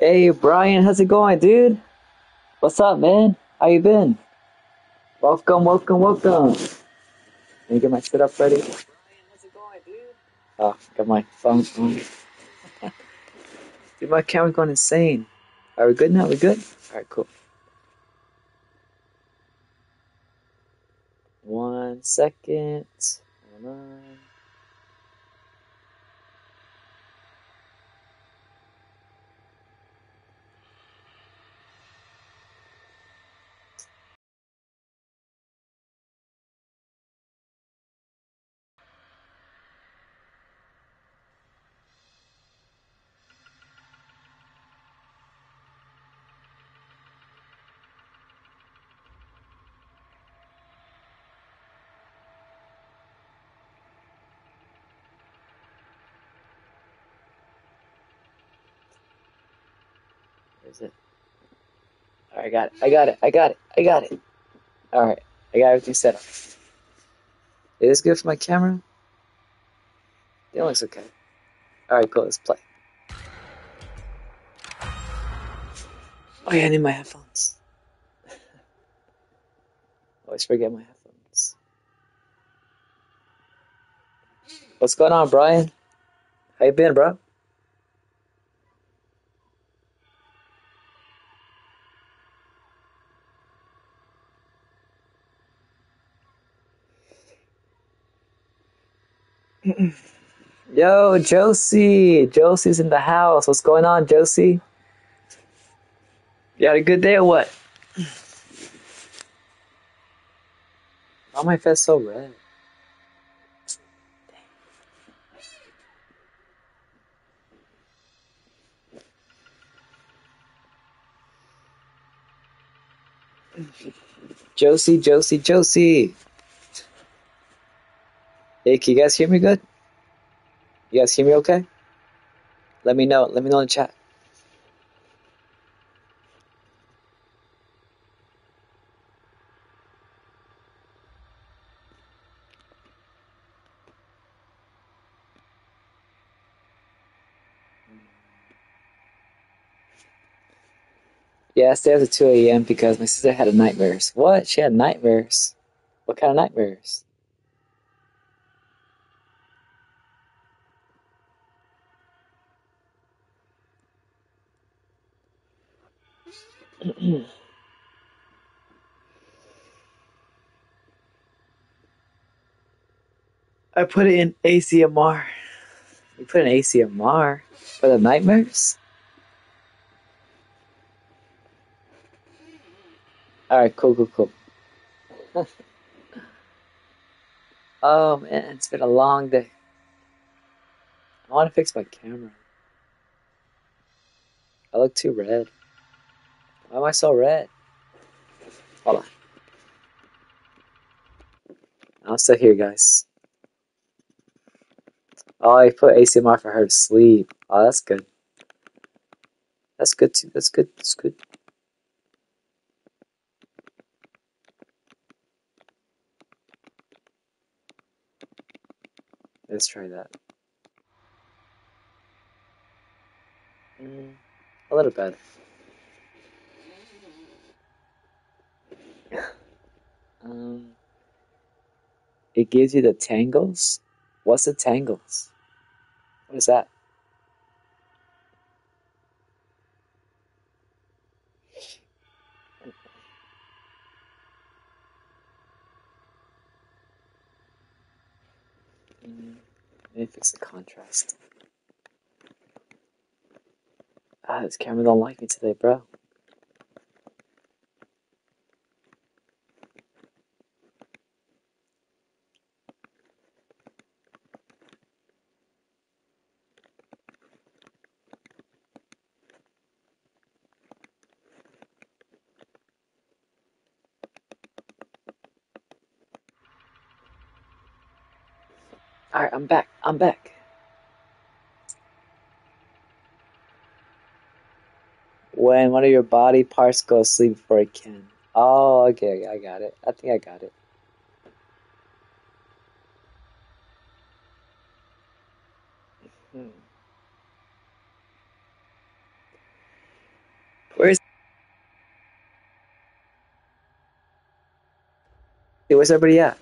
Hey Brian, how's it going, dude? What's up, man? How you been? Welcome, welcome, welcome. Let me get my shit up ready. Brian, how's it going, dude? Oh, got my phone on. Dude, my camera's going insane. Are we good now? We good? Alright, cool. One second. Hold on. I got it. I got it. I got it. I got it. Alright, I got everything set up. Is this good for my camera? It looks okay. Alright, cool. Let's play. Oh yeah, I need my headphones. Always forget my headphones. What's going on, Brian? How you been, bro? Yo, Josie. Josie's in the house. What's going on, Josie? You had a good day or what? Why my face so red? Josie, Josie, Josie. Hey, can you guys hear me good? You guys hear me okay? Let me know. Let me know in the chat. Yeah, I stayed up to 2 a.m. because my sister had a nightmares. What? She had nightmares? What kind of nightmares? I put it in ASMR. You put in ASMR for the nightmares? Alright, cool, cool, cool. oh man, it's been a long day. I want to fix my camera. I look too red. Why am I so red? Hold on. I'm still here, guys. Oh, I put ASMR for her to sleep. Oh, that's good. That's good too. That's good. That's good. Let's try that. Mm, a little better. Um, it gives you the tangles. What's the tangles? What is that? Mm, Let me fix the contrast. Ah, this camera don't like me today, bro. I'm back. I'm back. When one of your body parts go to sleep before it can. Oh, okay, I got it. I think I got it. Hmm. Where's Where's everybody at?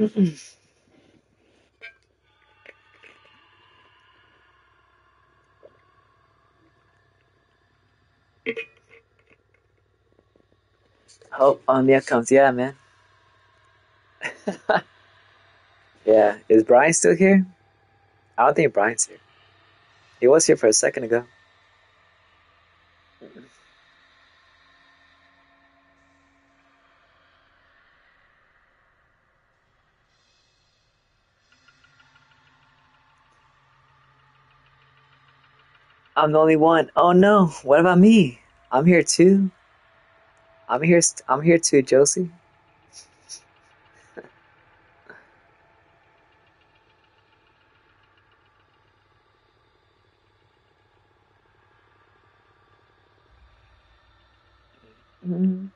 Oh, oh on the comes. Yeah, man. Yeah. Is Brian still here? I don't think Brian's here. He was here for a second ago. I'm the only one. Oh no, what about me? I'm here too. I'm here. I'm here too, Josie. Mhm.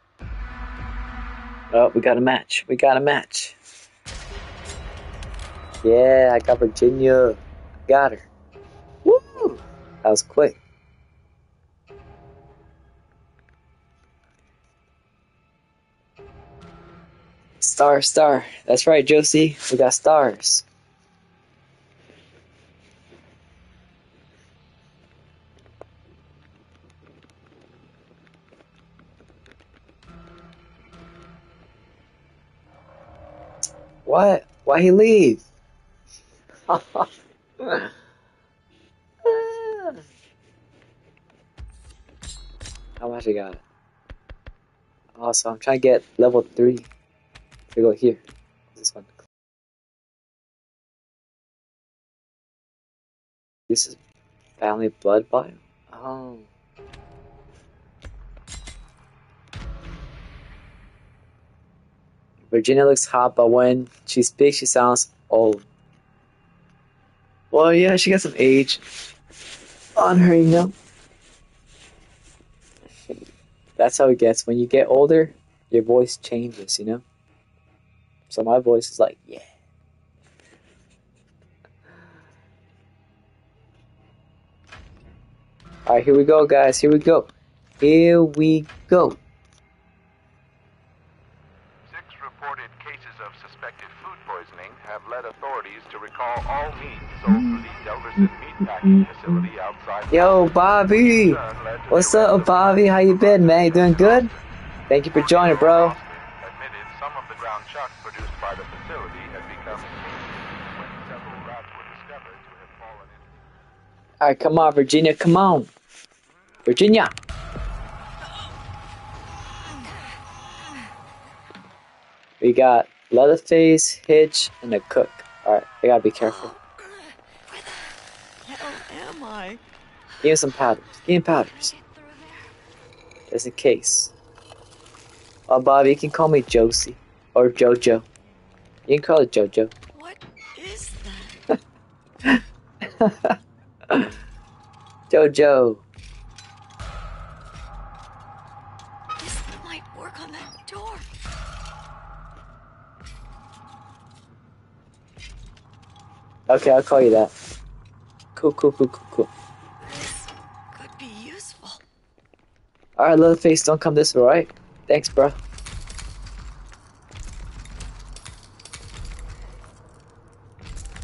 Oh, we got a match. We got a match. Yeah, I got Virginia. Got her. That was quick. Star, star. That's right, Josie. We got stars. What? Why he leave? How much I got? Also, I'm trying to get level three to go here. This one. This is family blood bio. Oh. Virginia looks hot, but when she speaks, she sounds old. Well, yeah, she got some age on her, you know. That's how it gets. When you get older, your voice changes, you know. So my voice is like, yeah. All right, here we go, guys. Here we go. Here we go. Six reported cases of suspected food poisoning have led authorities to recall all meat sold through the Delverson meatpacking facility outside. Yo, Bobby. Concern led to What's up, Bobby? How you been, man? You doing good? Thank you for joining, bro. Admitted some of the ground chuck produced by the facility had become extinct when several rats were discovered to have fallen into All right, come on, Virginia. Come on, Virginia. We got Leatherface, Hitch, and a cook. All right, I gotta be careful. Hell? Give him some powders. Give him powders, just in case. Oh, Bobby, you can call me Josie or JoJo. You can call it JoJo. What is that? JoJo. This might work on that door. Okay, I'll call you that. Cool, cool, cool, cool, cool. This could be useful. All right, Leatherface, don't come this way, all right? Thanks, bro.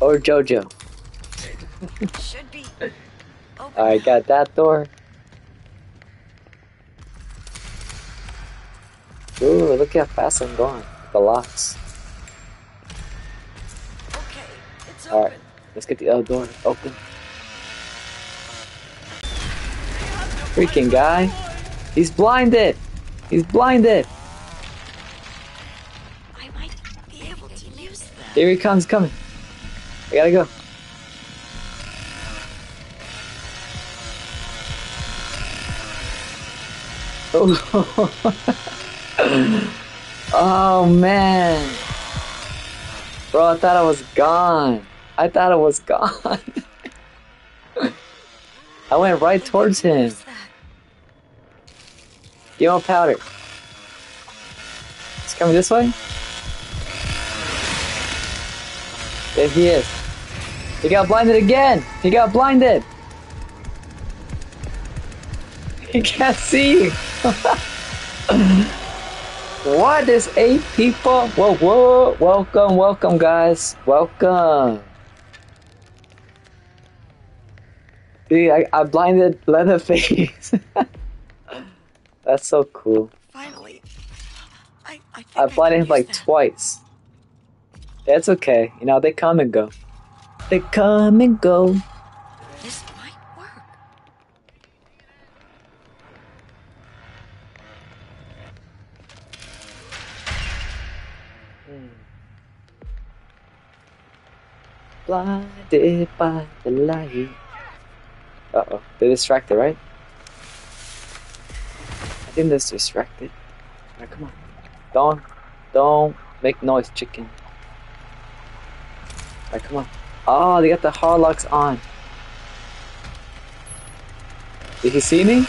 Or JoJo. Should be. All right, got that door. Ooh, look how fast I'm going. The locks. Okay, it's All right, let's get the other door open. Freaking guy. He's blinded. He's blinded. I might be able to use that. Here he comes, coming. I gotta go. Oh. oh man. Bro, I thought I was gone. I thought I was gone. I went right towards him. Give him powder. It's coming this way? There he is. He got blinded again. He got blinded. He can't see you. what is eight people? Whoa, whoa. Welcome, welcome, guys. Welcome. Dude, I, I blinded Leatherface. That's so cool. Finally. I, I, think I blinded him like that. twice. That's okay. You know, they come and go. They come and go. This might work. Blinded by the light. Uh oh. They're distracted, right? I think they're distracted. Come on. Don't, don't make noise, chicken. Come on. Oh, they got the Harlocks on. Did he see me?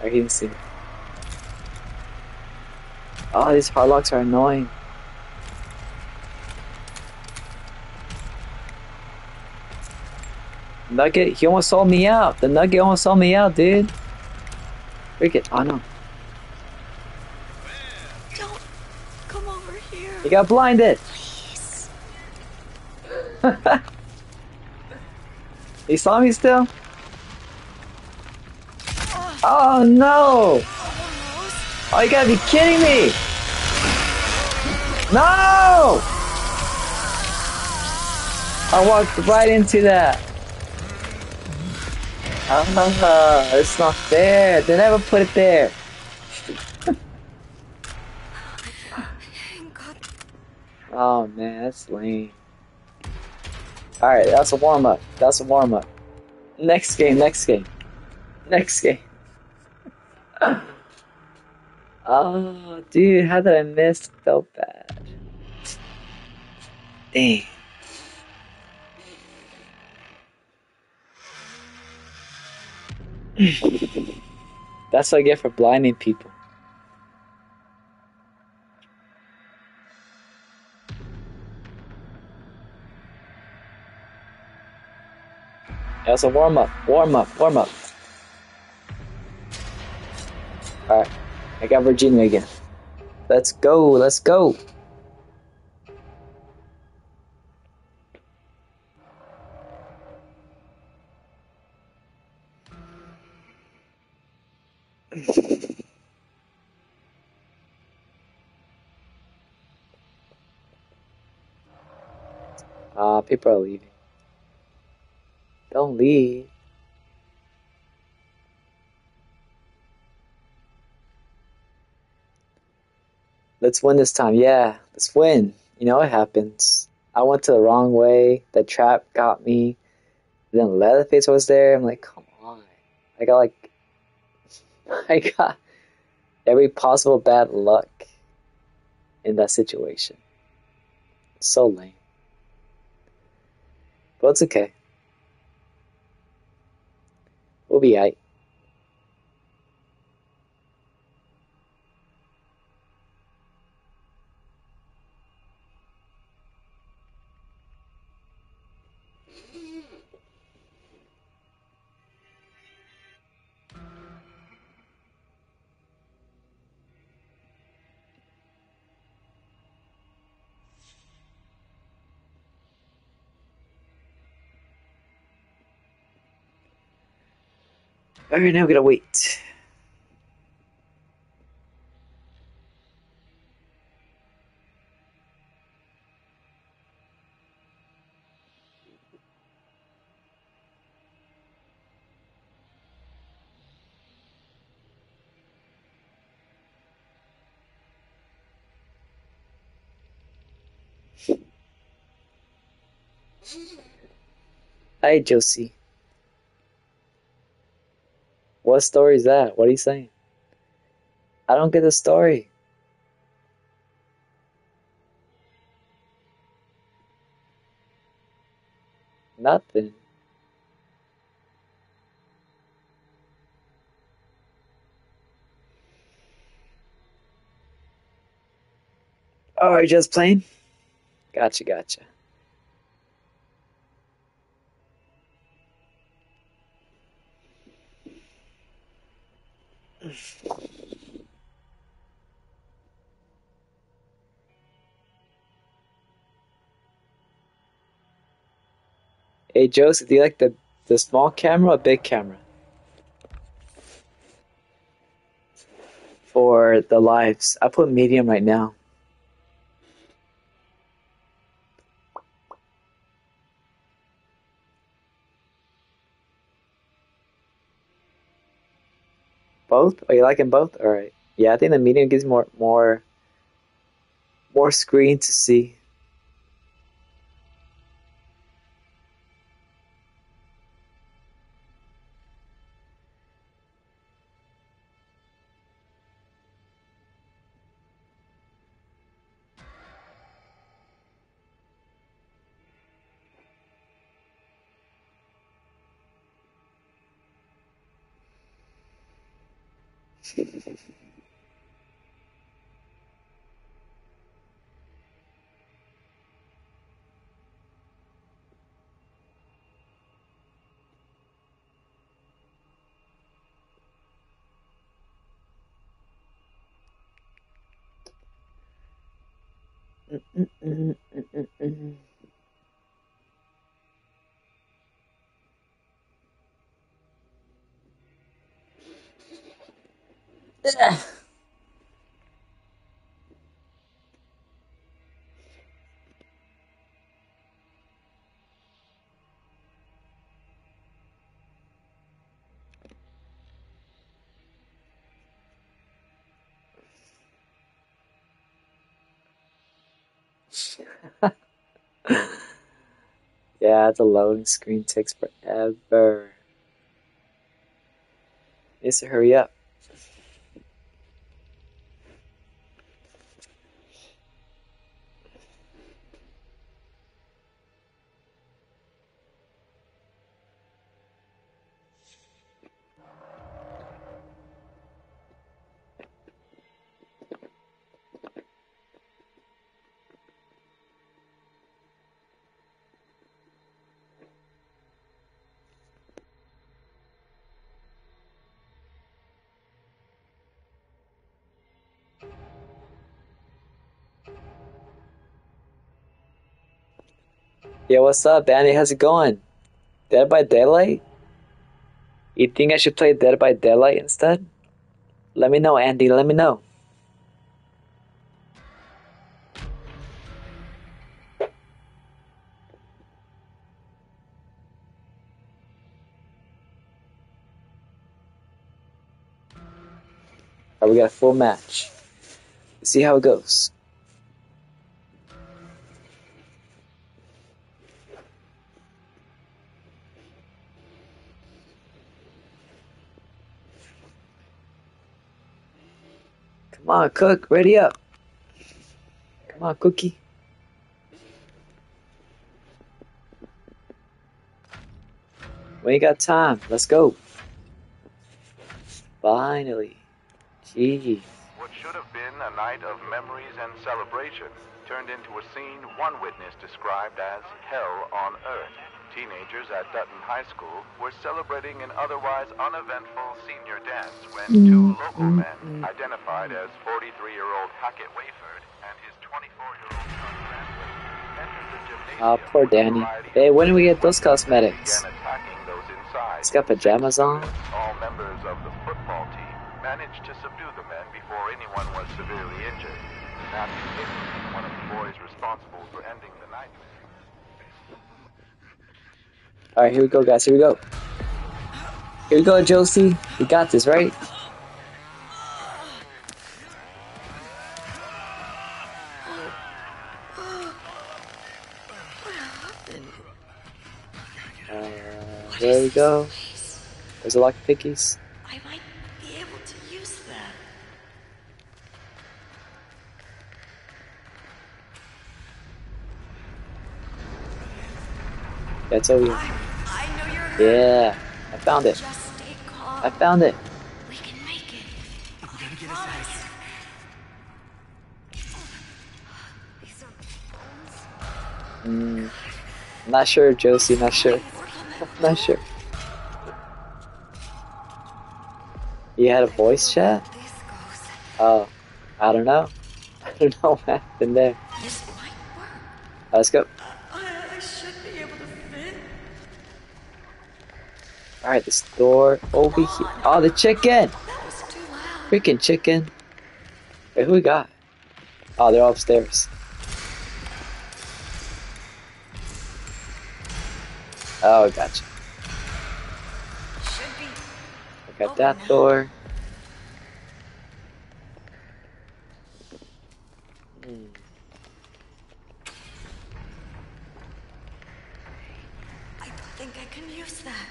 I didn't see me. Oh, these Harlocks are annoying. Nugget, he almost sold me out. The Nugget almost sold me out, dude. Freak it. Oh no. Don't come over here. He got blinded. Please. He saw me still? Ah. Oh no! Oh, you gotta be kidding me! No! I walked right into that. Ah, it's not fair. They never put it there. Oh man, that's lame. Alright, that's a warm up. That's a warm up. Next game, next game. Next game. oh, dude, how did I miss? Felt bad. Dang. That's what I get for blinding people. That's a warm up, warm up, warm up. Alright, I got Virginia again. Let's go, let's go. Ah, people are leaving. Don't leave. Let's win this time. Yeah, let's win. You know it happens. I went to the wrong way. The trap got me. Then Leatherface was there. I'm like, come on. I got like, I got every possible bad luck in that situation. So lame. But it's okay. We'll be alright. Alright, now gotta wait. Hi, Josie. What story is that? What are you saying? I don't get the story. Nothing. Oh, you just playing? Gotcha, gotcha. Hey Joseph, do you like the the small camera or big camera? For the lives. I put medium right now. Both? Are you liking both? Alright. Yeah, I think the medium gives more more more screen to see. Yeah, the loading screen takes forever. Needs to hurry up. Yeah, what's up, Andy? How's it going? Dead by Daylight? You think I should play Dead by Daylight instead? Let me know, Andy. Let me know. We got a full match. Let's see how it goes. Come on, cook, ready up. Come on, cookie. We ain't got time. Let's go. Finally. Jeez. What should have been a night of memories and celebration turned into a scene one witness described as hell on earth. Teenagers at Dutton High School were celebrating an otherwise uneventful senior dance when mm. two local mm. men, mm. identified as 43-year-old Hackett Wayford and his 24-year-old son entered the gymnasium Ah, poor Danny. Hey, when do we get those cosmetics? began attacking those inside. He's got pajamas on. All members of the football team managed to subdue the men before anyone was severely injured. Matthew one of the boys responsible for ending nightmare. Alright, here we go, guys. Here we go. Here we go, Josie. We got this, right? Uh, there we go. There's a lock of pickies. I might be able to use that. That's over here. I, Yeah, I found it. Just stay calm. I found it. we can make it. We gotta get us out of here. Mm, not sure, Josie. Not sure. Work on that Not sure. You had a voice chat? Oh, I don't know. I don't know what happened there. This might work. Let's go. All right, this door over here. Oh, the chicken! That was too loud. Freaking chicken. Wait, who we got? Oh, they're all upstairs. Oh, gotcha. I got that door. Hmm. I think I can use that.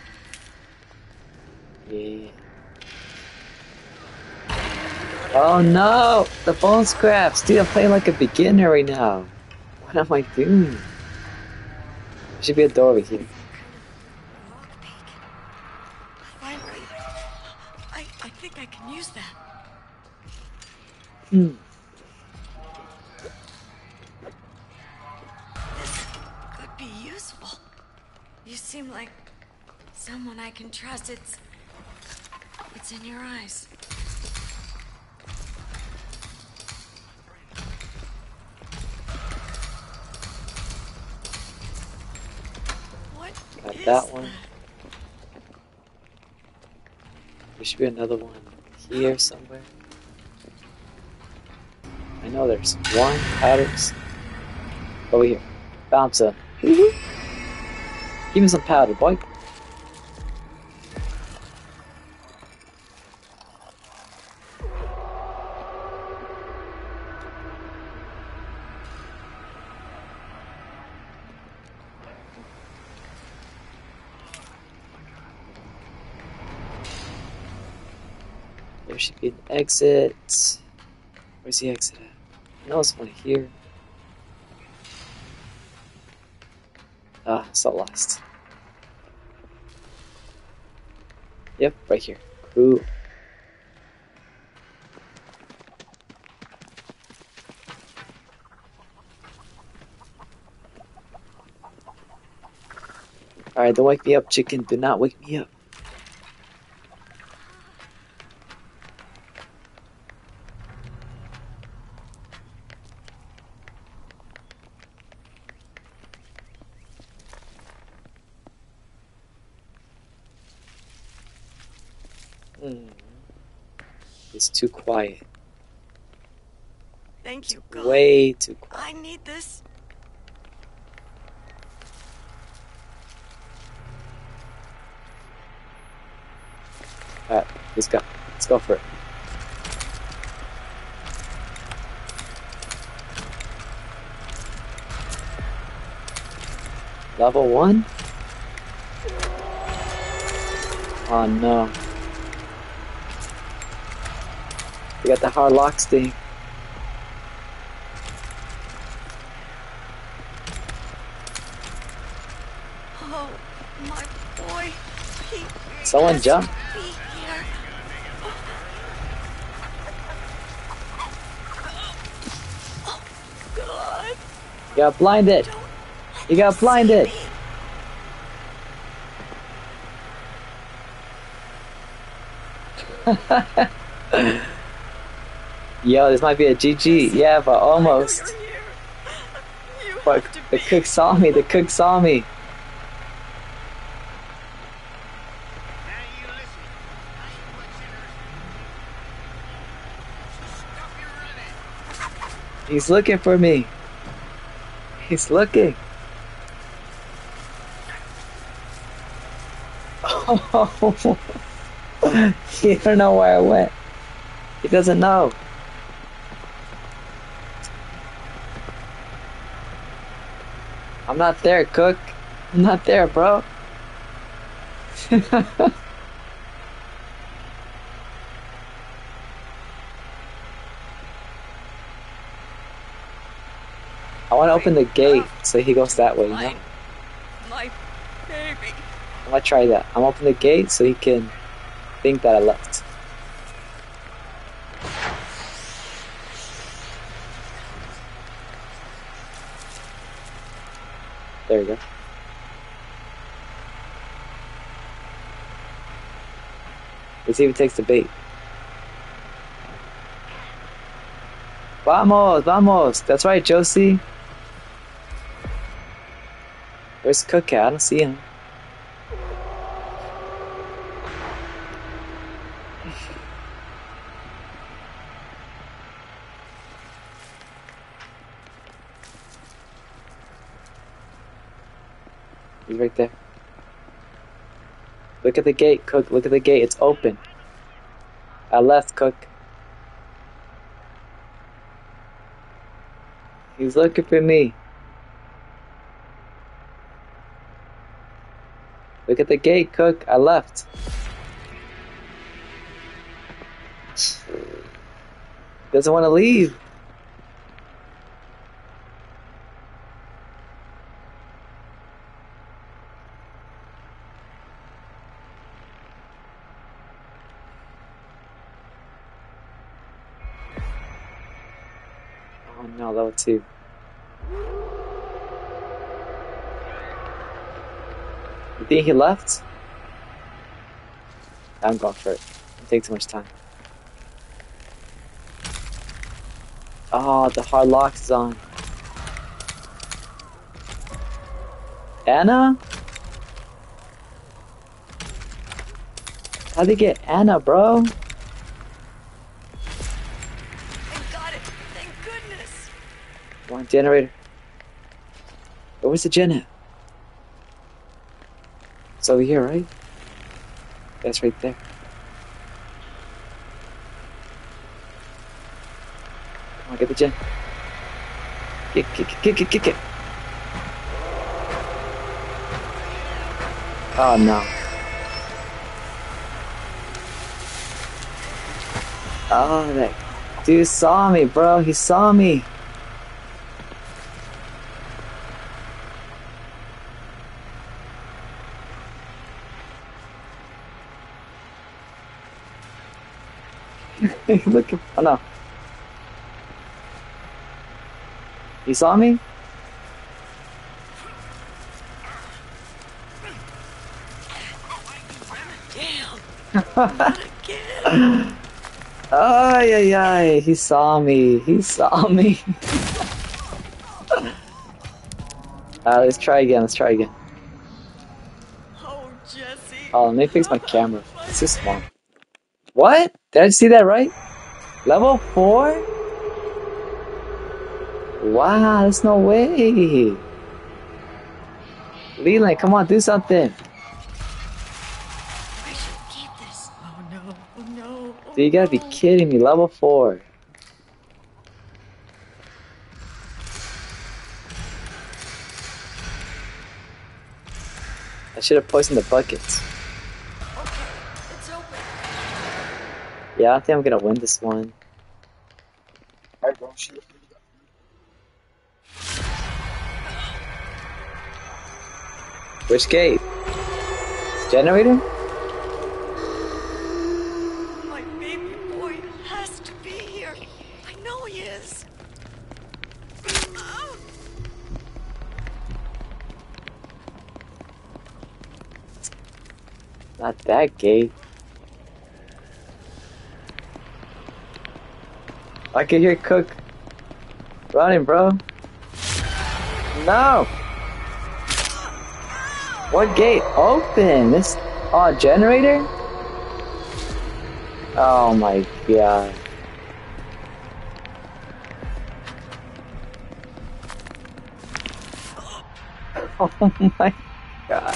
Oh no! The phone scraps! Dude, I'm playing like a beginner right now. What am I doing? There should be a door over here. I think I can use that. Hmm. This could be useful. You seem like someone I can trust. It's. It's in your eyes. What Got is that one. There should be another one here somewhere. I know there's one powders. Over oh, here. Found some. Mm-hmm. Give me some powder, boy. There should be an exit. Where's the exit at? I know it's one here. Ah, so lost. Yep, right here. Cool. Alright, don't wake me up, chicken. Do not wake me up. Hmm. It's too quiet. Thank you, God. Way too quiet. I need this. Alright, let's go. Let's go for it. Level one? Oh no. We got the hard locks thing. Oh, my boy. He Someone jump. to Be here. You got blinded. You got blinded. see me. Yo, this might be a GG. Yeah, but almost. you're here. You But the cook saw me. The cook saw me. Now you listen. I ain't much interested. So stop your running. He's looking for me. He's looking. Oh, he don't know where I went. He doesn't know. I'm not there, Cook. I'm not there, bro. I want to open the uh, gate so he goes that way, you know? My, baby. I'm gonna try that. I'm gonna open the gate so he can think that I left. Go. Let's see if he takes the bait. Vamos, vamos. That's right, Josie. Where's Cook? I don't see him. At the gate, Cook. Look at the gate. It's open. I left, Cook. He's looking for me. Look at the gate, Cook. I left. Doesn't want to leave. Two. You think he left? I'm going for it. It takes too much time. Oh, the hard lock is on. Ana? How'd they get Ana, bro? On, generator. Oh, where's the gen at? It's over here, right? That's right there. Come on, get the gen. Kick, kick, kick, kick, kick it. Oh no. Oh, that dude saw me, bro. He saw me. Look, oh no. You saw me? Damn. Ay, ay, ay. He saw me. He saw me. uh, let's try again. Let's try again. Oh, Jesse. Oh, let me fix my camera. It's too small. What? Did I see that right? Level 4? Wow, there's no way. Leland, come on, do something. I should keep this. Oh no. Oh no. Oh, Dude, you gotta be kidding me. Level 4. I should have poisoned the buckets. Okay. It's open. Yeah, I think I'm gonna win this one. Which gate? Generator? My baby boy has to be here. I know he is. Not that gate. I can hear Cook running, bro. No! What gate? Open! This. Oh, generator? Oh my god. Oh my god.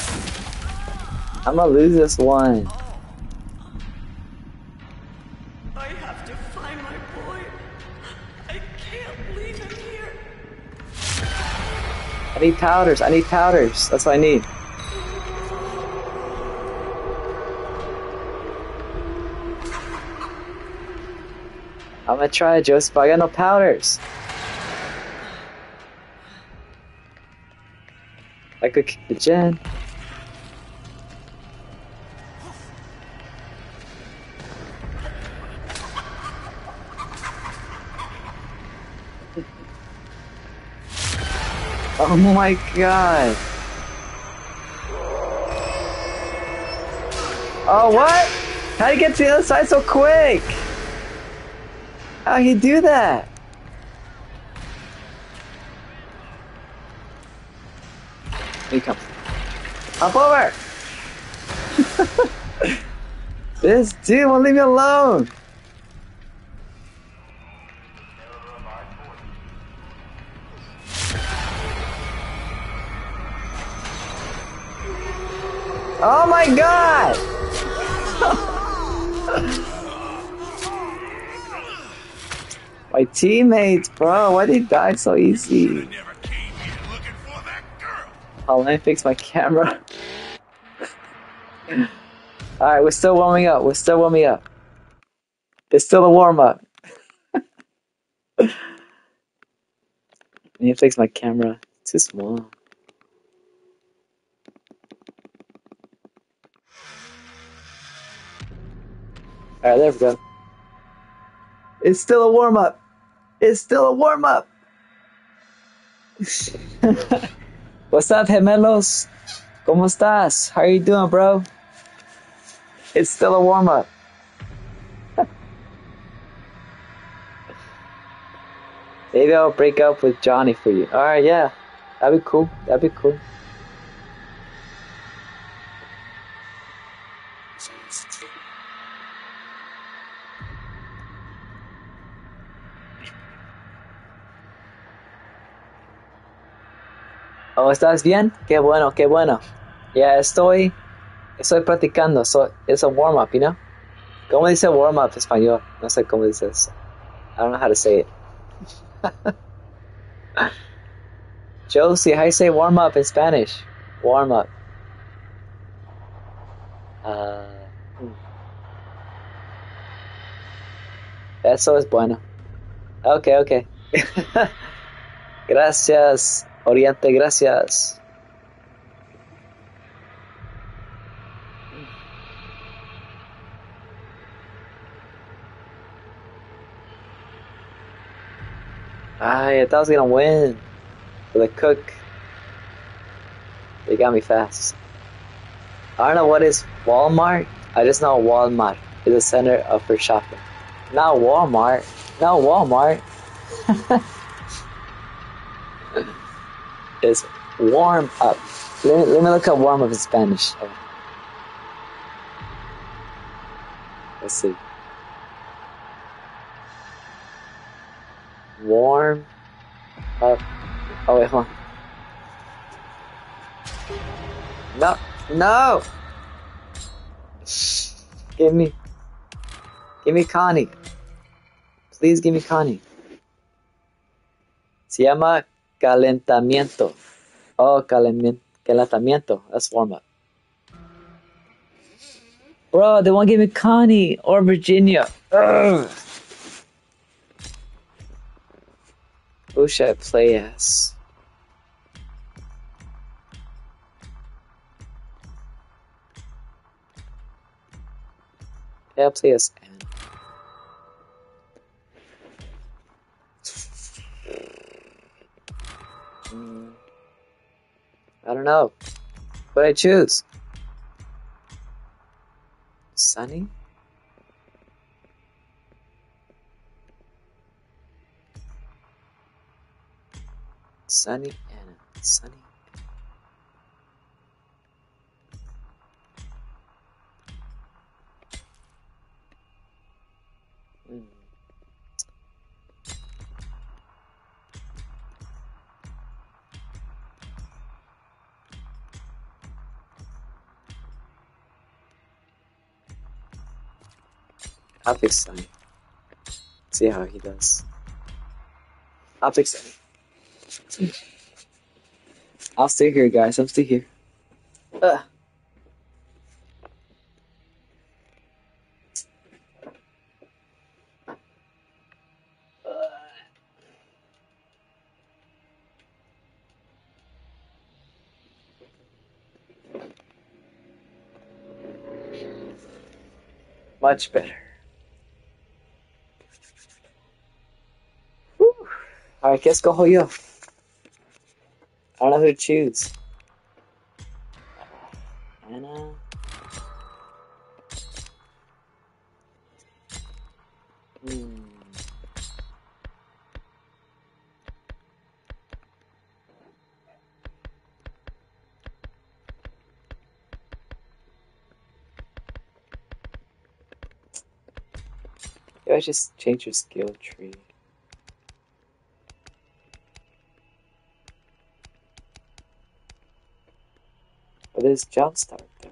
I'm gonna lose this one. I need powders. I need powders. That's what I need. I'm gonna try it, Joseph, but I got no powders. I could kick the gen. Oh my god. Oh, what? How'd he get to the other side so quick? How'd he do that? Here he comes. Hop over! this dude won't leave me alone! My god! my teammates, bro, why did he die so easy? Oh, let me fix my camera. Alright, we're still warming up. We're still warming up. It's still a warm up. Need to fix my camera. It's too small. Alright, there we go. It's still a warm up. It's still a warm up. What's up, gemelos? ¿Cómo estás? How are you doing, bro? It's still a warm up. Maybe I'll break up with Johnny for you. Alright, yeah. That'd be cool. That'd be cool. Oh, ¿estás bien? Qué bueno, qué bueno. Ya estoy, estoy practicando. So, it's a warm up, you know? ¿Cómo dice warm up en español? No sé cómo dice eso. I don't know how to say it. Josie, how you say warm up in Spanish? Warm up. Uh, hmm. eso es bueno. Okay, okay. gracias, Oriente, gracias. I thought I was gonna win. For the cook. They got me fast. I don't know what is Walmart. I just know Walmart is the center of her shopping. Not Walmart. Not Walmart. it's warm up. Let me, let me look up warm up in Spanish. Oh. Let's see. Warm up. Oh wait, hold on. No, no. Give me, give me Connie. Please give me Connie. Se llama calentamiento. Oh, calentamiento. That's warm up. Bro, they won't give me Connie or Virginia. Ugh. Who should I play as? Yeah, I'll play as I don't know. What I choose? Sonny? Sonny Ana. Sonny. I'll pick Sonny. See how he does. I'll pick Sonny. I'll stay here, guys. I'm still here. Ugh. Much better. Alright, ¿qué escojo yo? I don't know who to choose. Ana. Hmm. Maybe I just change your skill tree. There's jumpstart though.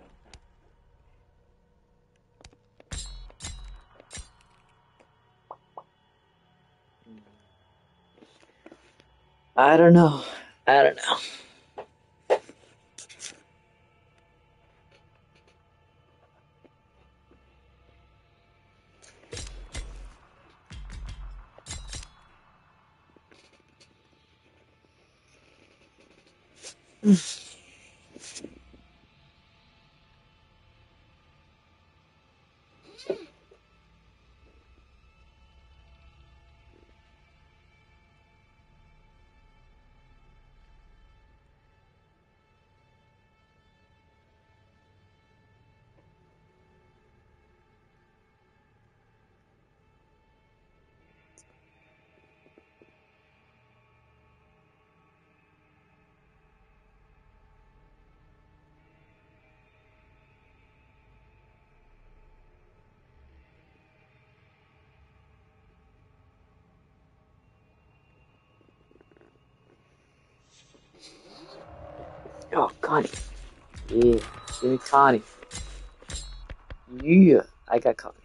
I don't know. I don't know. Oh, Connie. Yeah, give me Connie. Yeah, I got Connie.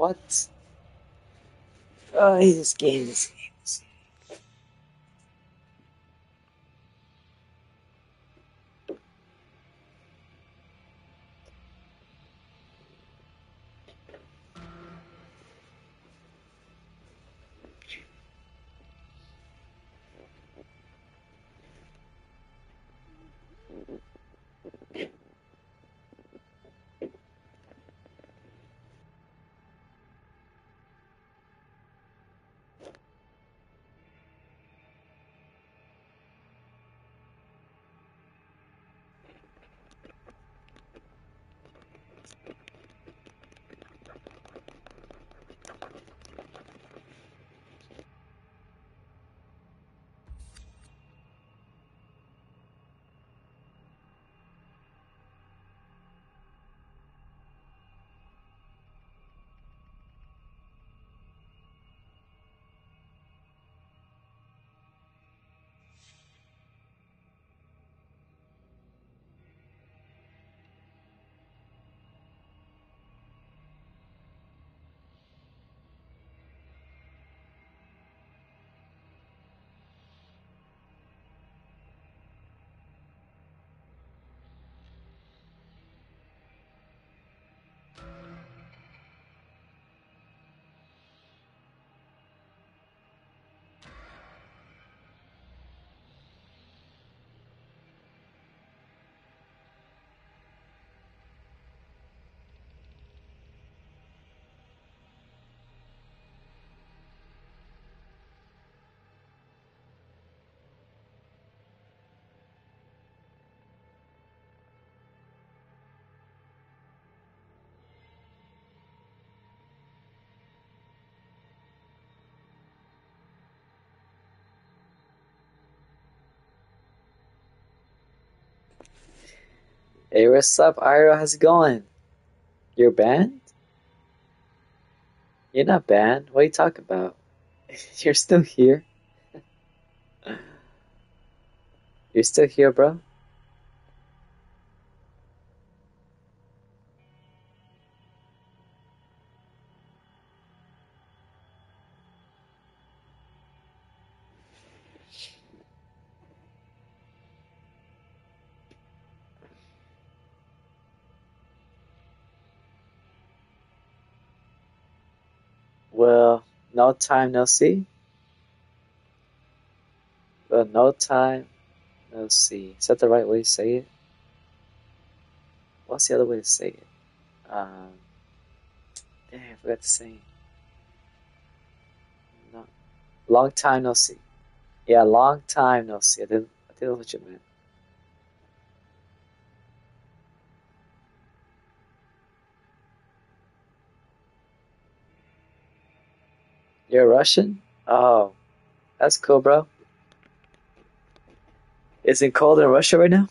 What? Oh, this game. This Hey, what's up, Ira? How's it going? You're banned? You're not banned. What are you talking about? You're still here. You're still here, bro? Well, no time, no see. Well, no time, no see. Is that the right way to say it? What's the other way to say it? Um, dang, I forgot to say. No, long time no see. Yeah, long time no see. I didn't. I didn't know what you meant. You're Russian? Oh, that's cool, bro. Is it cold in Russia right now?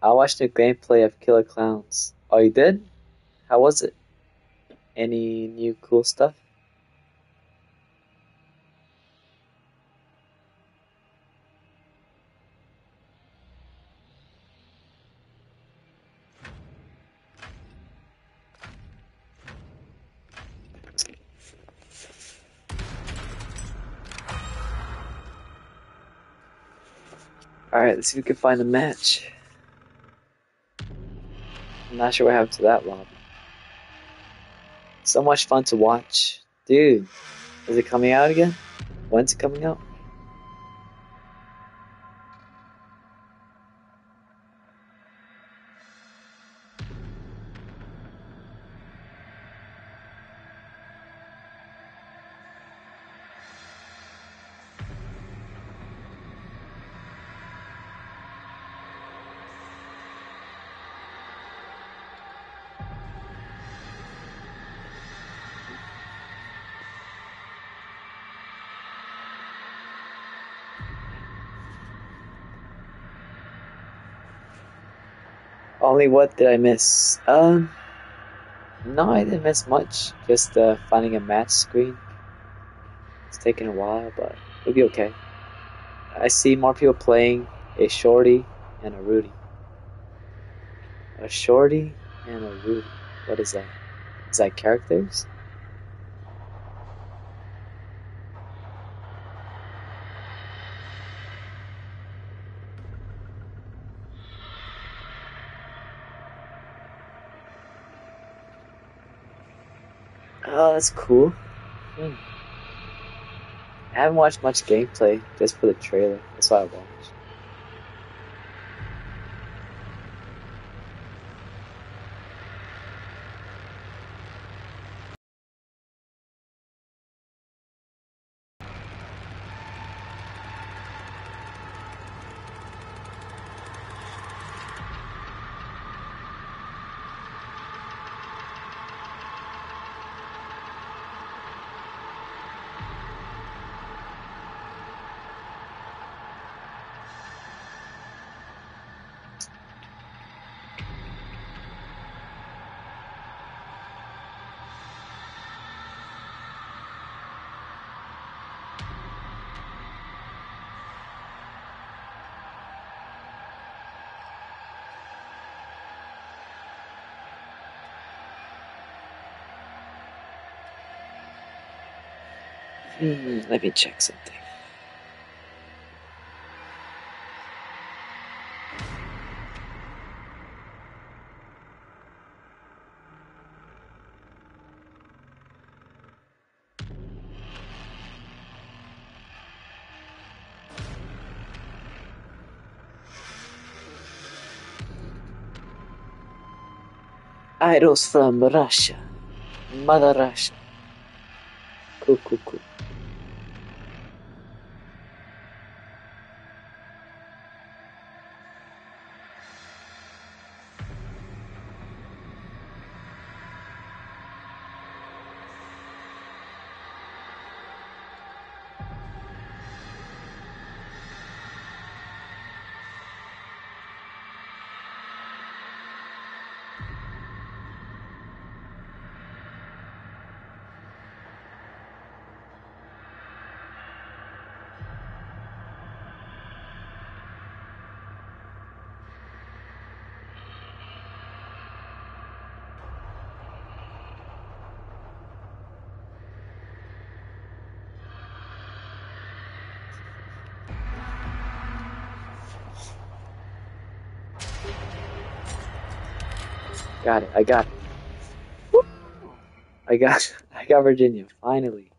I watched the gameplay of Killer Klowns. Oh, you did? How was it? Any new cool stuff? Alright, let's see if we can find a match. I'm not sure what happened to that lobby. So much fun to watch. Dude, is it coming out again? When's it coming out? Only what did I miss? Um, no, I didn't miss much. Just uh, finding a match screen. It's taking a while, but it'll be okay. I see more people playing a shorty and a Rudy. A shorty and a Rudy. What is that? Is that characters? That's cool. Hmm. I haven't watched much gameplay, just for the trailer. That's why I watched. Mm, let me check something. Idols from Russia, Mother Russia. cuckoo. I got it. I got it. I got I got Virginia finally.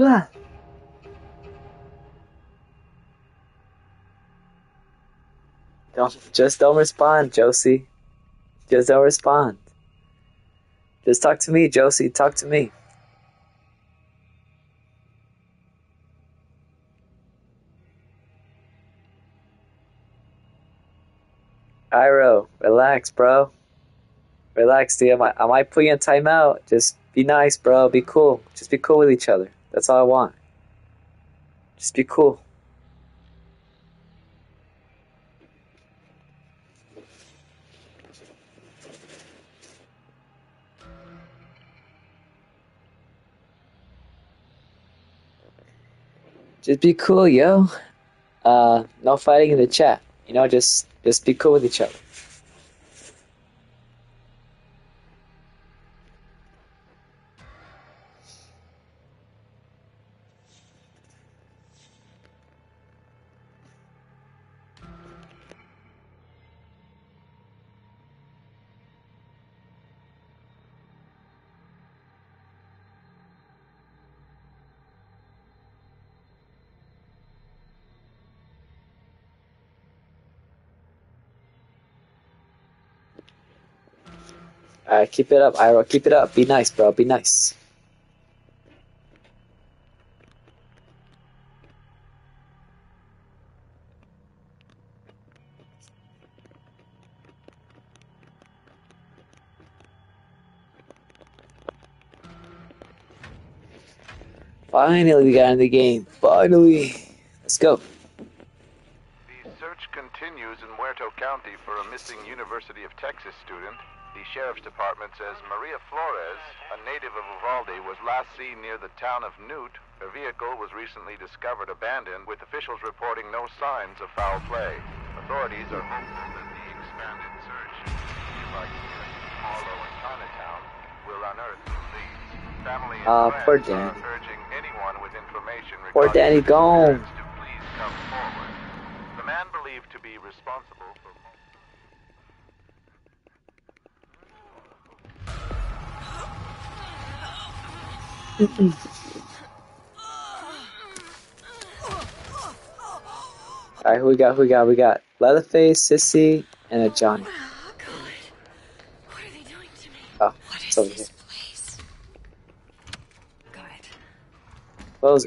Don't just don't respond, Josie. Just don't respond. Just talk to me, Josie. Talk to me. Iro, relax, bro. Relax, dude. I might put you in timeout. Just be nice, bro. Be cool. Just be cool with each other. That's all I want. Just be cool. Just be cool, yo. Uh, no fighting in the chat. You know, just just be cool with each other. Alright, keep it up, Iro. Keep it up. Be nice, bro. Be nice. Finally, we got in the game. Finally. Let's go. The search continues in Muerto County for a missing University of Texas student. The sheriff's department says Maria Flores, a native of Uvalde, was last seen near the town of Newt. Her vehicle was recently discovered abandoned, with officials reporting no signs of foul play. Authorities are hopeful that the expanded search, like Harlow and Chinatown, will unearth leads. Family and Uh, friends poor Danny. urging anyone with information Poor Danny the gone. to please come forward. The man believed to be responsible for Alright, who we got? Who we got? We got Leatherface, Sissy, and a Johnny. Oh, God. What are they doing to me? Oh, What it's over here. place? Close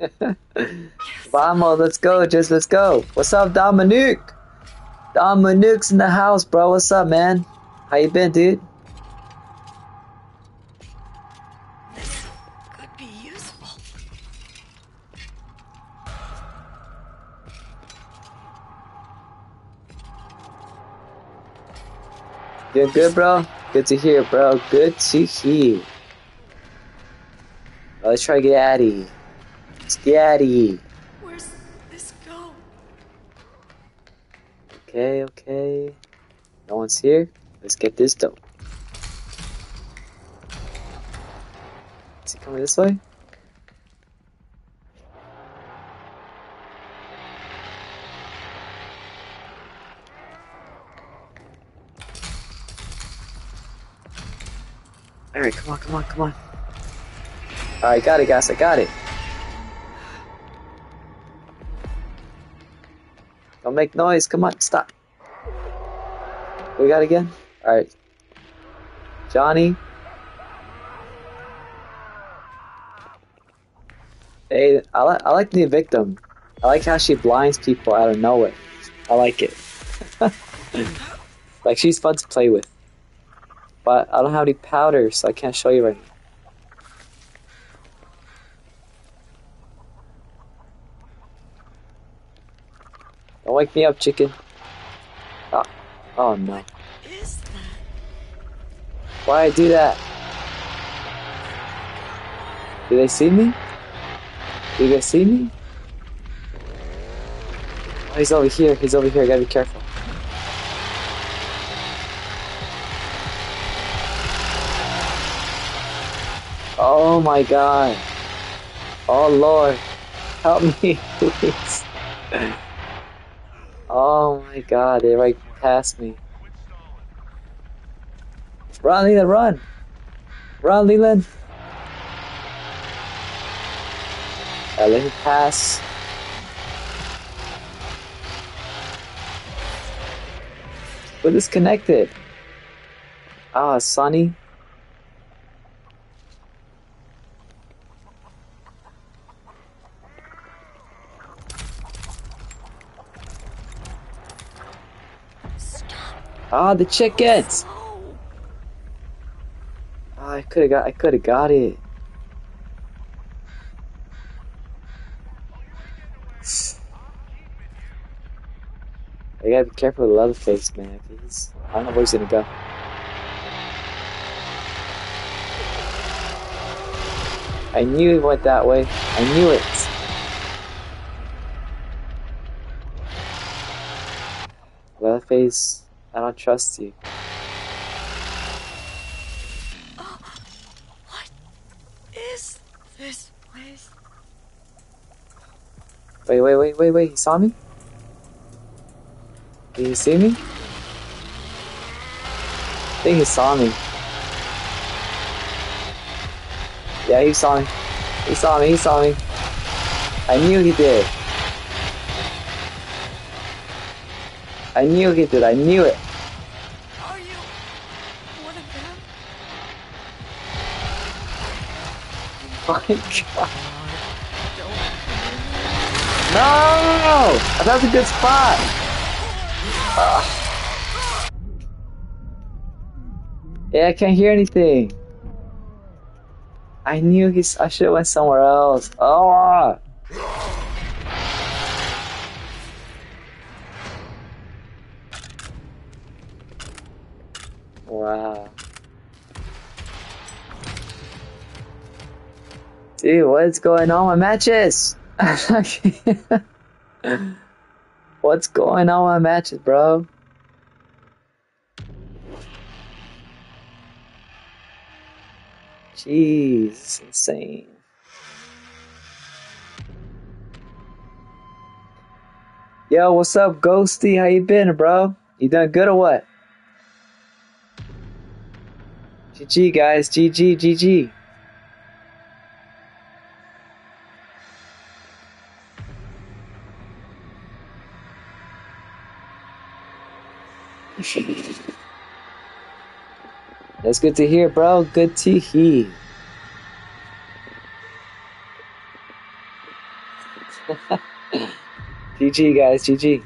it. Vamos, let's go. Just let's go. What's up, Dominique? Dominique's in the house, bro. What's up, man? How you been, dude? Doing good, bro? Good to hear, bro. Good to hear. Let's try get Addy. Let's Gaddy. Scatty. Where's this go? Okay, okay. No one's here. Let's get this done. Is he coming this way? Alright, come on, come on, come on. Alright, got it, guys, I got it. Don't make noise, come on, stop. We got again? Alright. Johnny. Hey, I, li- I like the victim. I like how she blinds people out of nowhere. I like it. like, she's fun to play with. But I don't have any powder, so I can't show you right now. Don't wake me up, chicken. Oh, oh no. Why I do that? Do they see me? Do they see me? Oh, he's over here. He's over here. I gotta be careful. Oh my god. Oh lord. Help me, please. Oh my god, they're right past me. Run, Leland, run! Run, Leland! Uh, pass. We're disconnected. Ah, Sonny. Ah, the chickens! Oh, I could have got. I could have got it. I gotta be careful with Leatherface, man. I don't know where he's gonna go. I knew he went that way. I knew it. Leatherface, I don't trust you. what is this place? Wait, wait, wait, wait, wait. He saw me? Did he see me? I think he saw me. Yeah, he saw me. He saw me, he saw me. I knew he did. I knew he did, I knew it. Are you one of them? My god. No! That was a good spot! Ah. Yeah, I can't hear anything. I knew he's. I should have went somewhere else. Oh! Dude, what's going on with matches? what's going on with matches, bro? Jeez, insane. Yo, what's up, Ghosty? How you been, bro? You done good or what? GG, guys. GG, GG. That's good to hear, bro. Good to hear. GG, guys. GG.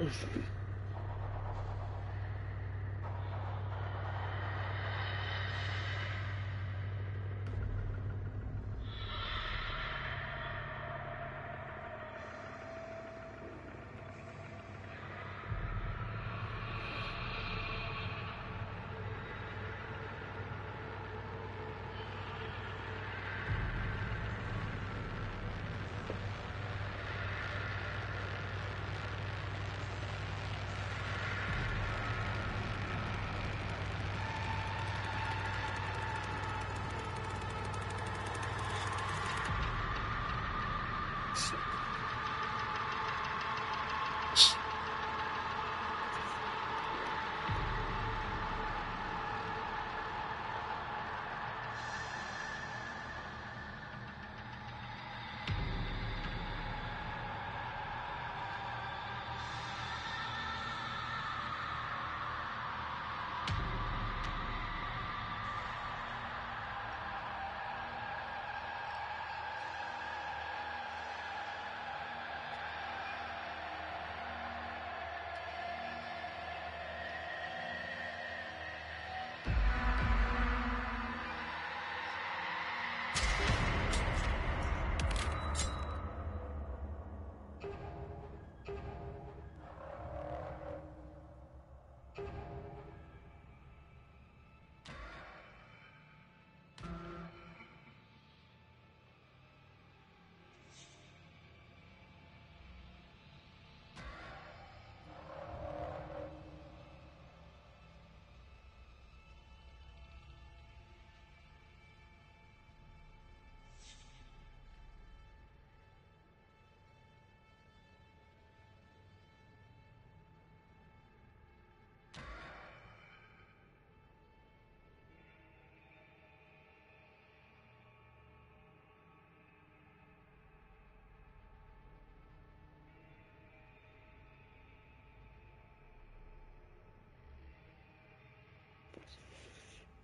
Isso.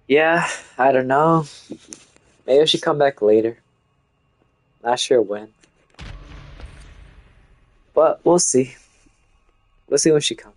Yeah, I don't know. Maybe she'll come back later. Not sure when. But we'll see. We'll see when she comes.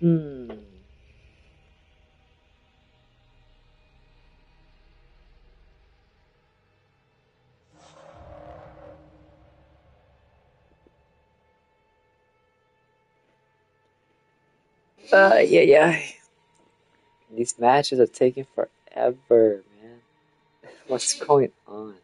Hmm. Uh, yeah, yeah. These matches are taking forever, man. What's going on?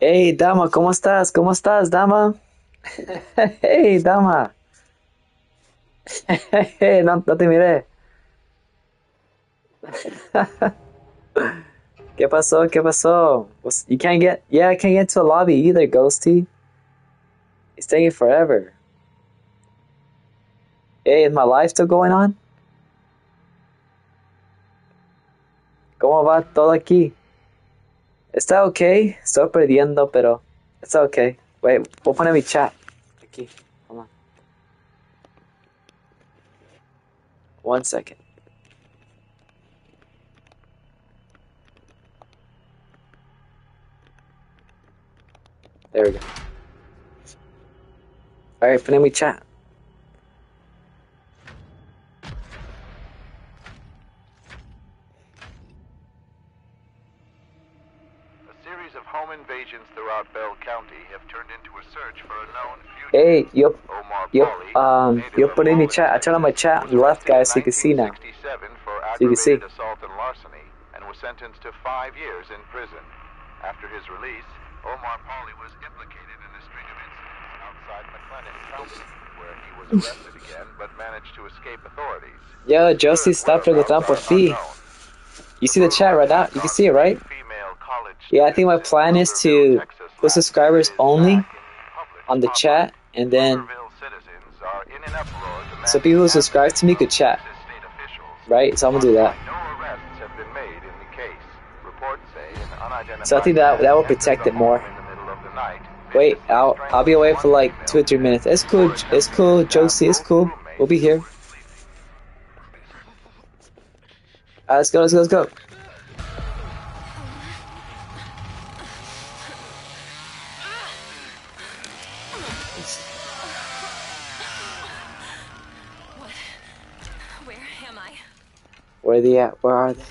Hey, dama, ¿cómo estás? ¿Cómo estás, dama? Hey, dama. No, no te miré. ¿Qué pasó? ¿Qué pasó? You can't get, yeah, I can't get to a lobby either, Ghosty. It's taking forever. Hey, is my live still going on? ¿Cómo va todo aquí? Está okay. Estoy perdiendo, pero está okay. Wait, voy a poner mi chat. Aquí. On. One second. There we go. Alright, poner mi chat. Home throughout Bell County have turned into a search for a known fugitive. Hey, yo, Omar yo, um, yo put in Wallace, chat. I turned on my chat on the left, guys, so you can see now. 1967 for So you can see. assault and larceny and was sentenced to five years in prison. After his release, Omar Pauly was implicated in a string of incidents outside McLennan County, where he was arrested again but managed to escape authorities. Yo, Josie, stop preguntando por ti. You see the chat right now? You can see it, right? Yeah, I think my plan is to put subscribers only on the chat, and then so people who subscribe to me could chat, right? So I'm gonna do that. No arrests have been made in the case. Reports say an unidentified So I think that- that will protect it more. home in the middle of the night, Wait, I'll I'll be away for like two or three minutes. It's cool. It's cool, Josie. It's cool. We'll be here. Let's go. Let's go. Let's go. Where are they at? Where are they?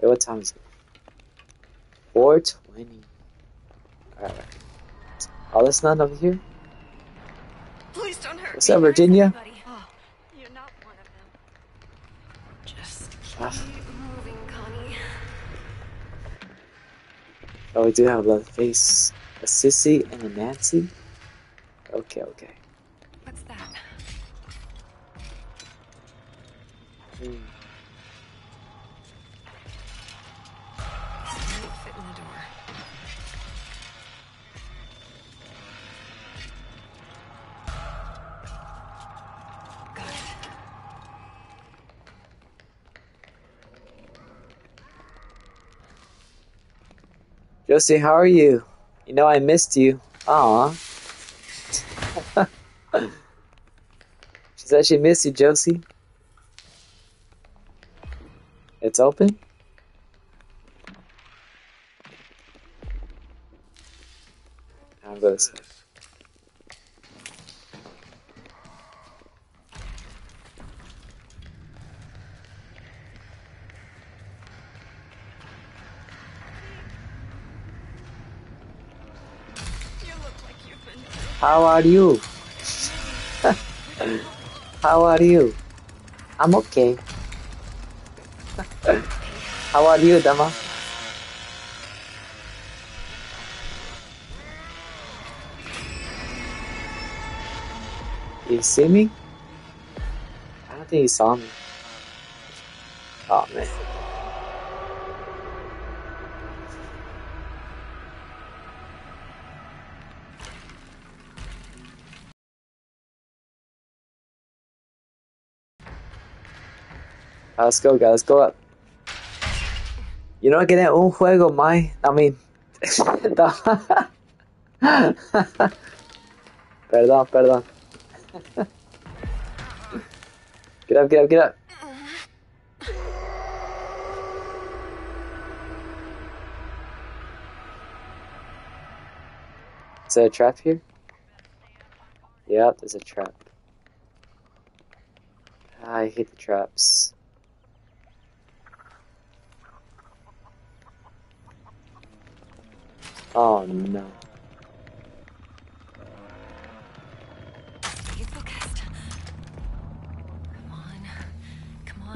Wait, what time is it? Four twenty. Alright. Oh, there's none over here. Please don't hurt What's up, Virginia? Everybody. You're not one of them. Just Ah. keep moving, Connie. Oh, we do have a face. A sissy and a Nancy? Okay, okay. Josie, how are you? You know I missed you. Aw. she said she missed you, Josie. It's open? You've been How are you? How are you? I'm okay. How are you, Dama? You see me? I don't think he saw me. Oh man. Let's go, guys. Let's go up. You no quieren un juego, Mai. I mean. perdón, perdón. Get up, get up, get up. Is there a trap here? Yep, there's a trap. Ah, I hate the traps. Oh no.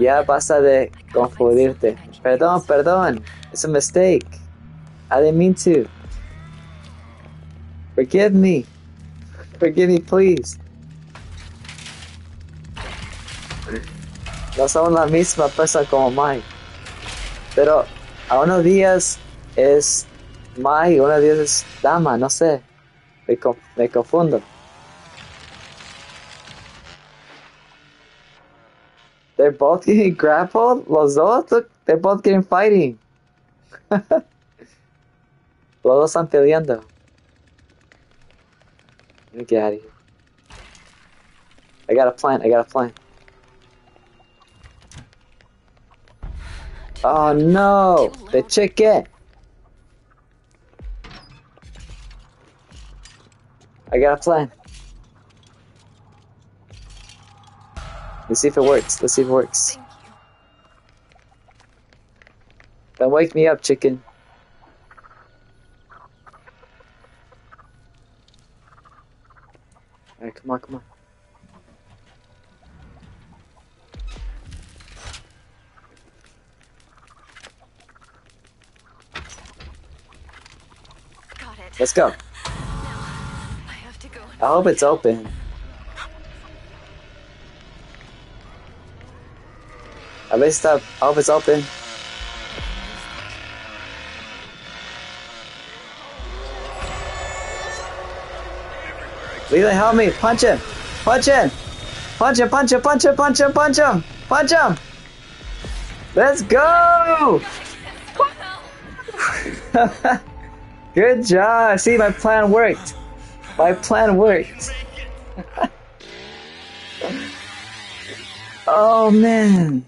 Ya basta de confundirte. Perdón, perdón. It's a mistake. I didn't mean to. Forgive me. Forgive me, please. No somos la misma persona como Mike. Pero a unos días es Mike, unos días es Dama, no sé. Me, co- me confundo. They're both getting grappled? Los dos? Look, they're both getting fighting. Los dos están peleando. Let me get out of here. I got a plan, I got a plan. Oh no! The chicken! I got a plan. Let's see if it works. Let's see if it works. Don't wake me up, chicken. Alright, come on, come on. Got it. Let's go. I have to go. I hope it's open. At least I hope it's open. Leland, help me! Punch him! Punch him! Punch him! Punch him! Punch him! Punch him! Punch him! Punch him! Let's go! Good job! See, my plan worked. My plan worked. oh man,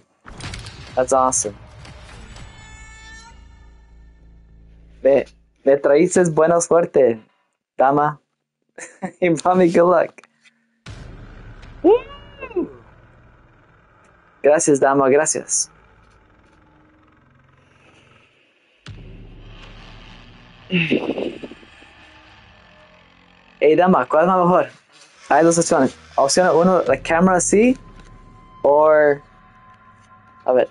that's awesome. Me, me traíces buena suerte, dama. brought me good luck. Woo! Gracias, dama, gracias. Hey, dama, ¿cuál es la mejor? Hay dos opciones. opción uno, la cámara así, o... A ver.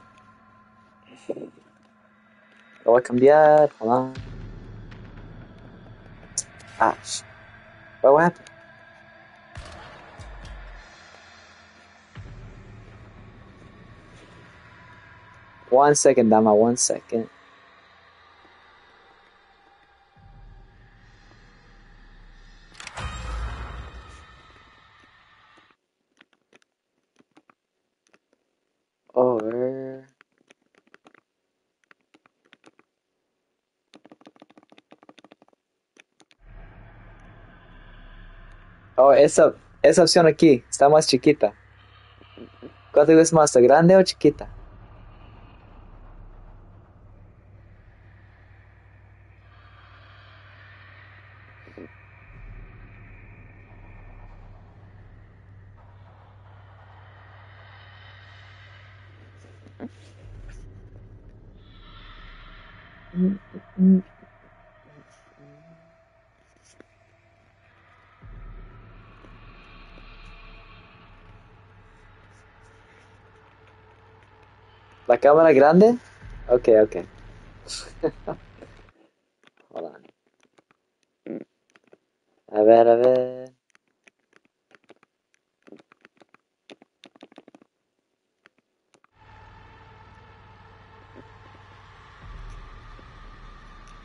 Lo voy a cambiar, hold on. Ah, what happened? One second, Dama, one second. Esa, esa opción aquí está más chiquita. ¿Cuál te gusta más, grande o chiquita? ¿La cámara grande? Ok, ok. Hold on. A ver, a ver.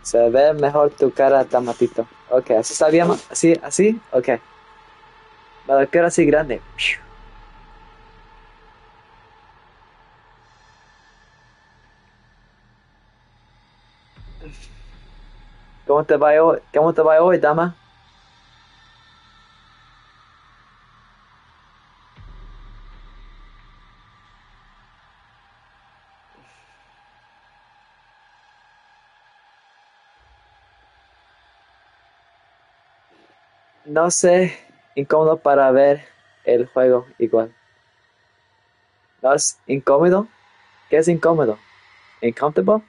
Se ve mejor tu cara, Tamatito. Ok, así está bien. Así, así, ok. La cara así grande. ¿Cómo te va hoy? ¿Cómo te va hoy, dama? No sé, incómodo para ver el juego igual. ¿No es incómodo? ¿Qué es incómodo? ¿Uncomfortable?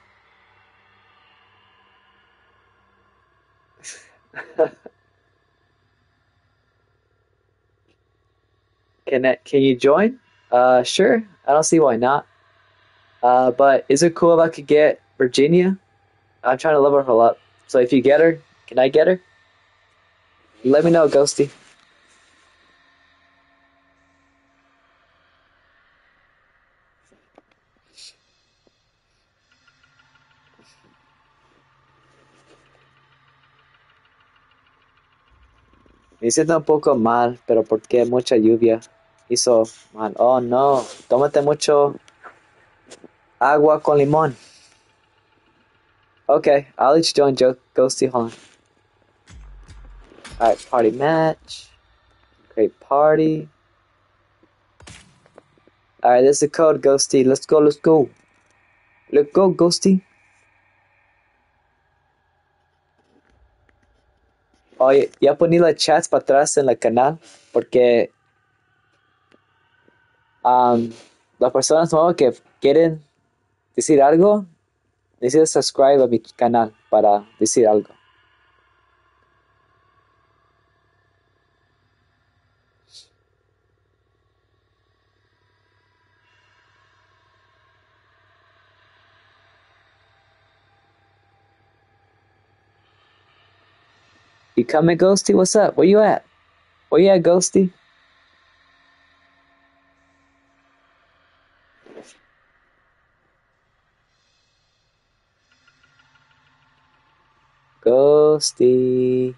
Can I, can you join? Uh, sure. I don't see why not. Uh, but is it cool if I could get Virginia? I'm trying to level her up. So if you get her, can I get her? Let me know, Ghosty. Me siento un poco mal, pero porque mucha lluvia hizo mal. Oh no, tómate mucho agua con limón. Okay, I'll you join Ghosty. Hold on. Alright, party match. Great party. Alright, there's the code, Ghosty. Let's go, let's go. Let's go, Ghosty. Oye, ya poní los chats para atrás en el canal porque las personas nuevas que quieren decir algo necesitan subscribe a mi canal para decir algo. Coming, Ghosty? What's up? Where you at? Where you at, Ghosty? Ghosty.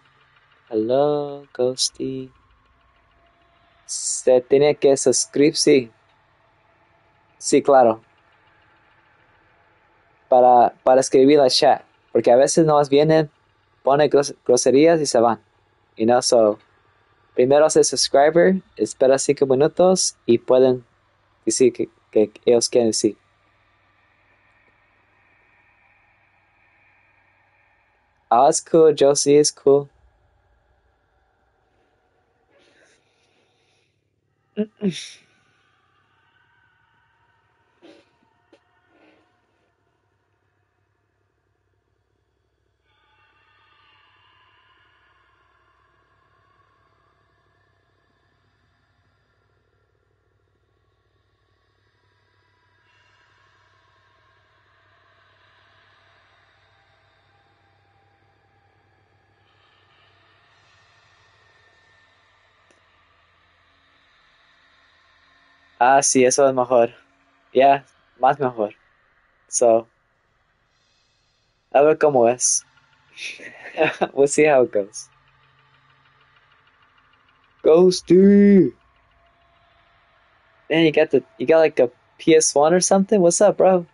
Hello, Ghosty. Se tiene que suscribir, sí. Sí, claro. Para, para escribir la chat. Porque a veces no nos vienen, pone gros- groserías y se van. Y no, so. Primero hace subscriber, espera cinco minutos y pueden decir que, ellos quieren decir. Ah, it's cool, Josie is cool. Ah, sí, eso es mejor. Ya, más mejor. So, a ver cómo es. we'll see how it goes. Ghosty! Man, you got the you got like a PS1 or something? What's up, bro?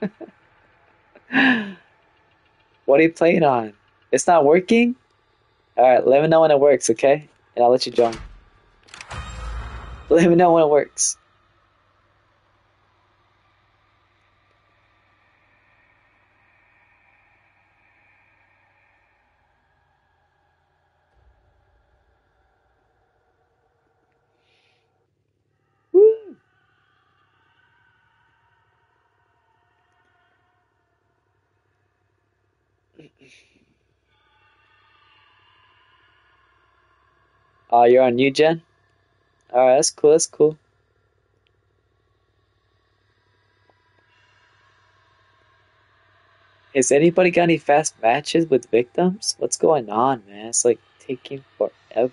what are you playing on? It's not working? Alright, let me know when it works, okay? And I'll let you join. Let me know when it works. Oh, you're on new gen? Alright, that's cool, that's cool. Has anybody got any fast matches with victims? What's going on, man? It's like taking forever.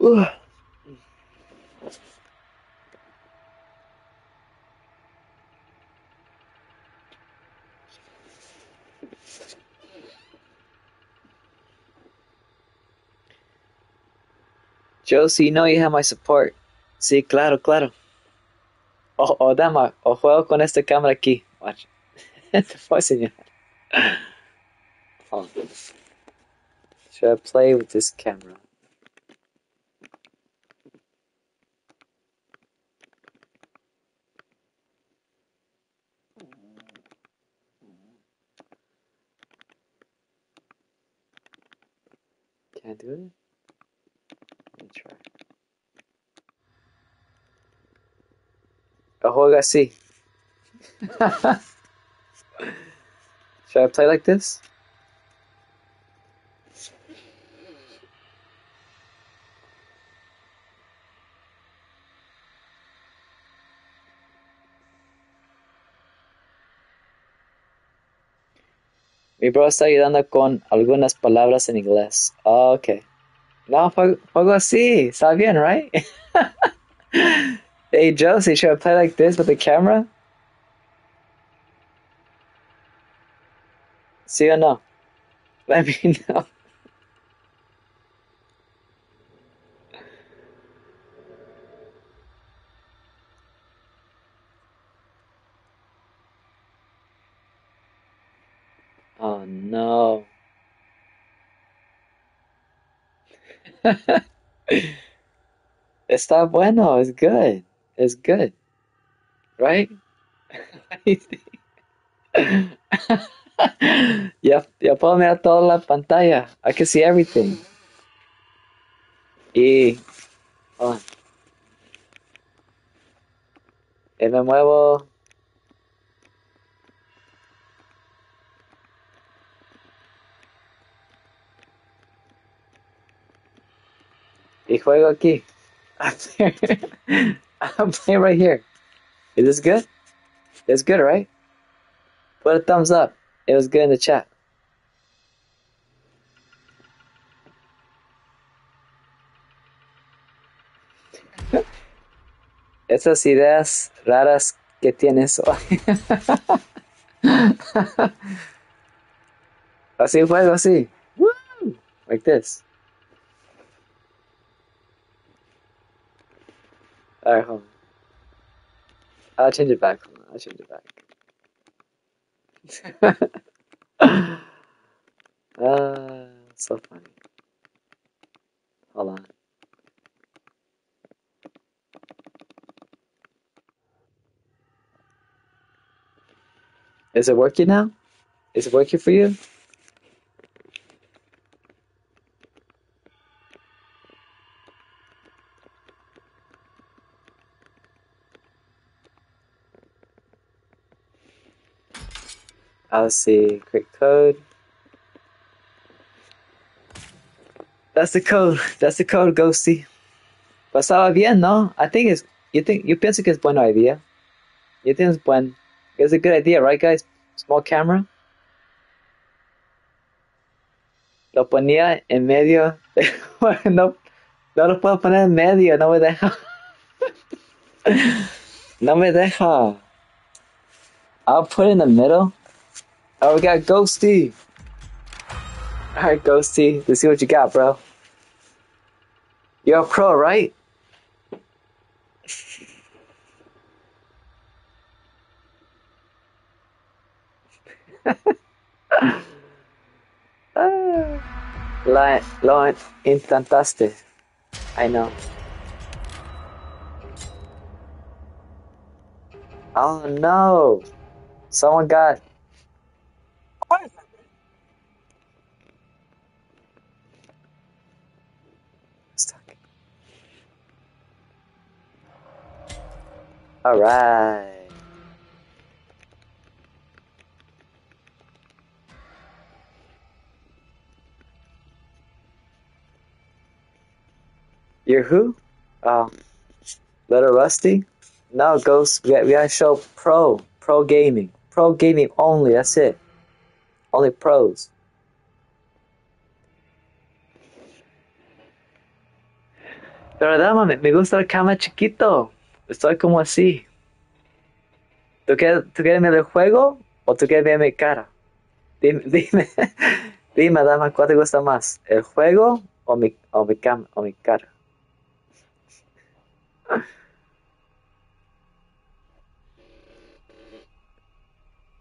Ugh. Josie, you know you have my support. Sí, claro, claro. O, o dama, o juego con esta cámara aquí. Watch. Te enseñar. Hold on. Should I play with this camera? Can I do it? Let me try. A juego así. Should I play like this? Mi bro está ayudando con algunas palabras en inglés. Ah, ok. No, juego así. Está bien, right? hey, Josie, should I play like this with the camera? See o no? Let me know. Oh no. Está bueno, it's good. It's good. Right? ya, ya puedo mirar toda la pantalla. I can see everything. Y. on. Y me muevo. Y juego aquí. I'm playing right here. Is this good? It's good, right? Put a thumbs up. It was good in the chat. Esas ideas raras que tienes hoy. así juego, así. Like this. Alright, hold on. I'll change it back. I'll change it back. uh, so funny. Hold on. Is it working now? Is it working for you? I'll see. quick code. That's the code. That's the code, Ghosty. Pasaba bien, ¿no? I think it's, you think, yo pienso que es buena idea. You think it's buen, it's a good idea, right guys? Small camera. Lo ponía en medio. no, no lo puedo poner en medio, no me deja. no me deja. I'll put it in the middle. Oh, we got Ghosty. Alright, Ghosty. Let's see what you got, bro. You're a pro, right? Ah, lo. I know. Oh no! Someone got. Stuck. All right. You're who? Oh, Little Rusty? No, Ghost. We got, we gotta show pro, pro gaming, pro gaming only. That's it. Only pros. Pero dama, me, me gusta el cama chiquito. Estoy como así. ¿Tú quieres, ¿Tú quieres ver el juego o tú quieres ver mi cara? Dime, dime, dime, dama, ¿cuál te gusta más? ¿El juego o mi, o mi cama o mi cara?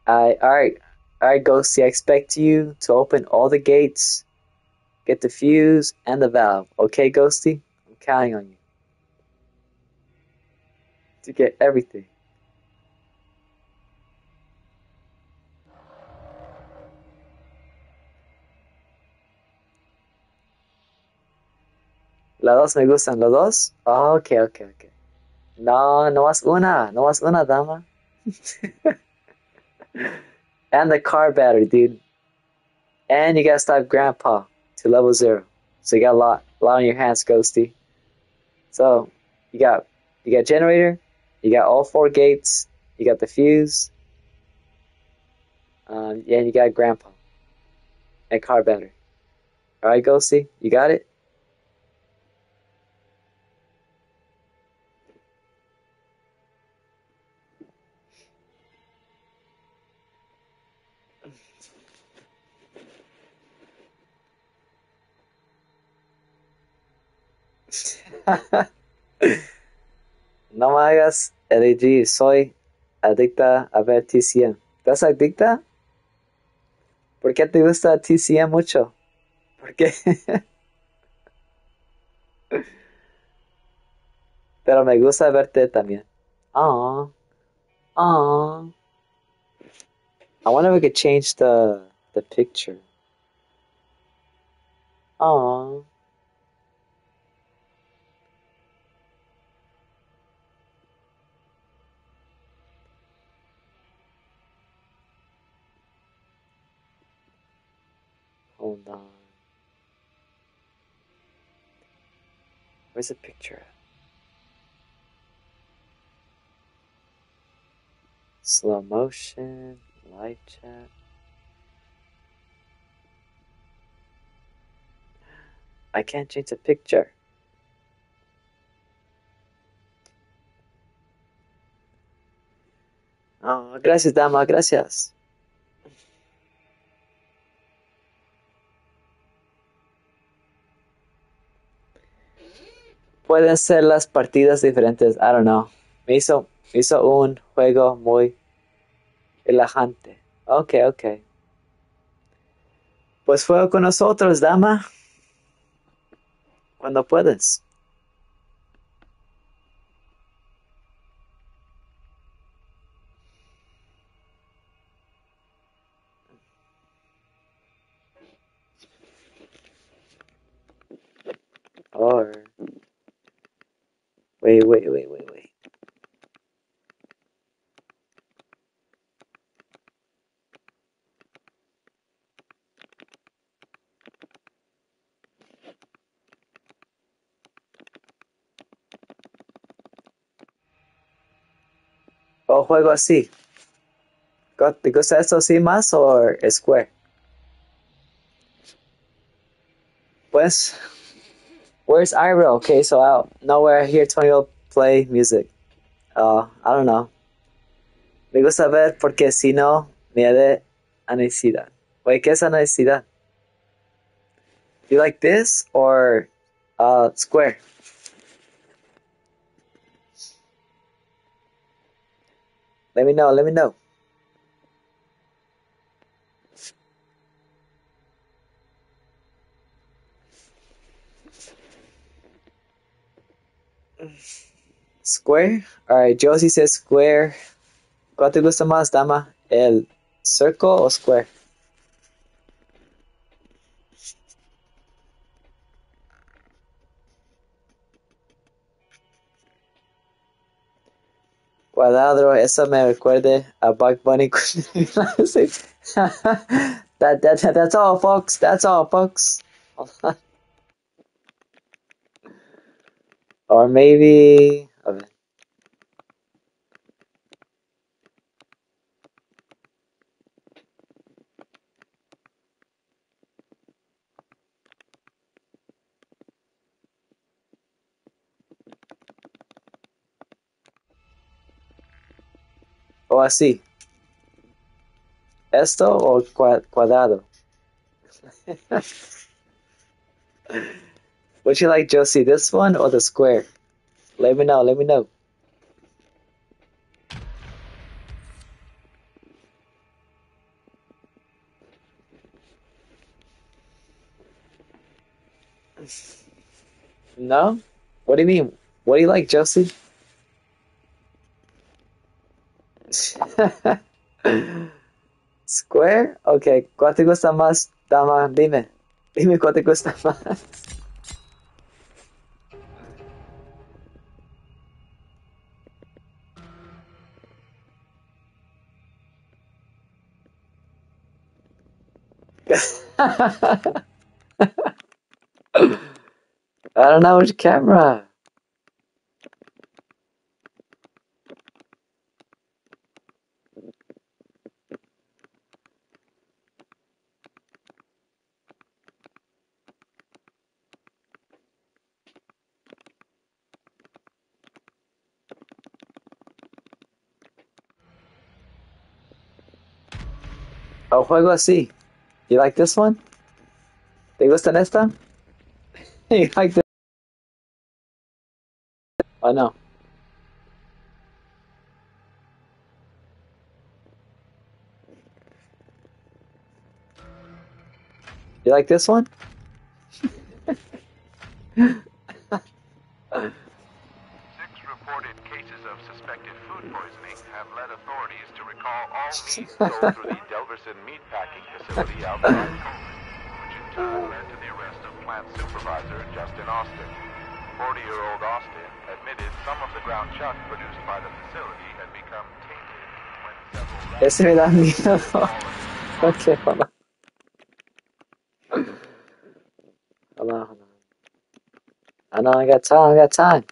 I alright, alright, Ghosty. I expect you to open all the gates, get the fuse and the valve. Okay, Ghosty? I'm counting on you to get everything. Las dos me gustan, los dos. Oh, ok, ok, ok. No, no más una, no más una, dama. and the car battery, dude. And you gotta stop Grandpa to level zero. So you got a lot, a lot on your hands, Ghosty. So you got, you got generator, you got all four gates, you got the fuse, um, and you got Grandpa and car battery. All right, Ghosty, you got it. No me hagas LG, soy adicta a ver TCM. ¿Estás adicta? ¿Por qué te gusta TCM mucho? ¿Por qué? Pero me gusta verte también. Aww. Aww. I wonder if we could change the the picture. Aww. Hold on. Um, where's the picture? Slow motion, live chat. I can't change the picture. Oh, gracias, dama, gracias. Pueden ser las partidas diferentes, I don't know. Me hizo, me hizo un juego muy relajante. Ok, ok. Pues juego con nosotros, dama. Cuando puedes. güey, güey, güey, güey. O juego así. ¿Te gusta esto así más o Square? Pues where's Ira? Okay, so I nowhere here Tony will play music. Uh, I don't know. Me gusta ver porque si no me da ansiedad. Wait, ¿qué es ansiedad? You like this or uh, Square? Let me know, let me know. Square? Alright, Josie says square. ¿Cuál te gusta más, dama? ¿El circle o square? Cuadrado, eso me recuerde a Bug Bunny. that, that, that, that's all, folks. That's all, folks. or maybe. A ver. O así. ¿Esto o cua- cuadrado? Would you like, Josie, this one or the square? Let me know, let me know. No? What do you mean? What do you like, Josie? Square? Ok, ¿cuál te gusta más, dama? Dime. Dime cuál te gusta más. I don't know which camera. O juego así. You like this one? ¿Te gustan esta? you like this? Oh no. You like this one? Six reported cases of suspected food poisoning have led through the Delverson meatpacking facility outside Coleman, which in turn led to the arrest of plant supervisor Justin Austin. 40-year-old Austin admitted some of the ground chuck produced by the facility had become tainted when several Ese me da miedo. hold on. Hold on, hold on. I know I got time, I got time.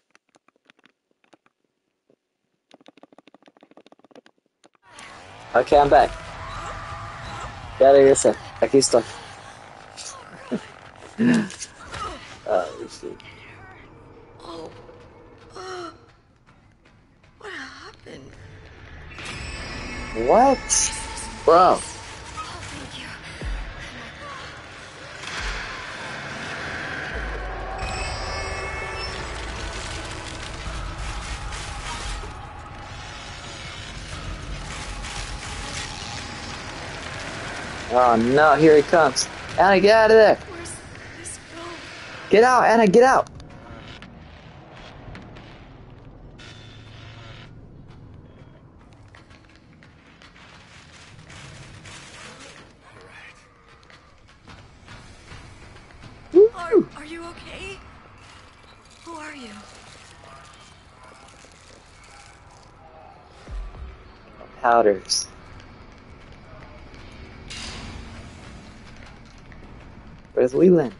Okay, I'm back. Ya regresé. Aquí estoy. oh, shit. Oh. What happened? What? Bro. Oh no, here he comes. Ana, get out of there. Where's this go? Get out, Ana, get out. Are, are you okay? Who are you? Powders. Where's Leland?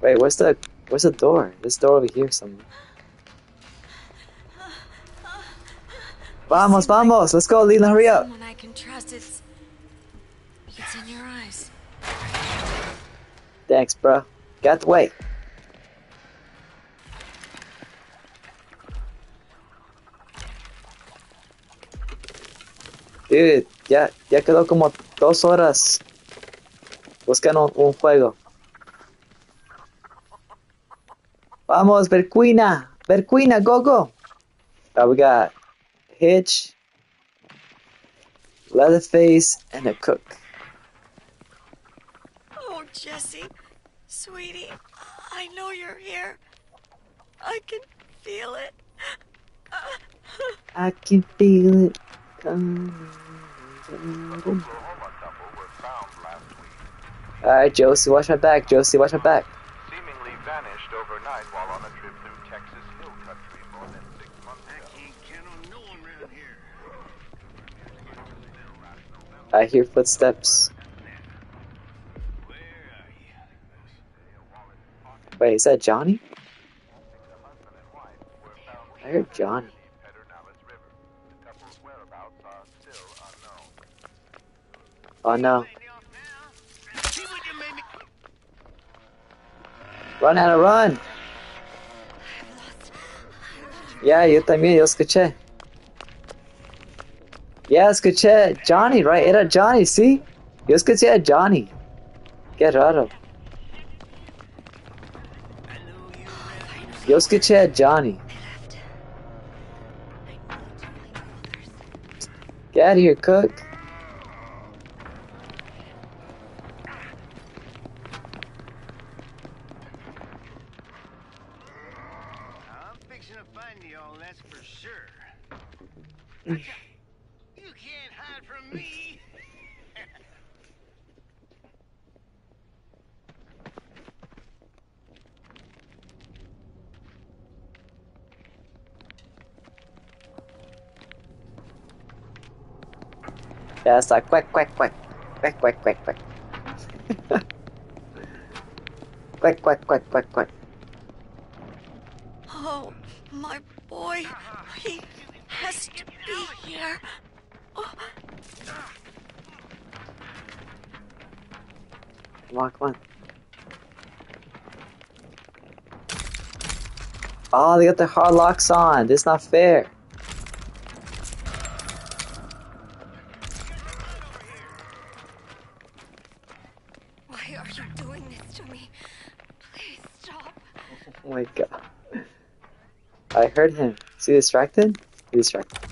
Wait, where's the where's the door? This door over here somewhere. Vamos, vamos. Let's go, Leland. Hurry up. Someone I can trust. It's. It's in your eyes. Thanks, bro. Got the way. Dude, ya, ya quedó como dos horas buscando un juego. Vamos, Verquina. Verquina, go, go. Uh, we got Hitch, Leatherface, and a cook. Oh, Jesse, sweetie, I know you're here. I can feel it. I can feel it coming. Oklahoma couple were found last week. Alright, Josie, watch my back. Josie, watch my back. On a trip through Texas hill country more than six months ago. Can't count on no one around here. I hear footsteps. Where are you? Wait, is that Johnny? I heard Johnny. Pedernales River. The couple's whereabouts are still unknown. Oh no. See what you. Run, Ana, run! Yeah, yo también, yo escuché. Yeah, escuché Johnny, right? Era Johnny, ¿sí? Yo escuché a Johnny. Qué raro. Yo escuché a Johnny. Get out of here, cook. I'm fixing to find y'all, that's for sure. You can't hide from me. Yeah, it's like quack, quack, quack. Quack, quack, quack, quack. quack, quack, quack, quack, quack. Oh, my boy. He has to be here. Oh, Come on, come on. Oh, they got the hard locks on. This is not fair. Why are you doing this to me? Please stop. Oh my god. I heard him. Is he distracted? He's distracted.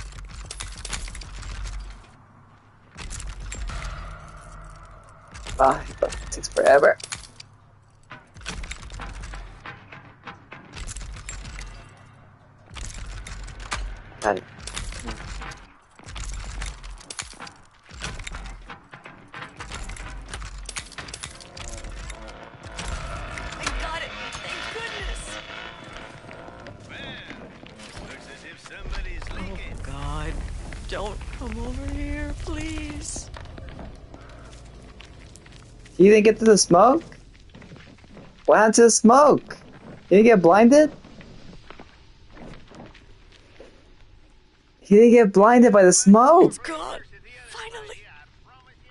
You didn't get to the smoke? What happened to the smoke? Did you get blinded? He didn't get blinded by the smoke. It's gone. Finally. I promise you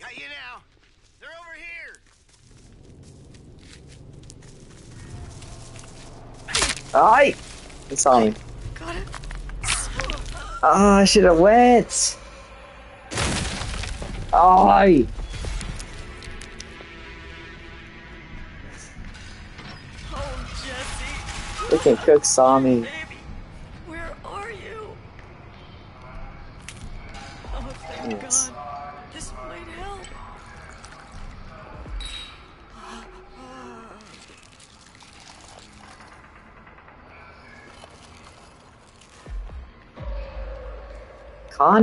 that. Got you now. They're over here. Aye! He saw me. Oh, I should have went. Oh. Freaking cook saw me.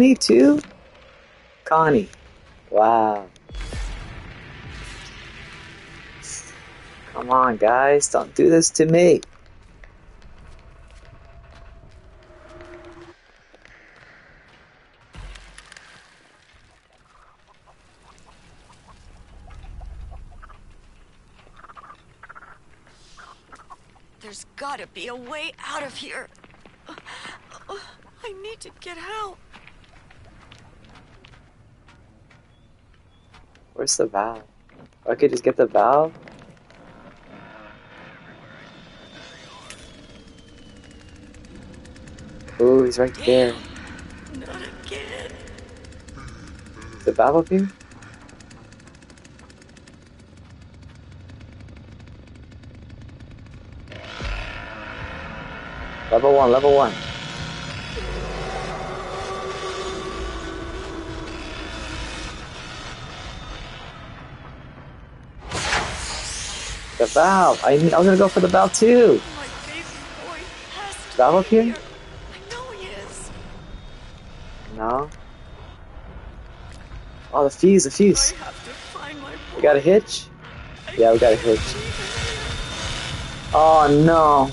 Connie too? Connie. Wow. Come on, guys. Don't do this to me. There's gotta be a way out of here. I need to get help. Where's the valve? I could just get the valve? Ooh, he's right there. The valve up here? Level one, level one. The valve. I, mean, I was gonna go for the valve too. Valve up here? No. Oh, the fuse, the fuse. We got a hitch? Yeah, we got a hitch. Oh no.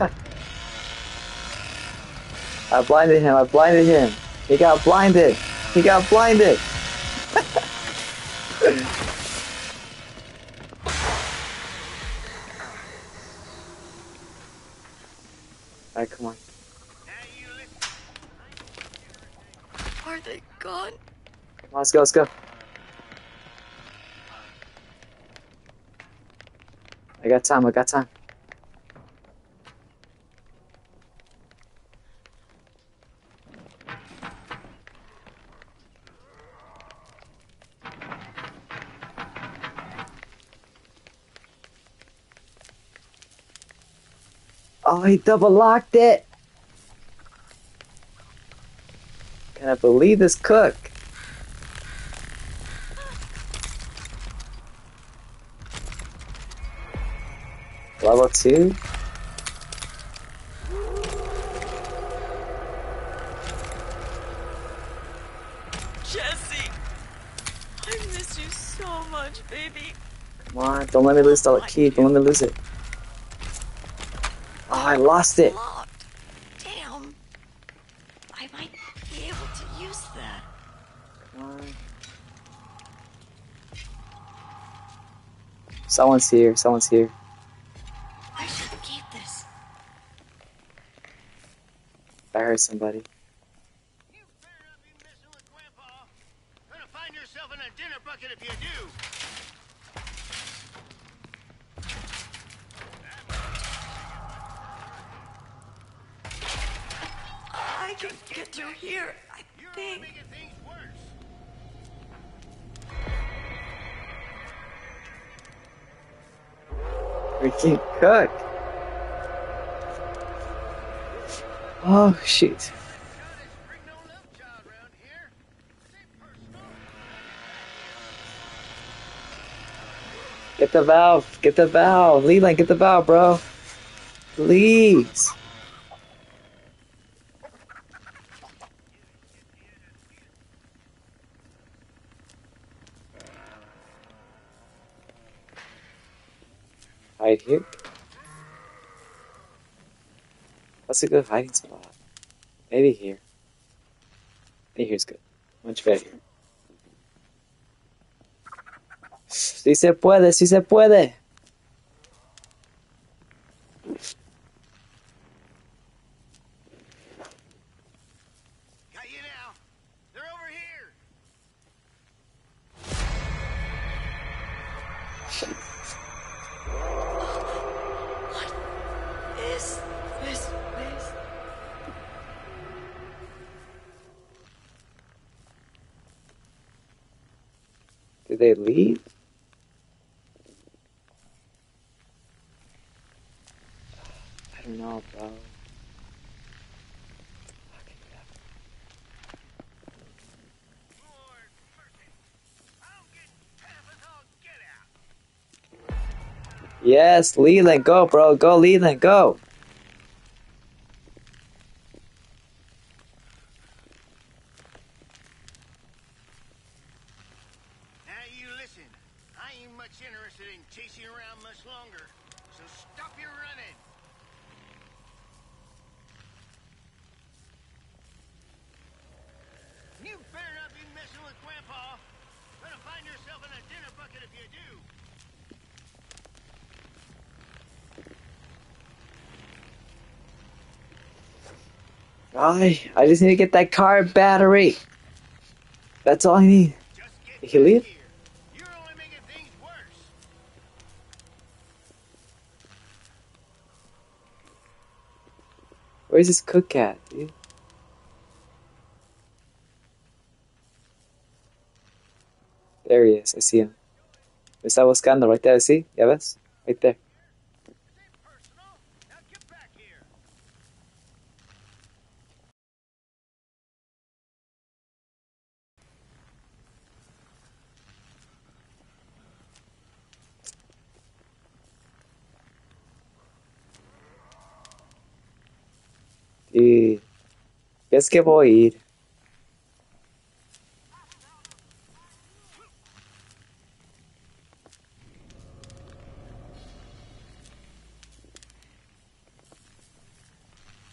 I blinded him. I blinded him. He got blinded. He got blinded. Alright, come on. Are they gone? Come on, let's go, let's go. I got time, I got time. Oh, he double locked it. Can I believe this cook? Level two? Jesse! I miss you so much, baby. Come on, don't let me lose all the key. Don't let me lose it. I lost it. Locked. Damn. I might be able to use that. Someone's here. Someone's here. I should keep this. I heard somebody. Here. Say personal. Get the valve. Get the valve. Leland, get the valve, bro. Please. Hide here. What's a good hiding spot? Maybe here. Maybe here's good. Much better. Sí se puede, sí se puede. They leave? I don't know, bro. Fucking crap. Lord mercy. I'm getting tough as all get out. Yes, Leland, go, bro. Go, Leland, go. Now you listen. I ain't much interested in chasing you around much longer. So stop your running. You better not be messing with Grandpa. find yourself in a dinner bucket if you do. I I just need to get that car battery. That's all I need. Did he leave? Where's this cook at, dude? There he is. I see him. Me está buscando right there. See? ¿Ya ves? Right there. This ain't personal. Now get back here. Y voy a ir.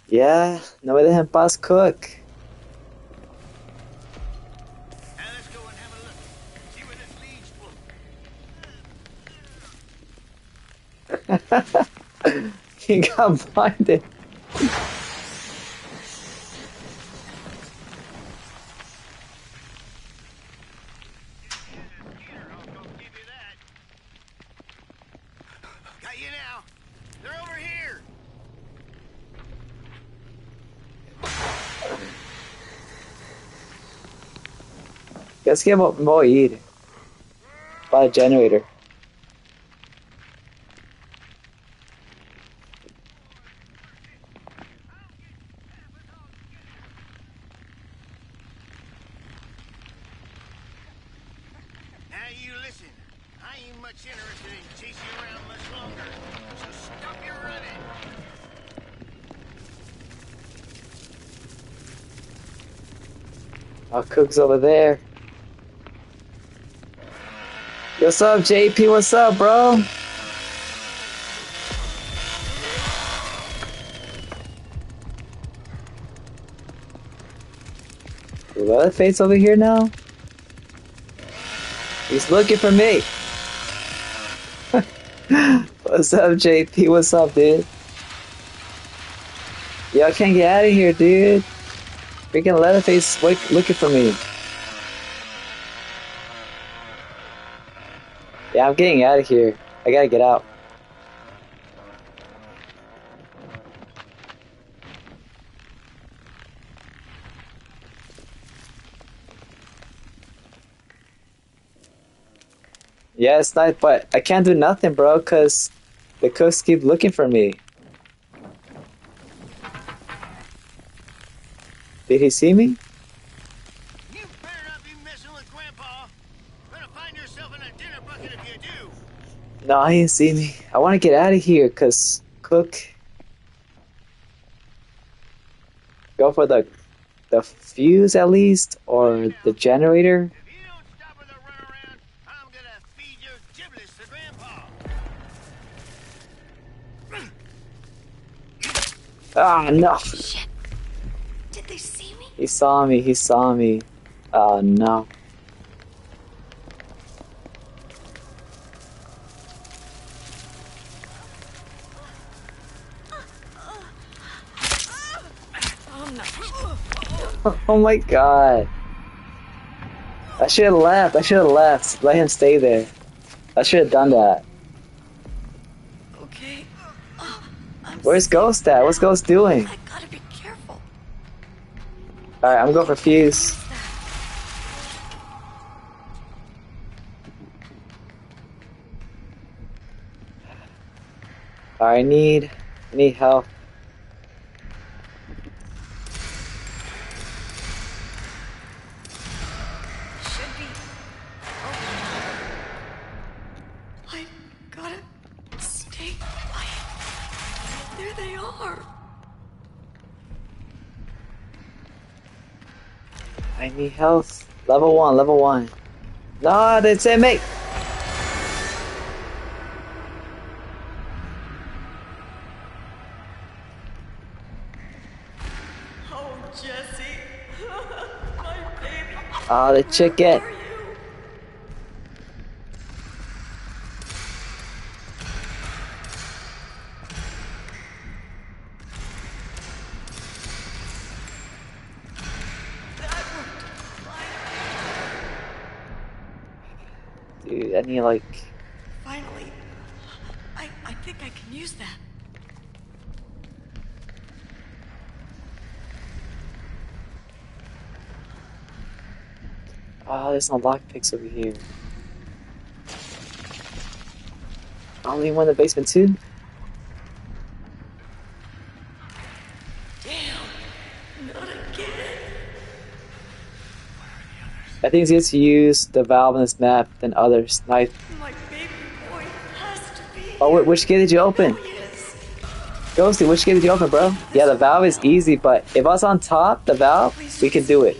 Yeah, no me dejen en paz, cook. Now let's go and have a look. See where this leads to. he got blinded. Skeeter, I'll go give you that. Got you now. They're over here. Es que vo- voy a ir. Para el generator. Now you listen. I ain't much interested in chasing you around much longer. So stop your running. Our cook's over there. What's up, JP? What's up, bro? The Leatherface over here now? He's looking for me. What's up, JP? What's up, dude? I can't get out of here, dude. Freaking Leatherface look, looking for me. Yeah, I'm getting out of here. I gotta get out. Yeah, it's nice, but I can't do nothing, bro, because the cooks keep looking for me. Did he see me? You better not be messing with Grandpa. Gonna find yourself in a dinner bucket if you do. No, he didn't see me. I want to get out of here because Cook. Go for the the fuse at least, or the generator. If you don't stop with the runaround, I'm gonna feed your giblets to Grandpa. Ah, no. Shit. Did they see me? He saw me. He saw me. Oh, no. Oh. My god. I should have left. I should have left. Let him stay there. I should have done that. Okay. Oh, Where's Ghost at? What's Ghost doing? I gotta be careful. Alright, I'm going for fuse. I need I need help. Should be. Oh. I gotta stay quiet. There they are. I need health. Level one, level one. No, they say mate. Oh, Jesse. My baby. Oh, the chicken. Where are you? Dude, I need like Finally. I, I think I can use that. Oh, there's no lockpicks over here. I only one in the basement too? Damn. Not again. I think it's easier to use the valve on this map than others. Knife. My baby boy has to be. Oh, which gate did you open? Ghosty, which gate did you open, bro? Yeah, the valve is easy, but if I was on top, the valve, we could do it.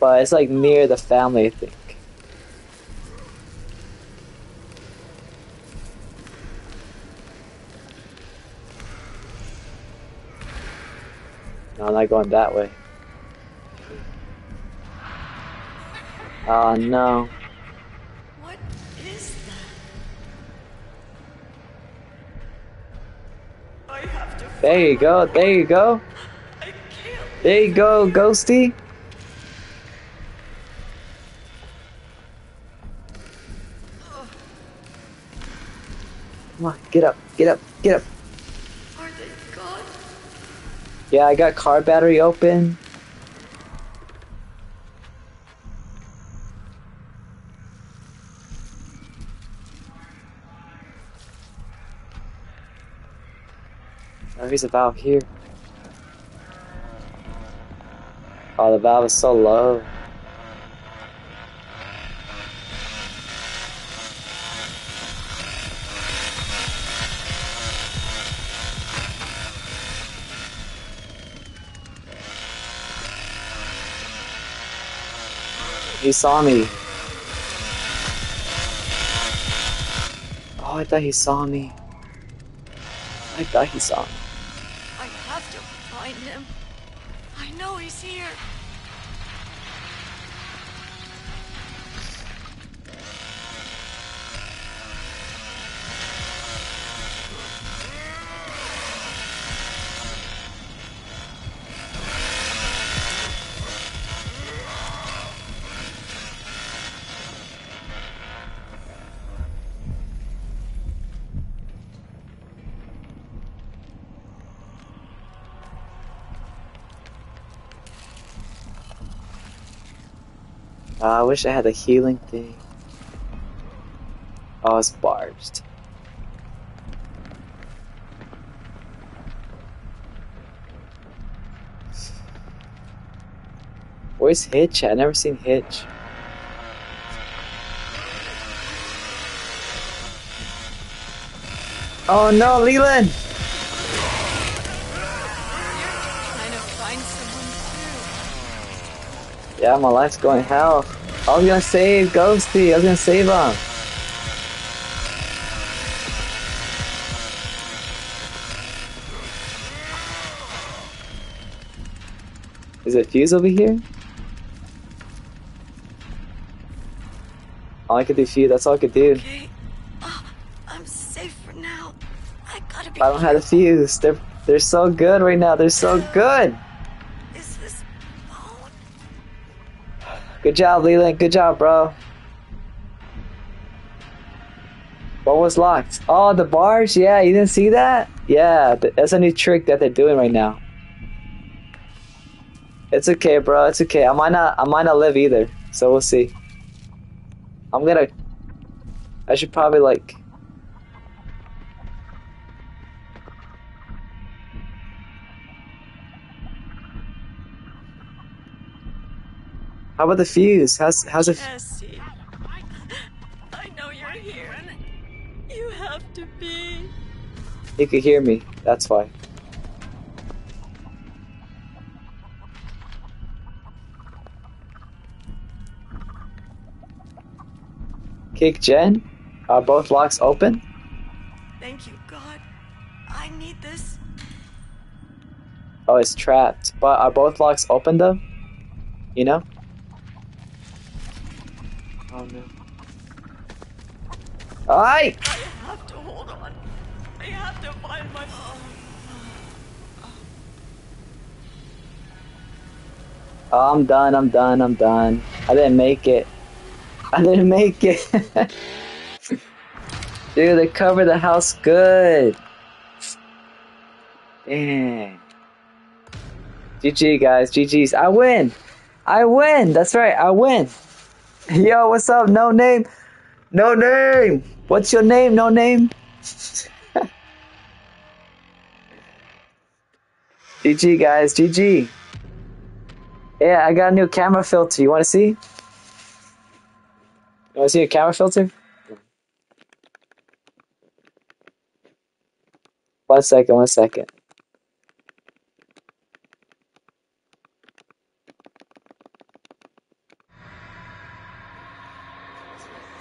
But it's like near the family, I think. No, I'm not going that way. Oh no. What is that? I have to. There you go, there you go. There you go, Ghosty. Get up, get up, get up. Are they gone? Yeah, I got car battery open. Oh, here's a valve here. Oh, the valve is so low. He saw me. Oh, I thought he saw me. I thought he saw me. Wish I had a healing thing. Oh, it's barged. Where's Hitch? I never seen Hitch. Oh no, Leland! Trying to find someone too. Yeah, my life's going hell. I was gonna save Ghosty. I was gonna save him. Is it fuse over here? All I could do fuse. That's all I could do. Okay. Oh, I'm safe for now. I gotta be. I don't have the fuse. They're they're so good right now. They're so good. Good job, Leland. Good job, bro. What was locked? Oh, the bars. Yeah, you didn't see that? Yeah, that's a new trick that they're doing right now. It's okay, bro. It's okay. I might not. I might not live either. So we'll see. I'm gonna. I should probably like. How about the fuse? How's how's it? Jesse. I know you're here. You have to be. He could hear me. That's why. Kick Jen. Are both locks open? Thank you, God. I need this. Oh, it's trapped. But are both locks open though? You know? Oh no. I have to hold on. I have to find my. Oh, I'm done, I'm done, I'm done. I didn't make it. I didn't make it. Dude, they covered the house good. Dang. GG, guys. GG's. I win. I win. That's right. I win. Yo, what's up? No name. No name. What's your name? No name. GG, guys. GG. Yeah, I got a new camera filter. You want to see? You want to see a camera filter? One second, one second.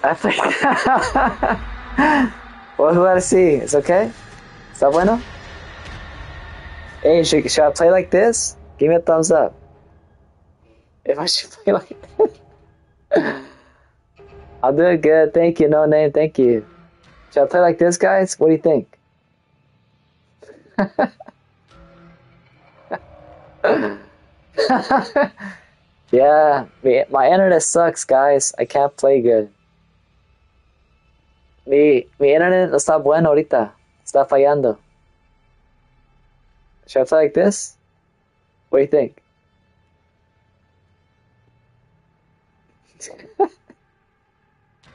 I think. well, who I see? It's okay? Is that bueno? Hey, should, should I play like this? Give me a thumbs up. If I should play like I'll do it good. Thank you. No name. Thank you. Should I play like this, guys? What do you think? yeah, my internet sucks, guys. I can't play good. Mi, mi internet está bueno ahorita. Está fallando. Should I play like this? What do you think?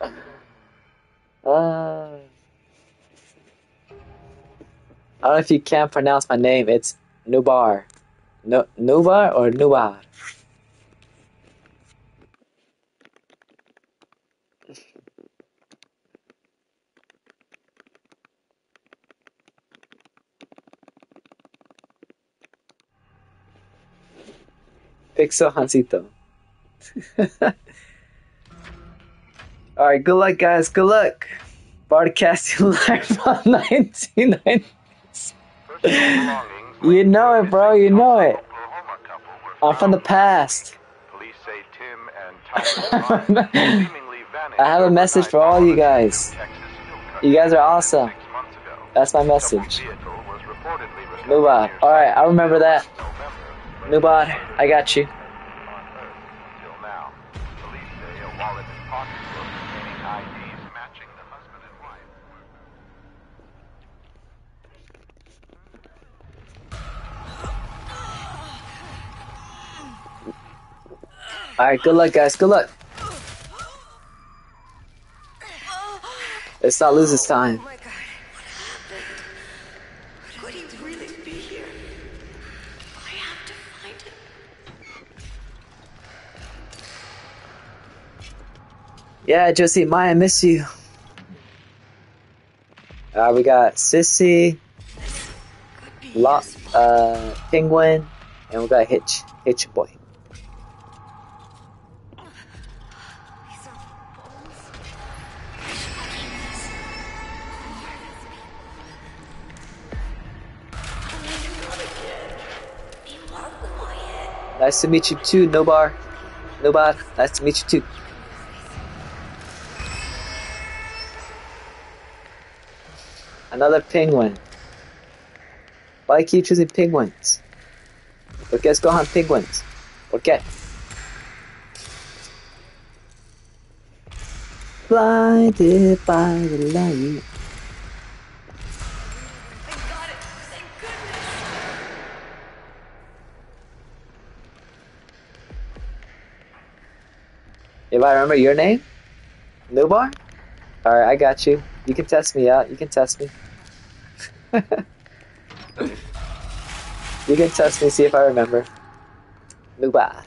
uh, I don't know if you can't pronounce my name. It's Nubar. No, Nubar or Nubar? Pixel Hansito. Alright, good luck, guys. Good luck. Broadcasting live on 1990. You know it, bro. You know it. I'm from the past. Police say Tim and Tyler seemingly vanished I have a message for all you guys. You guys are awesome. six months ago. That's my message. vehicle was reportedly restored Nubar. near Alright, I remember that. Nubar, I got you. Alright, good luck, guys. Good luck. Let's not lose this time. Oh my god. What happened? Could he really be here? I have to find him. Yeah, Josie, Maya, miss you. Uh, we got Sissy, Could be Lo- uh, Penguin, and we got Hitch, Hitch Boy. Nice to meet you too, Nobar. Nobar, nice to meet you too. Another penguin. Why I keep choosing penguins? ¿Por qué escojan penguins? ¿Por qué? Blinded by the light. If I remember your name? Nubar? Alright, I got you. You can test me out. You can test me. you can test me, see if I remember. Nubar.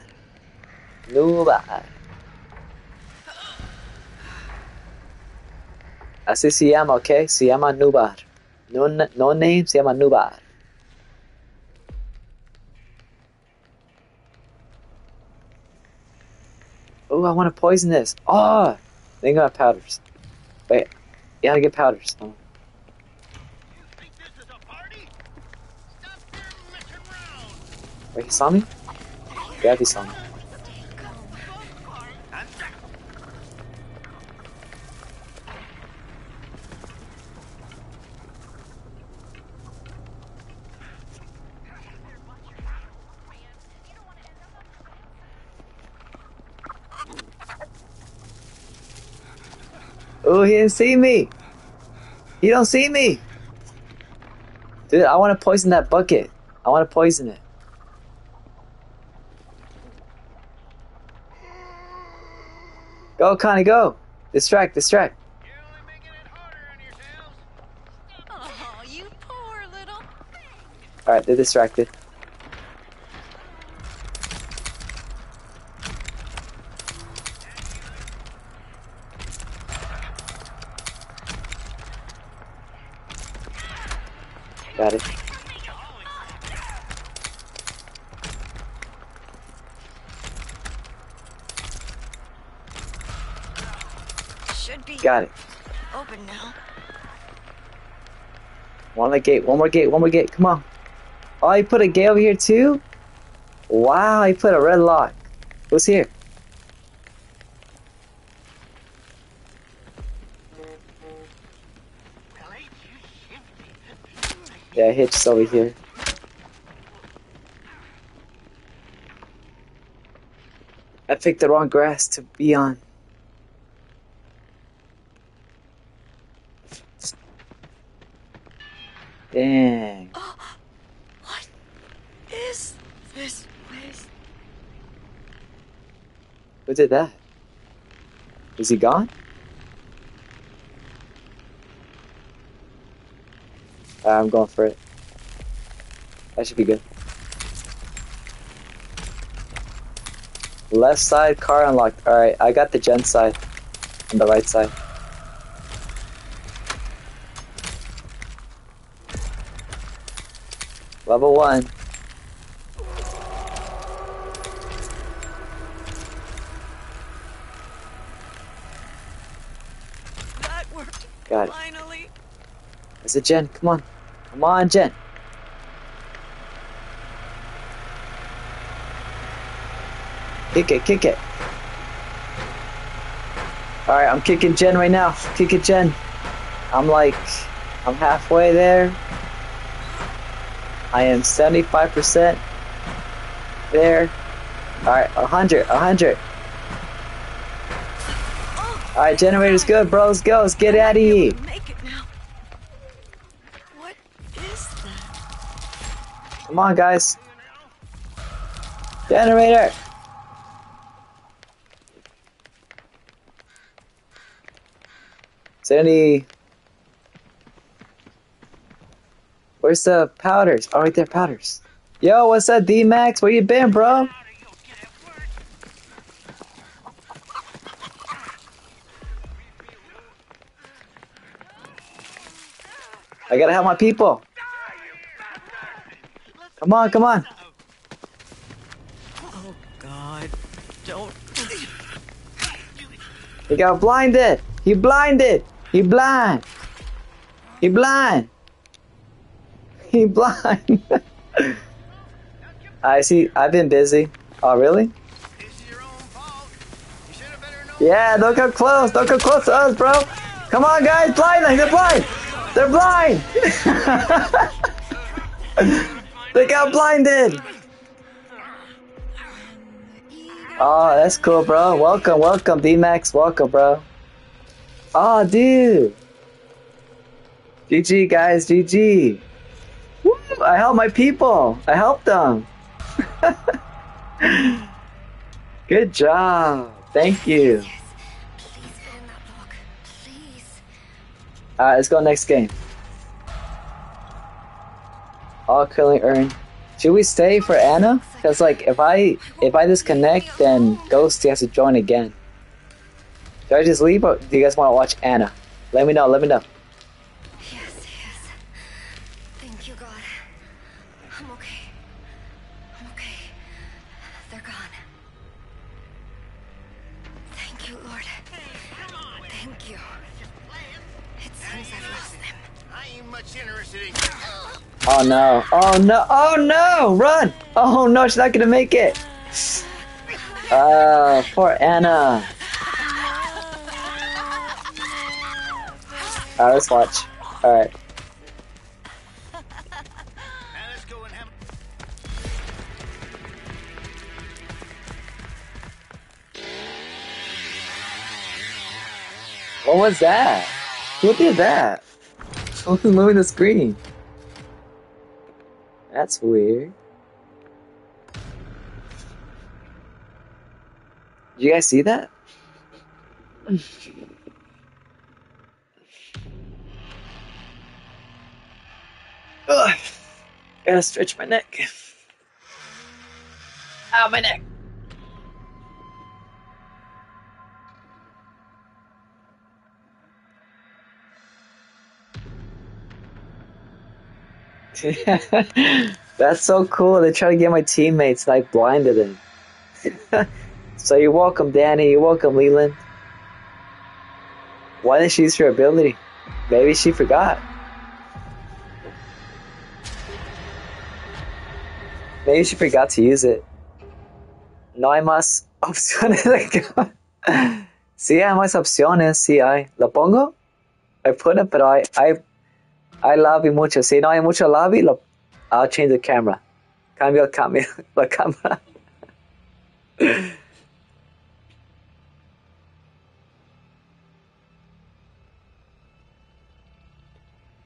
Nubar. Así se llama, ¿ok? Se llama Nubar. No, no name, se llama Nubar. Oh, I want to poison this. Oh, they got powders. Wait, you gotta get messing around. Wait, he saw me? Yeah, he saw me. Oh, he didn't see me. He don't see me. Dude, I want to poison that bucket. I want to poison it. Go, Connie, go. Distract, distract. You're only making it harder on yourselves. Oh, you poor little. Alright, they're distracted. Got it. Should be Got it. open now. One more gate, one more gate, one more gate. Come on. Oh, he put a gate over here too? Wow, he put a red lock. Who's here? Well, ain't you shifty? Yeah, Hitch's over here. I picked the wrong grass to be on. Dang. What is this place? Who did that? Is he gone? Alright, I'm going for it. That should be good. Left side, car unlocked. Alright, I got the gen side. On the right side. Level one. That worked. Got it. Finally. Is it gen? Come on. Come on, gen. Kick it, kick it. Alright, I'm kicking gen right now. Kick it, gen. I'm like, I'm halfway there. I am 75% there. Alright, 100, 100. Alright, generator's good, bro. Let's go. Let's get out of here. Come on, guys. Generator. Is there any? Where's the powders? Oh, right there, powders. Yo, what's up, D Max? Where you been, bro? How do you get it work? I gotta help my people. Come on, come on. Oh God! Don't. He got blinded. He blinded. He blind. He blind. He blind. I see. I've been busy. Oh, really? Yeah, don't come close. Don't come close to us, bro. Come on, guys. Blind. They're blind. They're blind. they got blinded. Oh, that's cool, bro. Welcome, welcome, D-Max. Welcome, bro. Oh, dude. GG, guys. GG. Woo, I helped my people. I helped them. Good job. Thank you. Alright, let's go next game. All killing earn. Should we stay for Ana? Cause like if I if I disconnect, then Ghosty has to join again. Should I just leave, or do you guys want to watch Ana? Let me know. Let me know. Oh no! Oh no! Oh no! Run! Oh no! She's not gonna make it. Uh, poor Ana. Alright, let's watch. Alright. What was that? Who did that? Who's moving the screen? That's weird. Did you guys see that? Ugh. Gotta stretch my neck. Ow, my neck. That's so cool. They try to get my teammates I blinded them. so you're welcome, Danny. You're welcome, Leland. Why didn't she use her ability? Maybe she forgot. Maybe she forgot to use it. No hay más opciones Sí hay más opciones, sí hay. ¿Lo pongo? I put it, but I, I, I lobby mucho. Si no hay mucho lobby, lo, I'll change the camera. Cambio, cambio la cámara.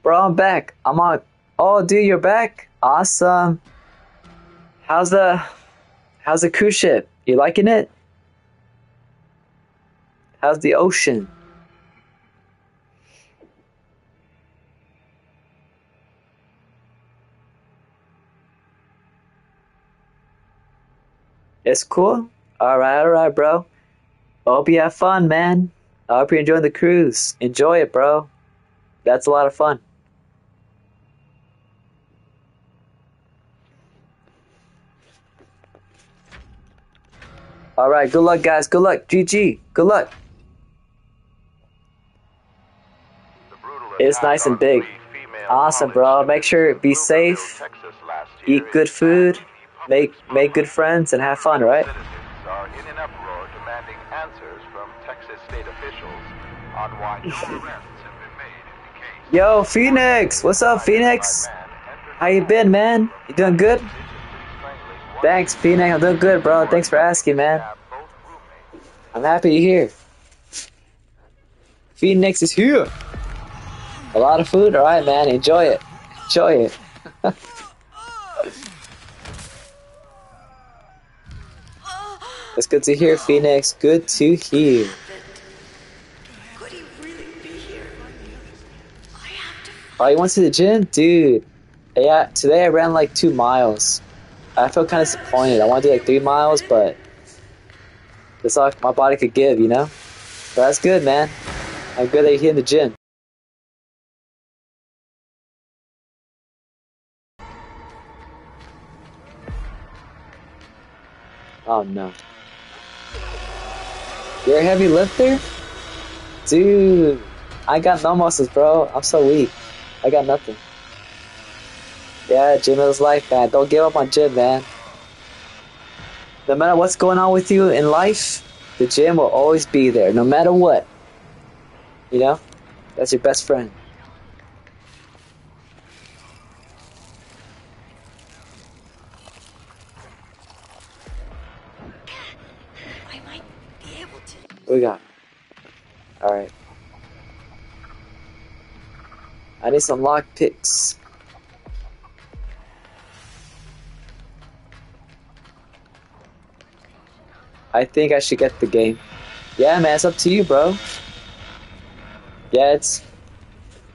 Bro, I'm back. I'm on. Oh, dude, you're back. Awesome. How's the, how's the cruise ship? You liking it? How's the ocean? It's cool. All right, all right, bro. Hope you have fun, man. I hope you're enjoying the cruise. Enjoy it, bro. That's a lot of fun. All right, good luck, guys. Good luck. GG. Good luck. It's nice and big. Awesome, bro. Make sure be safe, eat good food. Make make good friends, and have fun, right? Citizens are in an uproar demanding answers from Texas state officials on why no arrests have been made in the case. Yo, Phoenix. What's up, Phoenix? How you been, man? You doing good? Thanks, Phoenix. I'm doing good, bro. Thanks for asking, man. I'm happy you're here. Phoenix is here. A lot of food? Alright, man. Enjoy it. Enjoy it. That's good to hear, Phoenix. Good to hear. Oh, you went to the gym? Dude. Yeah, today I ran like two miles. I feel kind of disappointed. I want to do like three miles, but that's all my body could give, you know? But that's good, man. I'm good that you're here in the gym. Oh no. You're a heavy lifter? Dude, I got no muscles, bro. I'm so weak. I got nothing. Yeah, gym is life, man. Don't give up on gym, man. No matter what's going on with you in life, the gym will always be there, no matter what. You know? That's your best friend. I might be able to. What we got? Alright. I need some lock picks. I think I should get the game. Yeah, man, it's up to you, bro. Yeah, it's.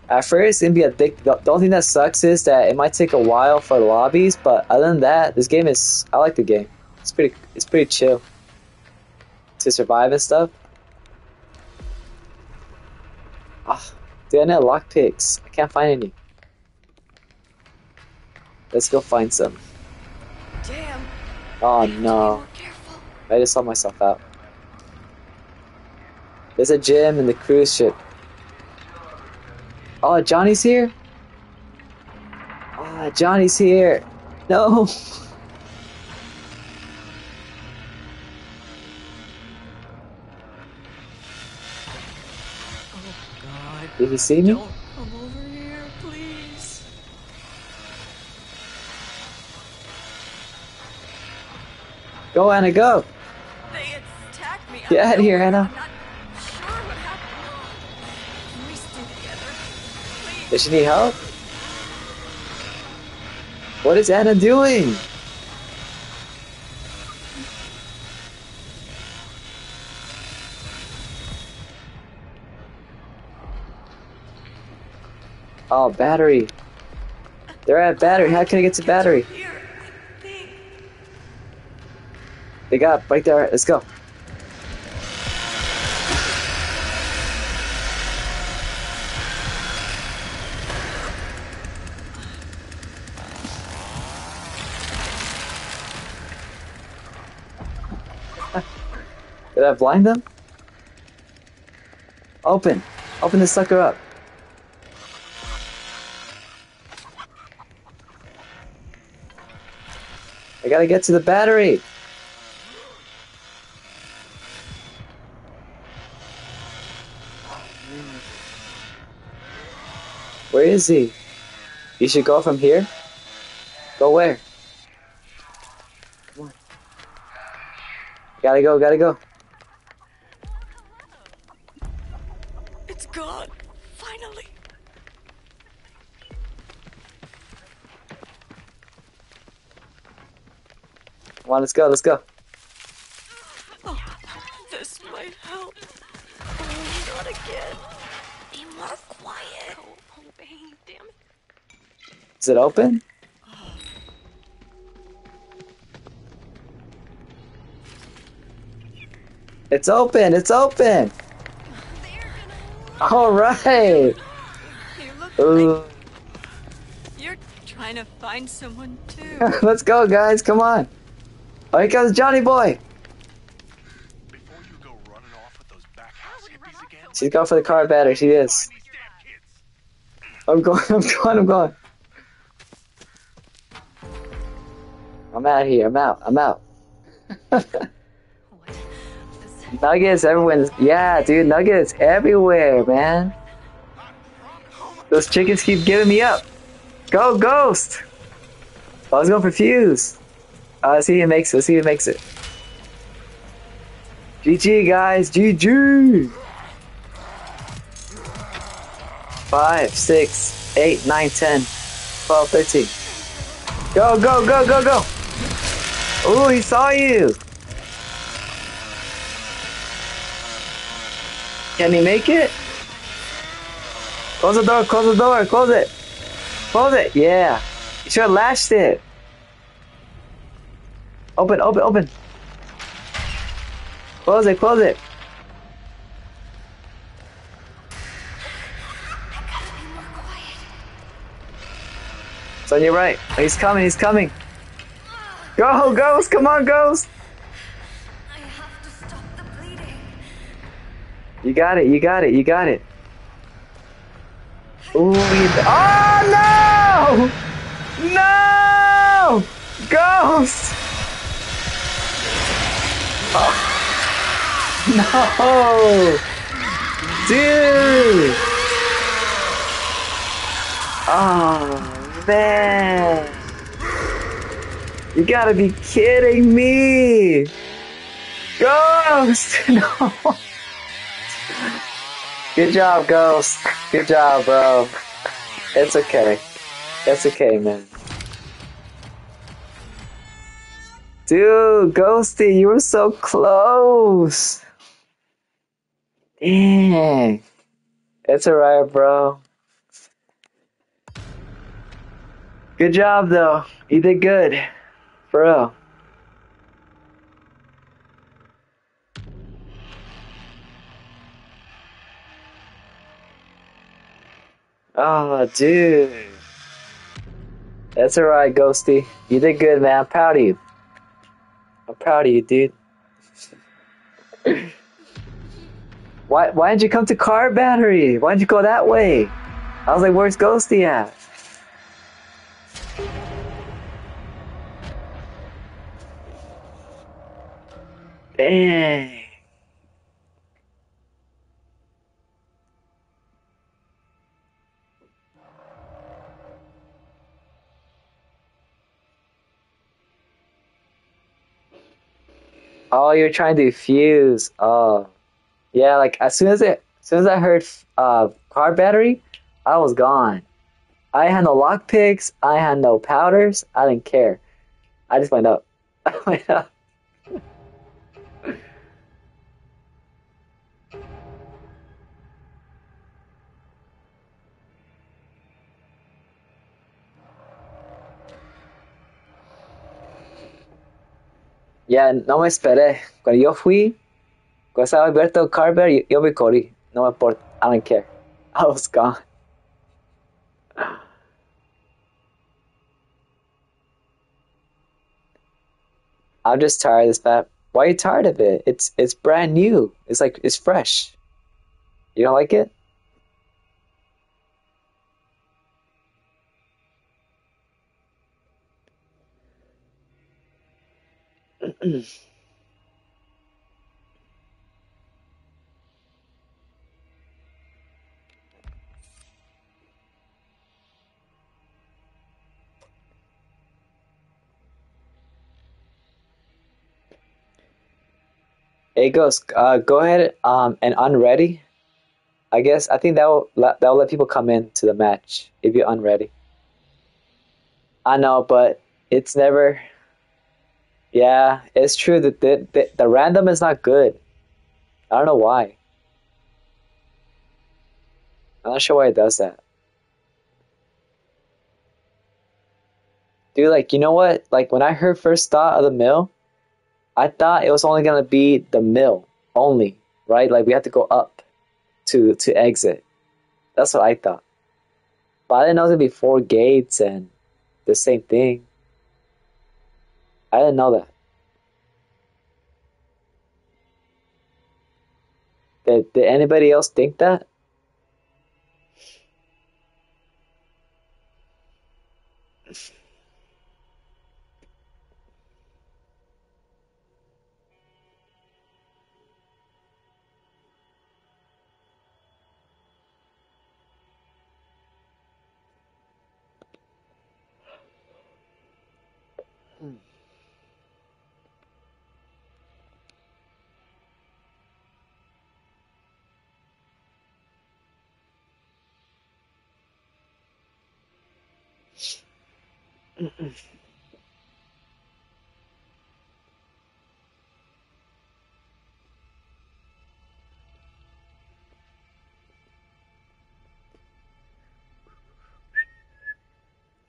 At first, it's gonna be addictive. The the only thing that sucks is that it might take a while for the lobbies, but other than that, this game is. I like the game. It's pretty. It's pretty chill. To survive and stuff. Ah, dude, I need lock picks. I can't find any. Let's go find some. Damn. Oh I have to be no. I just saw myself out. There's a gym in the cruise ship. Oh, Johnny's here? Oh, Johnny's here. No. Did he see me? Don't come over here, please. Go, Ana, go. They attacked me. Get out of here, Ana. Sure Does she need help? What is Ana doing? Oh, battery. They're at battery. How can I get to battery? They got right there. Let's go. Did I blind them? Open. Open this sucker up. I gotta get to the battery. Where is he? You should go from here? Go where? Gotta go, gotta go. Come on, let's go, let's go. Oh, this might help. Oh, not again. Be more quiet. Oh, oh obey, damn it. Is it open? It's open, it's open! Alright! Ooh. like you're trying to find someone too. Let's go, guys, come on! Oh, here comes Johnny Boy! Before you go running off with those back again, She's going for the car battery, she is. find these damn kids. I'm going, I'm going, I'm going. I'm out here, I'm out, I'm out. nuggets everywhere. Yeah, dude, nuggets everywhere, man. Those chickens keep giving me up. Go, Ghost! I was going for Fuse. Uh, see who makes it, see who makes it. GG, guys, GG! Five, six, eight, nine, ten, twelve, thirteen. Go, go, go, go, go! Ooh, he saw you! Can he make it? Close the door, close the door, close it! Close it, yeah! You should have latched it! Open, open, open! Close it, close it! It's on your right. He's coming, he's coming. Go, Ghost, come on, Ghost! You got it, you got it, you got it. Ooh. Oh, no! No! Ghost! Oh. No! Dude! Oh, man! You gotta be kidding me! Ghost! No! Good job, Ghost. Good job, bro. It's okay. It's okay, man. Dude, Ghosty, you were so close. Dang. It's alright, bro. Good job, though. You did good. For real. Oh, dude. That's alright, Ghosty. You did good, man. I'm proud of you. I'm proud of you, dude. why why didn't you come to car battery? Why didn't you go that way? I was like, where's Ghosty at? Dang. Oh, you're trying to fuse. Oh, yeah. Like as soon as it, as soon as I heard uh car battery, I was gone. I had no lockpicks. I had no powders. I didn't care. I just went up. I went up. Ya, no me esperé. Cuando yo fui, cuando estaba Alberto Carver, yo, me corrí. No me importa. I don't care. I was gone. I'm just tired of this map. Why are you tired of it? It's it's brand new. It's like it's fresh. You don't like it? Hey, Ghost, uh, go ahead um, and unready. I guess I think that will that will let people come in to the match if you're unready. I know, but it's never. Yeah, it's true that the, the the random is not good. I don't know why. I'm not sure why it does that. Dude, like you know what? Like when I heard first thought of the mill, I thought it was only gonna be the mill only, right? Like we had to go up to to exit. That's what I thought. But I didn't know there'd be four gates and the same thing. I didn't know that. Did, did anybody else think that?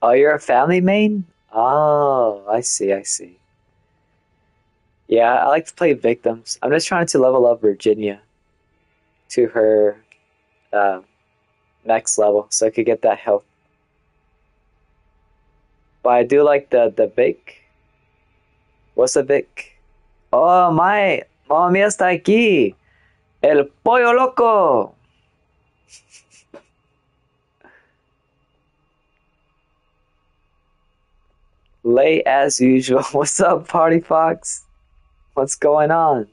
Oh, you're a family main? Oh, I see, I see. Yeah, I like to play victims. I'm just trying to level up Virginia to her uh, next level so I could get that health. But I do like the the Vic. What's the Vic? Oh my, oh, mamma mía está aquí. El pollo loco. Late as usual. What's up, Party Fox? What's going on?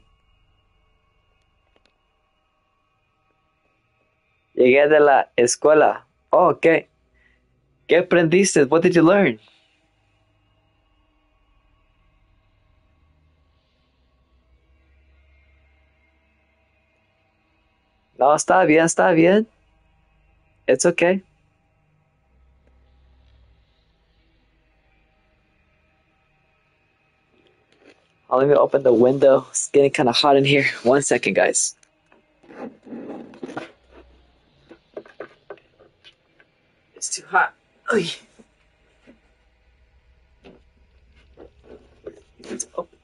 Llegué de la escuela. Oh, ¿qué? ¿Qué aprendiste? What did you learn? No, está bien, está bien. It's okay. Oh, let me open the window. It's getting kind of hot in here. One second, guys. It's too hot. Oy. It's open.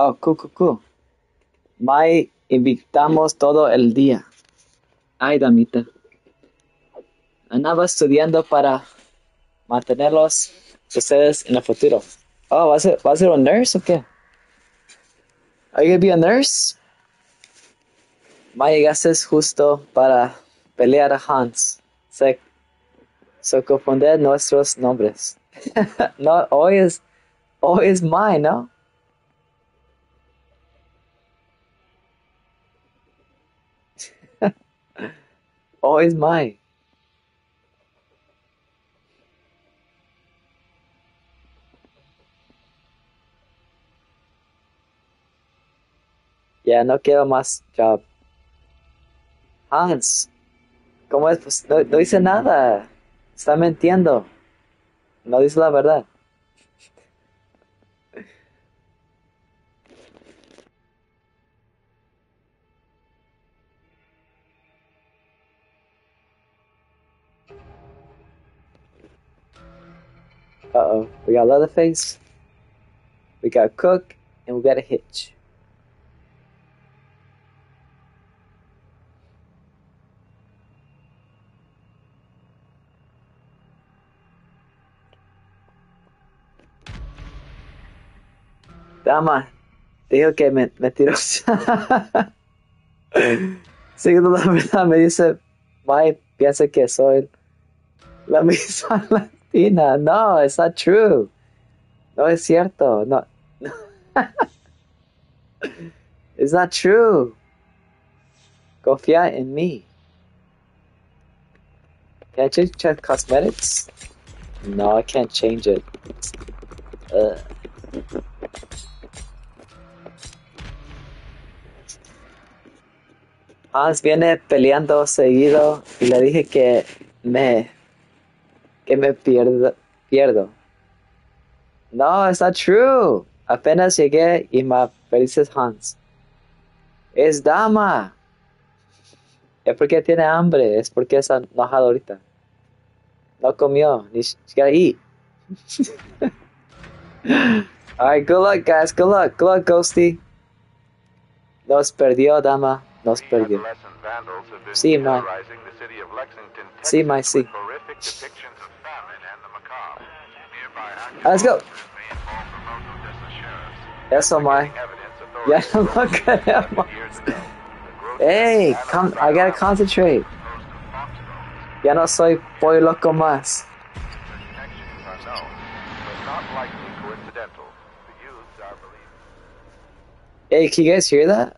Oh, cool, cool, cool. Mai invitamos todo el día. Ay, damita. Andaba estudiando para mantenerlos ustedes en el futuro. Oh, ¿va a ser, a ser un nurse o qué? Are you gonna be a nurse? Mai llegaste justo para pelear a Hans. Se, se confunden nuestros nombres. no, hoy es Oh, it's mine, no? oh, it's mine. Ya no quiero más job. Hans, ¿cómo es? Pues no, dice nada. Está mintiendo. No dice la verdad. Uh oh, we got Leatherface, we got Cook, and we got a Hitch. Dama, dijo que me, me tiró. Siguiendo la verdad, me dice, Mike piensa que soy la misma latina. No, it's not true. No es cierto. No. it's not true. Confía en mí. Can I change check cosmetics? No, I can't change it. Ugh. Hans viene peleando seguido y le dije que me que me pierdo pierdo. No, it's not true. Apenas llegué y me felices Hans. Es dama. Es porque tiene hambre, es porque está enojado ahorita. No comió, ni gotta eat. Alright, good luck guys, good luck, good luck Ghosty. Nos perdió, dama. Nos perdió. Adolescent vandals have Sí, ma. terrorizing the city of Lexington, Sí, ma, sí. with horrific depictions of famine and the macabre. Nearby Let's go. activists may involve remote Odessa sheriffs. Eso, ma. Evidence Ya no lo queremos. years ago. The grotesque Hey, come, I gotta concentrate. composed of foxtrots. Ya no soy pollo loco más. Their connections are known, but not likely coincidental. The youths are believed. Hey, can you guys hear that?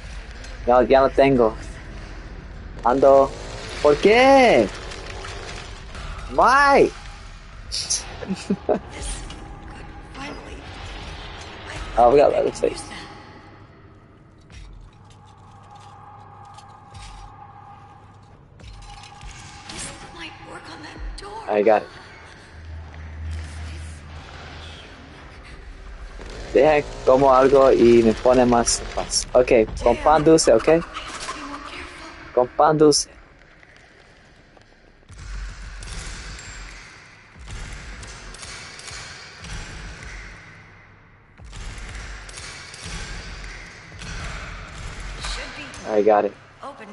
No, ya no tengo. Ando. ¿Por qué? Finally. Oh, we got that door. I got it. Deja como algo y me pone más paz. Ok, con pan dulce, ok? Con pan dulce. I got it. open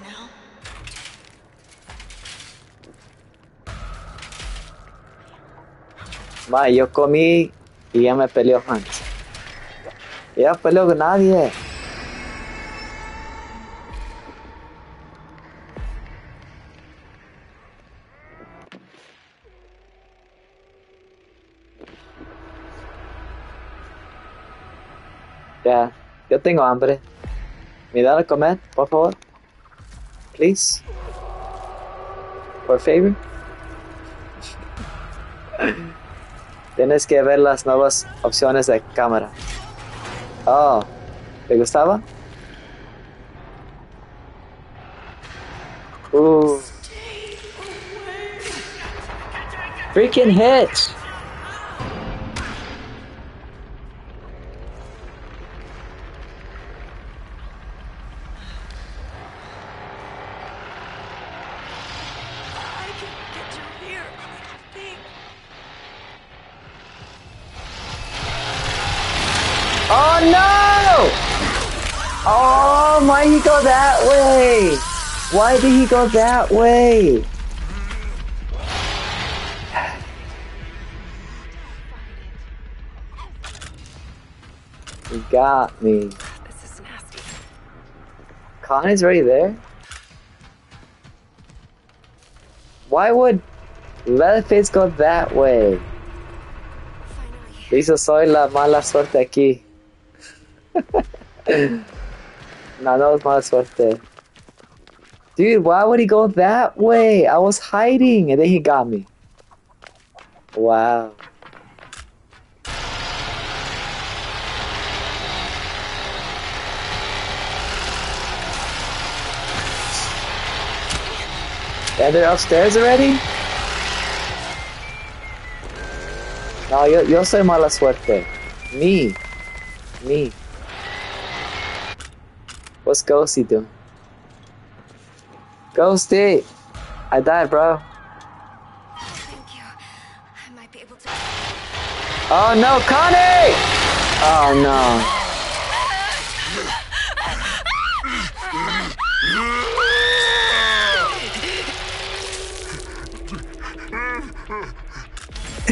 yo comí y ya me peleó Hans. Ya peleó con nadie. Ya, yo tengo hambre. ¿Me da de comer, por favor? Please. Por favor. Tienes que ver las nuevas opciones de cámara. Oh, ¿te gustaba? Uh. Freaking hit! Why did he go that way? He got me. This is nasty. Connie's already there? Why would Leatherface go that way? Dice, soy la mala suerte aquí. no, no es mala suerte. Dude, why would he go that way? I was hiding and then he got me. Wow. And they're upstairs already? No, yo, yo soy mala suerte. Me. Me. What's Ghosty doing? Ghosty! I died, bro. Thank you. I might be able to. Oh no, Connie! Oh no.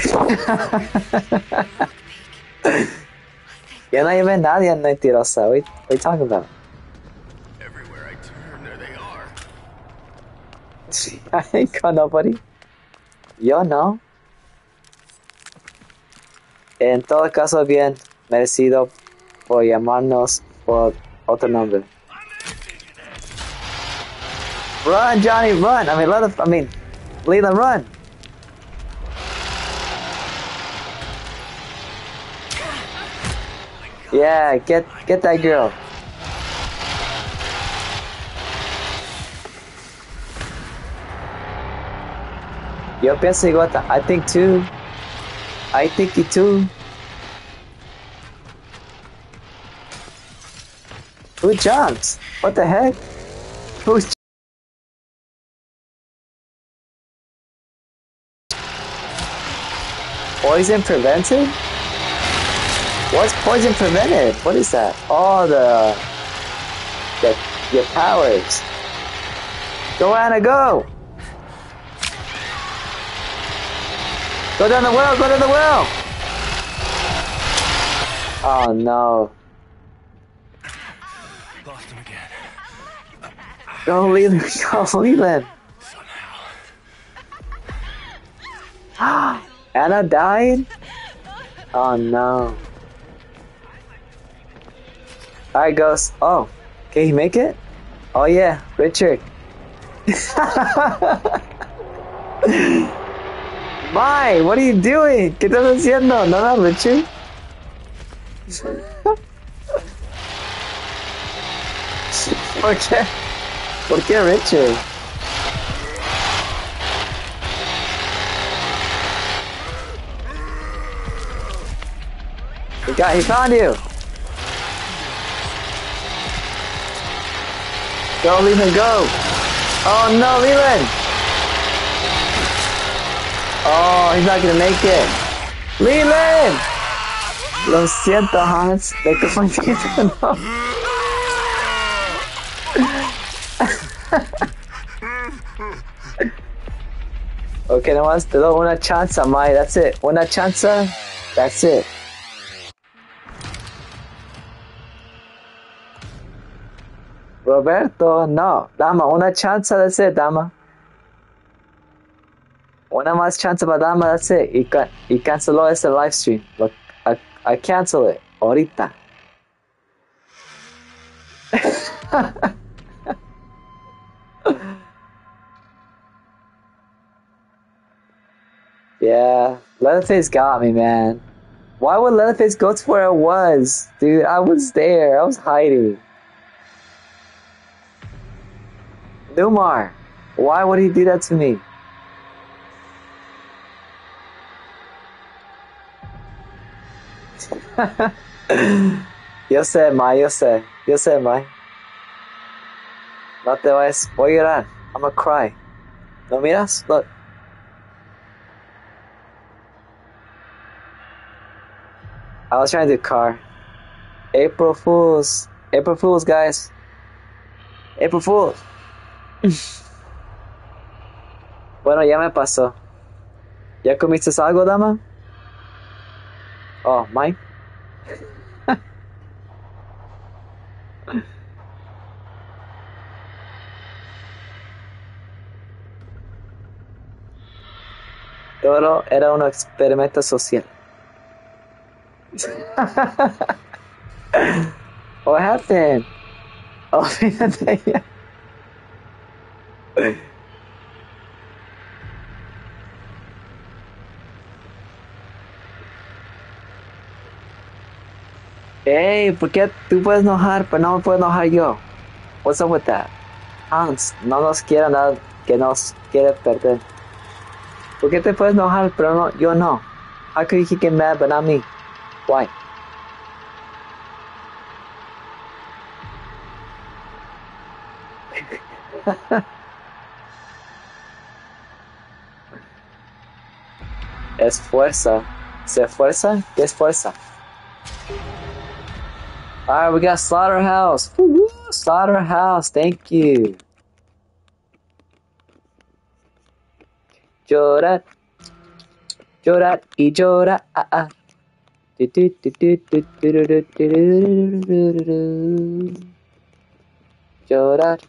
You're not even nadie en mentirosa. What, what are you talking about? Everywhere I turn, there they are. I ain't got nobody. Yo no. En todo caso, bien merecido por llamarnos por otro nombre. Run, Johnny, run! I mean, let us, I mean, Leland, run! Yeah, get get that girl. Yo pienso igual, I think too. I think it too. Who jumped? What the heck? Who? Poison prevented? What's poison prevented? What is that? Oh, the the your powers. Go Ana, go! Go down the well, go down the well! Oh no. Lost him again. Go Leland, go Leland! Ana died? Oh no. Alright, Ghost. Oh, can he make it? Oh yeah, Richard. Bye, what are you doing? ¿Qué estás haciendo? No, Richard. ¿Por qué? ¿Por qué Richard? He got, he found you. Don't Go, him go. Oh no, Leland. Oh, he's not gonna make it. Leland. Lo siento, Hans. Me confundí. No. Okay, nomás te doy una chance, Mai. That's it. Una chance. That's it. Roberto, no. Dama, una chance, that's it, Dama. Una más chance para Dama, that's it. Y, ca- y canceló live stream. Look, I, I cancel it. Ahorita. yeah, Leatherface got me, man. Why would Leatherface go to where I was? Dude, I was there. I was hiding. Numar, why would he do that to me? yo sé, Mai, yo sé, yo sé, Mai. No te vayas, voy a llorar. I'm gonna cry. ¿No miras? Look. I was trying to do car. April Fools. April Fools, guys. April Fool. Bueno, ya me pasó. ¿Ya comiste algo, dama? Oh, Mike. Todo era un experimento social. What happened? Oh, fíjate ya. Hey, ¿por qué tú puedes enojar, pero no me puedo enojar yo? What's up with that? Hans, no nos quiere nada que nos quiere perder. ¿Por qué te puedes enojar, pero no, yo no? How could you get mad but not me? Why? es fuerza. ¿Se fuerza? ¿Qué es fuerza? Alright, we got Slaughterhouse. Woo Slaughterhouse, thank you. Jorat. Jorat, e Jorat. Ah, ah. Jorat.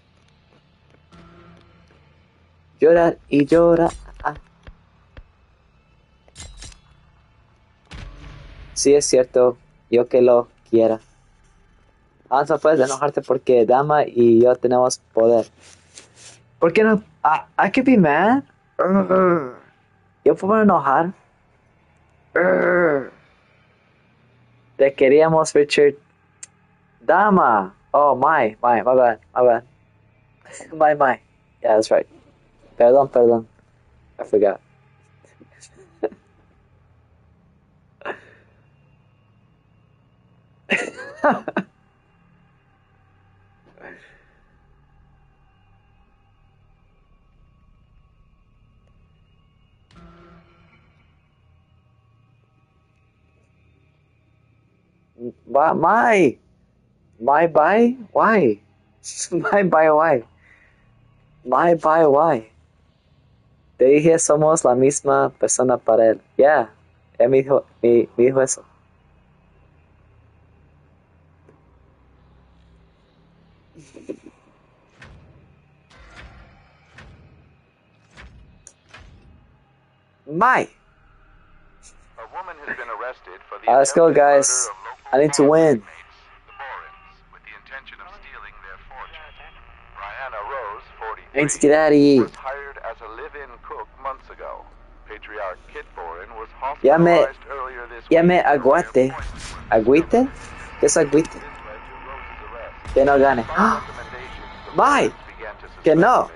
Jorat, e Jorat. Ah. Sí, es cierto. Yo que lo quiera. Ah, no puedes enojarte porque Dama y yo tenemos poder. ¿Por qué no? I, I could be mad. Urgh. Yo puedo enojar. Urgh. Te queríamos, Richard. Dama. Oh, my, my, my bad, my bad. my, my. Yeah, that's right. Perdón, perdón. I forgot. Bye, my, my by Why? my by why? my by why? Te dije, somos la misma persona para él. Yeah, él me dijo, me, me dijo eso. My. Let's go, guys. I need to win. I need to get out of here. hired as a live-in cook months ago. Patriarch Kit was hospitalized earlier this week. Aguate. Aguite? ¿Qué Aguite? Que no gane. ¡Bye! Que no.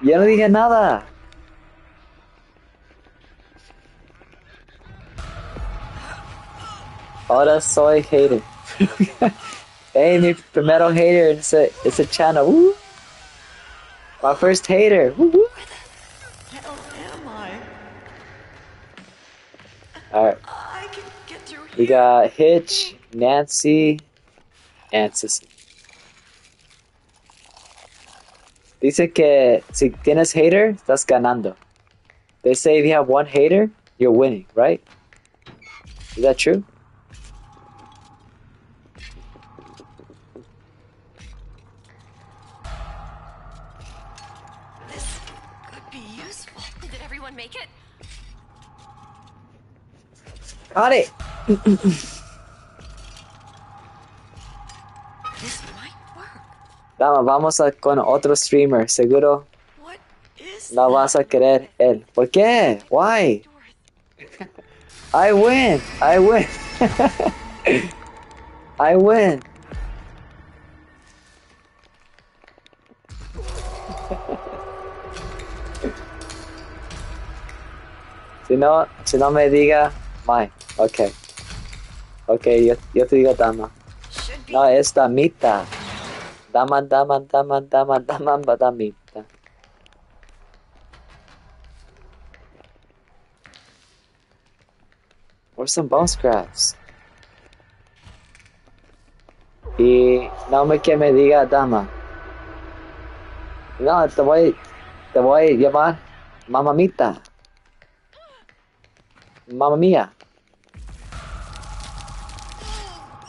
Yo no dije nada. Ahora soy hater. hey, mi primero hater en ese, ese channel. Woo. My first hater. Uh, uh. Woo, woo. Hell am I? Alright, I can get through we got Hitch, Nancy, and Sissy. Dice que si tienes hater, estás ganando. They say if you have one hater, you're winning, right? Is that true? This could be useful. Did everyone make it? Got it! Dama, vamos a con otro streamer. Seguro What is no vas a querer él. ¿Por qué? Why? I win! I win! I win! si no, si no me diga, my. Ok. Ok, yo, yo te digo dama. No, es damita. Dama, dama, dama, dama, dama, damita. Or some bone scraps. Y no me que me diga dama. No, te voy, te voy a llamar mamamita. Mamma mía.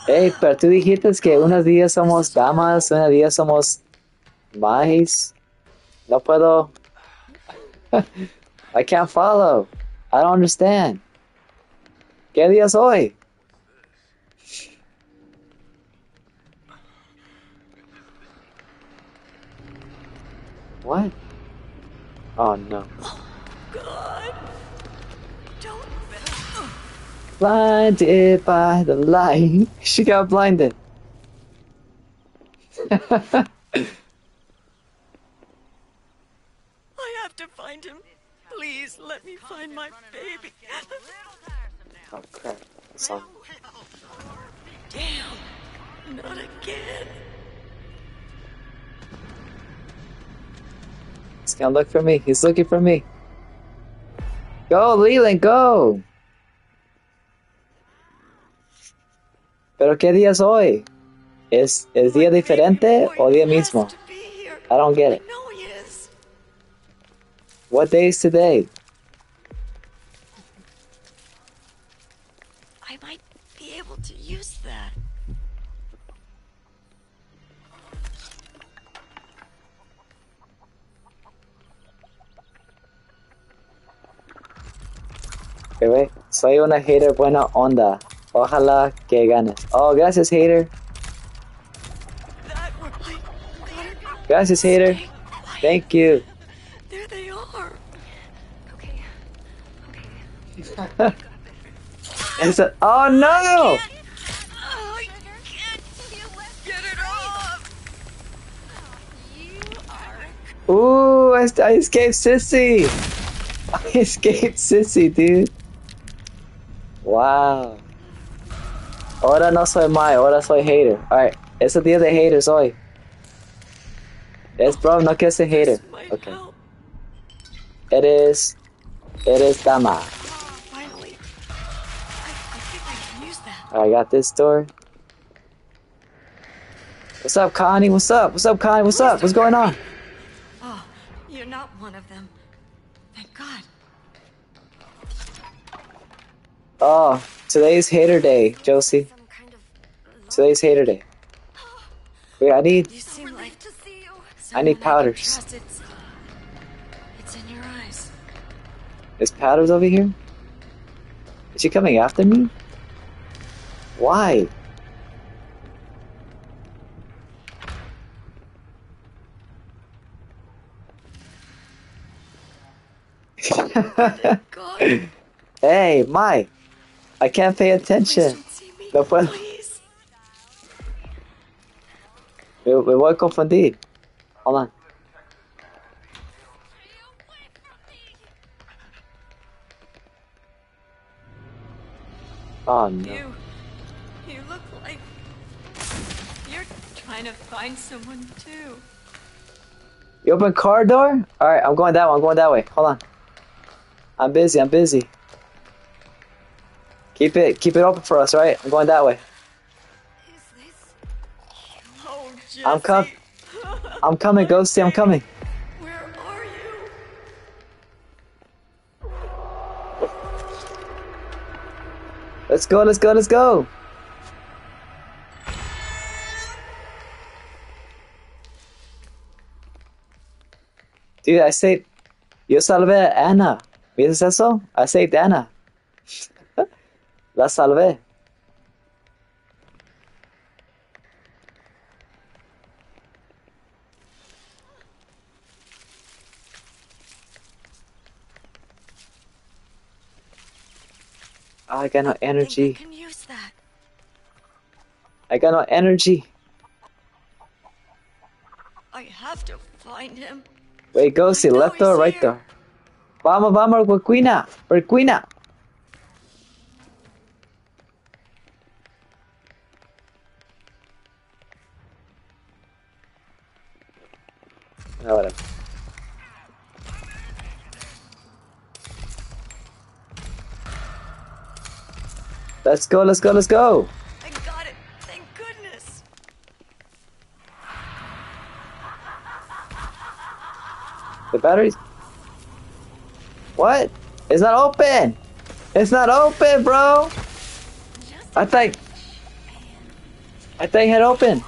Hey, pero tú dijiste que unos días somos damas, unos días somos majes. No puedo. I can't follow. I don't understand. ¿Qué día es hoy? What? Oh no. Blinded by the light. She got blinded. I have to find him. Please let me find my baby. oh crap. It's. Damn. Not again. He's gonna look for me. He's looking for me. Go, Leland, go. Pero qué día es hoy? ¿Es, es día diferente o día mismo? I don't get it. What day is today? I might be able to use that. Soy una hater buena onda. Ojalá que ganes. Oh, gracias, hater. That were I Gracias, hater. Thank you. There they are. Okay. Okay. It's a- oh no! Oh, I can't get it off. You are. Ooh, I, I escaped Sissy. I escaped Sissy, dude. Wow. Ahora no soy Mai, ahora soy hater. Alright, es el día de haters hoy. Es bro, no quiero ser hater. This might Okay. help. It is. It is Dama. Finally. I, I think I can use that. I got this door. What's up, Connie? What's up? What's up, Connie? What's up? What's going on? Oh, you're not one of them. Thank God. Oh, today's hater day, Josie. Some kind of. Today's hater day. Wait, I need. You seem like to see you. I need powders. It's, uh, it's in your eyes. Is Powders over here? Is she coming after me? Why? God, hey, Mai. I can't pay attention. don't. No puedo. Please. Me, me voy a confundir. Hold on. Oh no. You, you look like you're trying to find someone too. You open car door? Alright, I'm going that way. I'm going that way. Hold on. I'm busy. I'm busy. Keep it keep it open for us, right? I'm going that way. Jesse. I'm coming. I'm coming, Ghosty, I'm coming. Where are you? Let's go, let's go, let's go. Dude, I saved. Yo salvé a Ana. ¿Viste eso? I saved Ana. La salvé. I got no I I energy. that. I got no energy. I have to find him. Wait, I know left door, right door. Vamos, vamos, Urquina. Urquina. Ahora. Let's go, let's go, let's go. I got it. Thank goodness. The batteries. What? It's not open. It's not open, bro. I think. I think it open.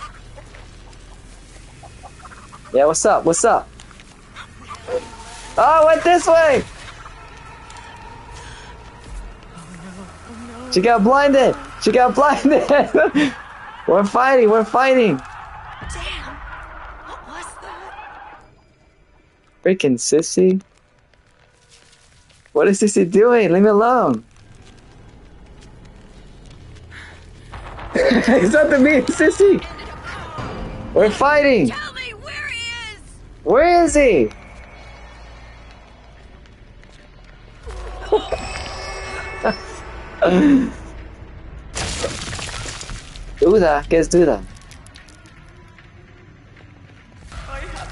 Yeah, what's up? What's up? Oh, went this way. She got blinded. She got blinded. we're fighting. We're fighting. damn. What was that? Freaking sissy. What is sissy doing? Leave me alone. it's not the me, sissy. We're fighting. Tell me where he is. Where is he? Duda, ¿qué es Duda?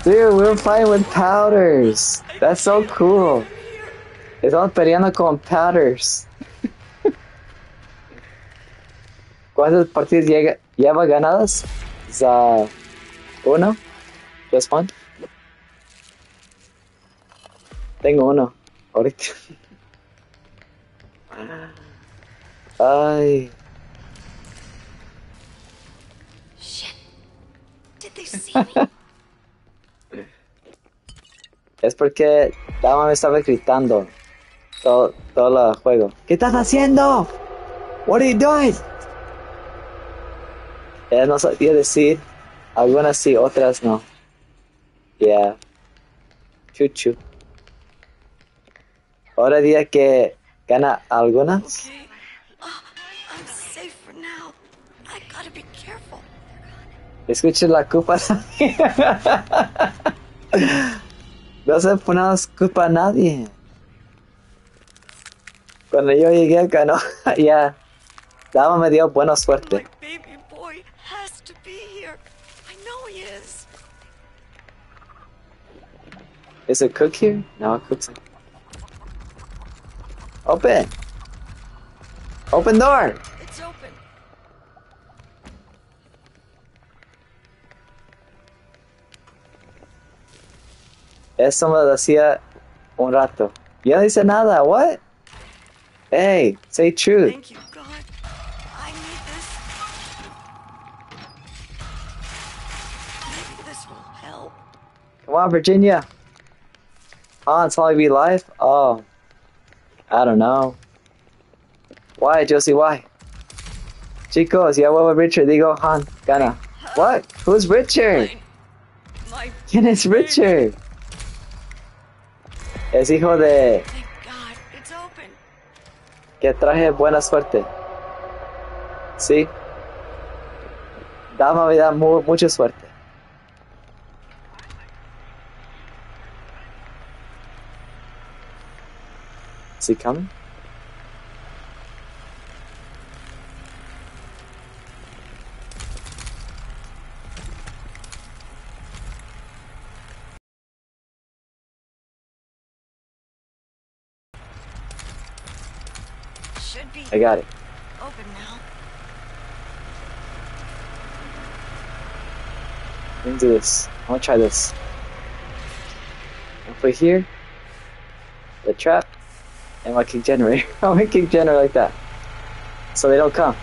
Dude, we're fighting with powders. That's so cool. Estamos peleando con powders. ¿Cuántas partidas llega, lleva ganadas? Za uno? Just one? Tengo uno. Ahorita. Ay. Shit. Did they see me? Es porque Dama me estaba gritando todo, todo el juego. ¿Qué estás haciendo? What are you doing? Ella no sabía decir. Algunas sí, otras no. Yeah. Chuchu. Ahora día que gana algunas. okay. Escuchen la culpa. no se ponemos culpa a nadie. Cuando yo llegué ganó. ya. Dama me dio buena suerte. Is it cook here? No, it cooks. Open. Open door. Eso me lo hacía un rato. Ya no dice nada. What? Hey, say truth. Thank you, God. I need this. Maybe this will help. Come on, Virginia. Han, it's only be life? Oh. I don't know. Why, Josie, why? Chicos, ya vuelve Richard, digo Han, gana. What? Who's Richard? My ¿Quién es Richard? Es hijo de que traje buena suerte. Sí. Dama me da mu- mucha suerte. Is he I got it. open now. Let me do this. I want to try this. I'll put here the trap and my kick generator. I'm gonna kick generator like that, so they don't come.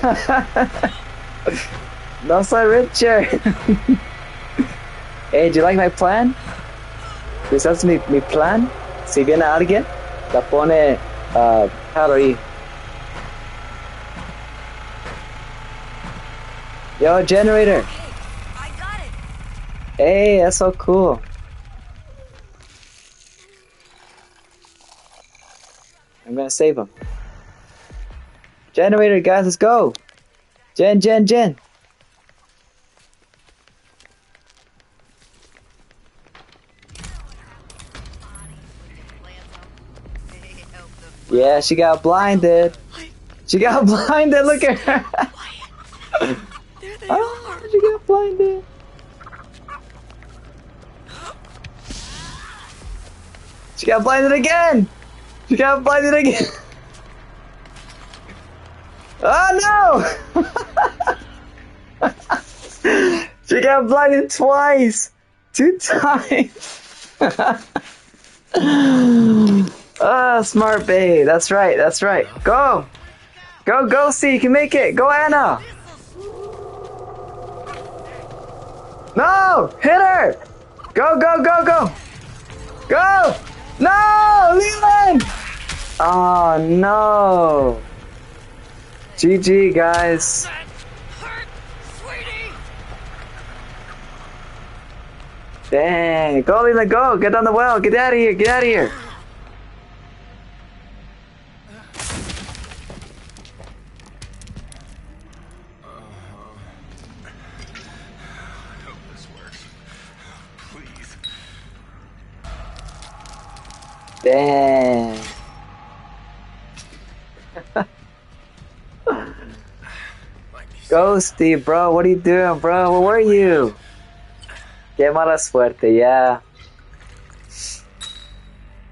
no soy Richard. hey, do you like my plan? This is mi, mi plan. Si viene alguien, la pone uh, ahí. Yo, generator. Hey, that's so cool. I'm gonna save him. Generator, guys, let's go. Gen, gen, gen. Yeah, she got blinded. She got blinded. Look at her. There they Oh, are. she got blinded. She got blinded again. She got blinded again. Oh no! she got blinded twice! Two times! Ah, smart babe. That's right, that's right. Go! Go, go, see, you can make it! Go, Ana! No! Hit her! Go, go, go, go! Go! No! Leland! Oh no! GG, guys. Dang. Go, Leland, go. Get on the well. Get out of here. Get out of here. Be Ghosty, bro. What are you doing, bro? Where were you? Qué mala suerte, yeah.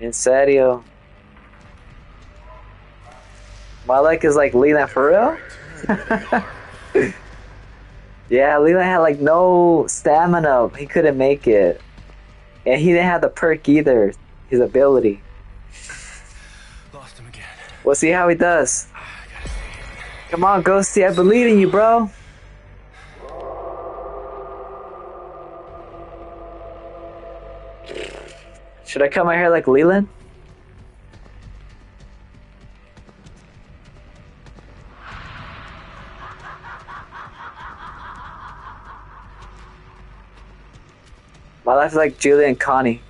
En serio. My luck is like Leland for real? yeah, Leland had like no stamina. He couldn't make it. And he didn't have the perk either. His ability. We'll see how he does. Come on, Ghosty. I believe in you, bro. Should I cut my hair like Leland? My life is like Julie and Connie.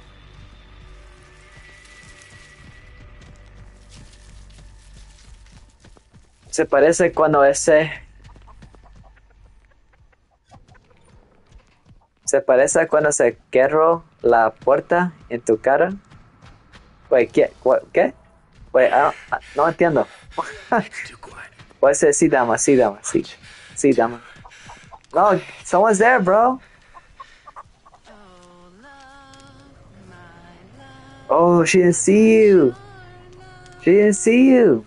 Se parece cuando ese. Se parece cuando se la puerta en tu cara. Wait, ¿qué? ¿Qué? Don't- I- no entiendo. Ser sí, dama, sí, dama, sí. Sí, dama. No, someone's there, bro. Oh, she didn't see you. She didn't see you.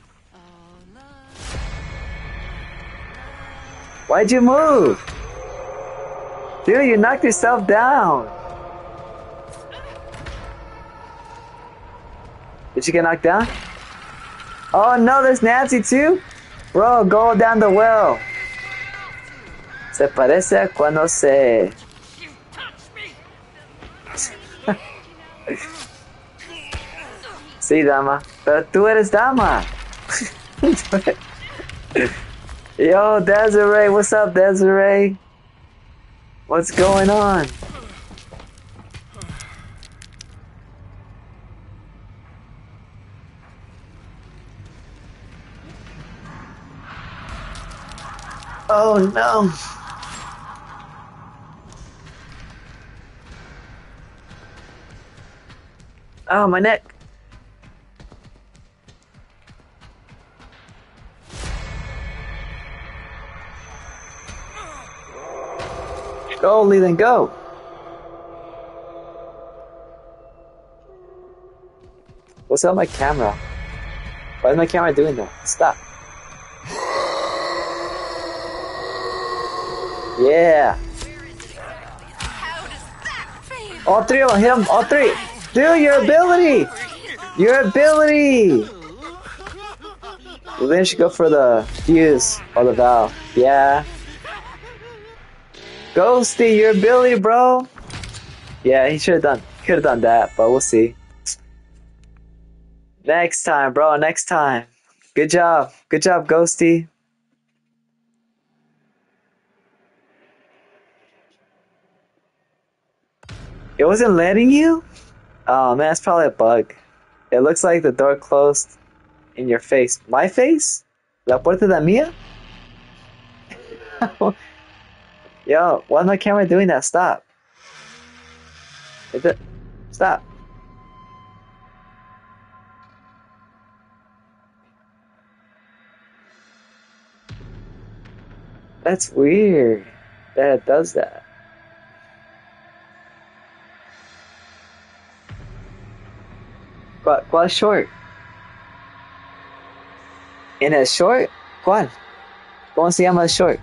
Why'd you move? Dude, you knocked yourself down. Did she get knocked down? Oh no, there's Nancy too? Bro, go down the well. Se parece a cuando se... Sí, dama. Tú eres dama. Yo, Desiree, what's up, Desiree? What's going on? Oh no. Oh, my neck. Go, Leland, go. What's up my camera? Why is my camera doing that? Stop. Yeah. All three. Hit them. All three. Dude, your ability. Your ability. Well, then should go for the fuse or the valve. Yeah. Ghosty, your Billy, bro. Yeah, he should have done. Could have done that, but we'll see. Next time, bro. Next time. Good job. Good job, Ghosty. It wasn't letting you? Oh man, it's probably a bug. It looks like the door closed in your face. My face? La puerta de mía? Yo, why is my camera doing that? Stop. Is it? Stop. That's weird that it does that. ¿Cuál, cuál short? In a short? ¿Cuál? ¿Cómo see how much short?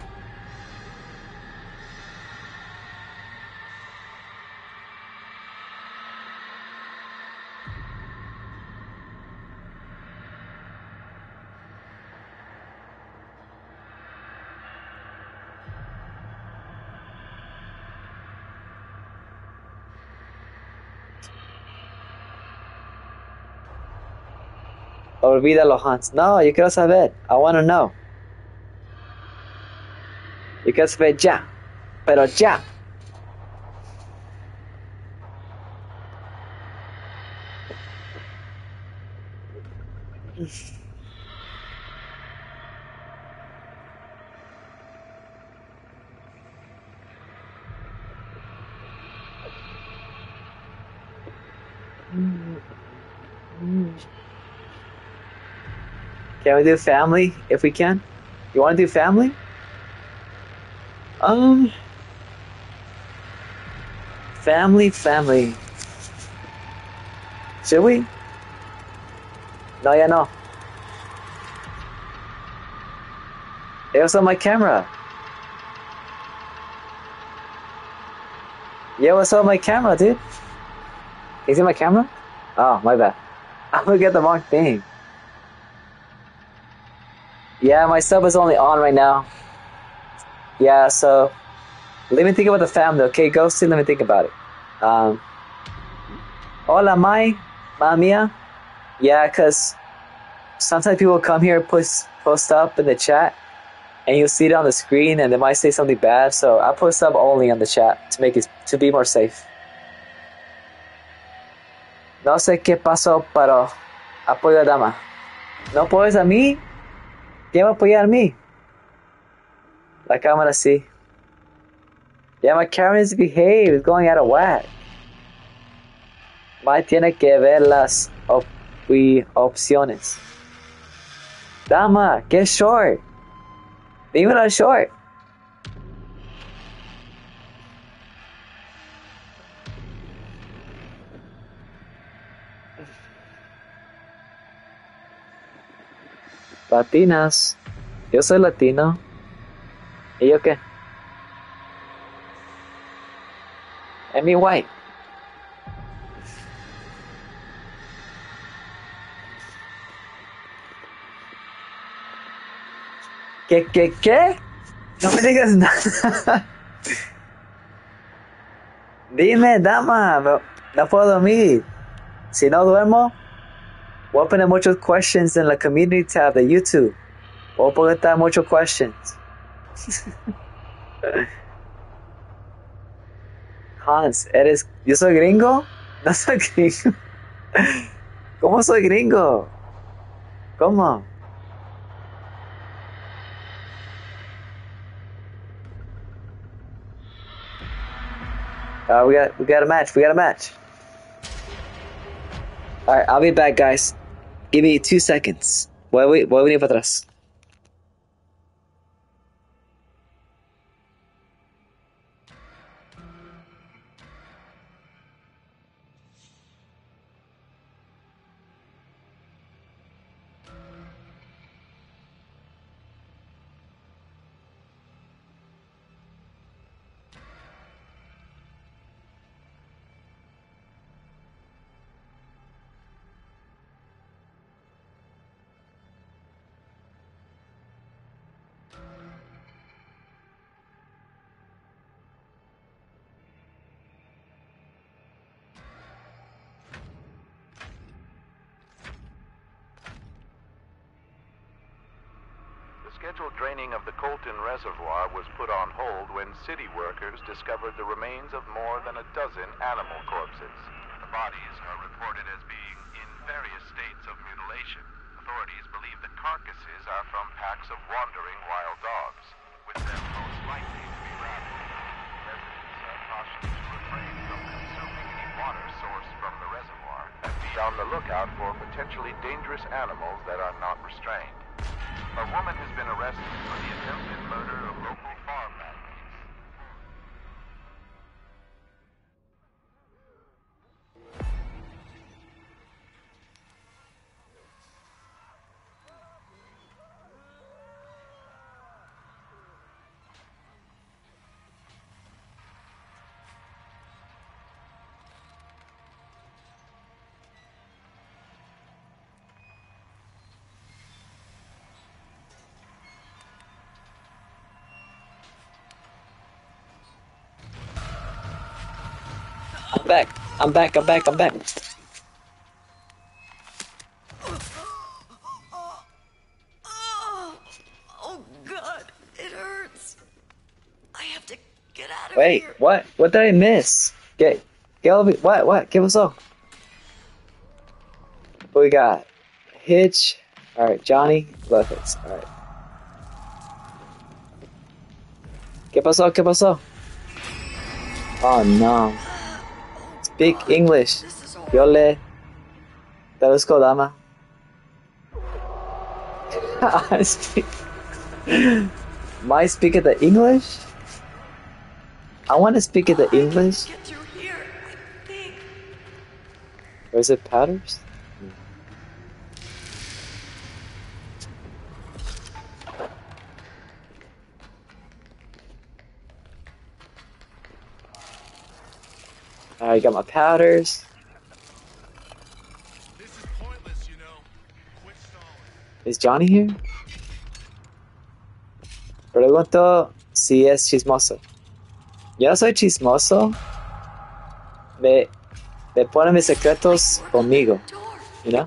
Olvídalo, Hans. No, yo quiero saber. I want to know. Yo quiero saber ya. Pero ya. Can we do family if we can? You want to do family? Um, family, family. Should we? No, yeah, no. It was on my camera. Yeah, what's on my camera, dude? Is it my camera? Oh, my bad. I'm gonna get the wrong thing. Yeah, my sub is only on right now. Yeah, so let me think about the family, okay? Ghosty, let me think about it. Um, hola, Mai, Mamia. mia. Yeah, because sometimes people come here, post, post up in the chat, and you'll see it on the screen, and they might say something bad, so I post up only on the chat to make it, to be more safe. No sé qué pasó, pero apoyo a dama. ¿No puedes a mí? ¿Quién va a apoyar a mí? La cámara sí. Yeah, my camera needs behave. It's going out of whack. Mai tiene que ver las op opciones. Dama, get short. Dímelo short. Latinas. Yo soy latino. ¿Y yo qué? Amy White. ¿Qué, qué, qué? No me digas nada. Dime, dama, no, no puedo dormir. Si no duermo, voy a poner muchos questions en la community tab de YouTube. Voy a poner muchos questions. Hans, eres. ¿Yo soy gringo? No soy gringo. ¿Cómo soy gringo? ¿Cómo? Uh, we got we got a match. We got a match. All right, I'll be back, guys. Give me two seconds. Voy, voy, voy a venir para atrás. Scheduled draining of the Colton Reservoir was put on hold when city workers discovered the remains of more than a dozen animal corpses. The bodies are reported as being in various states of mutilation. Authorities believe the carcasses are from packs of wandering wild dogs, with them most likely to be rabid. Residents are cautioned to refrain from consuming any water sourced from the reservoir and be on the lookout for potentially dangerous animals that are not restrained. A woman has been arrested for the attempted murder of local farm back. I'm back. I'm back. I'm back. Oh, God, it hurts. I have to get out of Wait, here. what? What did I miss? Get, get over. What? What? Give us all. What we got? Hitch. All right, Johnny. Leather's. All right. ¿Qué pasó? ¿Qué pasó? Oh no. Speak English. Yole. horrible. le traduzco, dama. I speak. Am I speaking the English? I want to speak in the English. Get through here, I think. Or is it powders? I got my powders. This is pointless, you know. Quit stalling. Is Johnny here? Pregunto si es chismoso. Yo no soy chismoso. Me, me pone mis secretos conmigo, you know?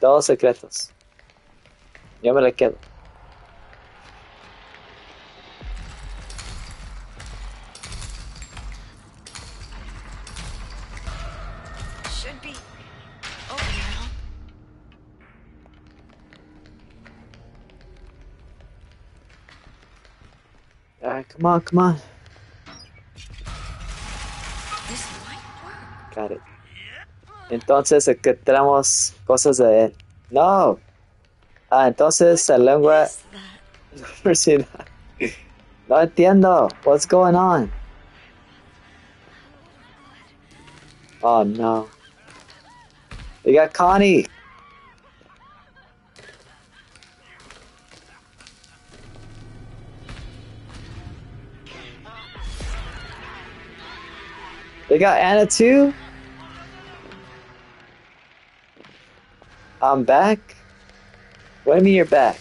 Todos secretos. Yo me le quedo. Come on, come on. This might work. Got it. Entonces encontramos cosas de él. No. Ah, entonces la lengua universidad. No entiendo. What's going on? Oh no. We got Connie. They got Ana too? I'm back? What do you mean you're back?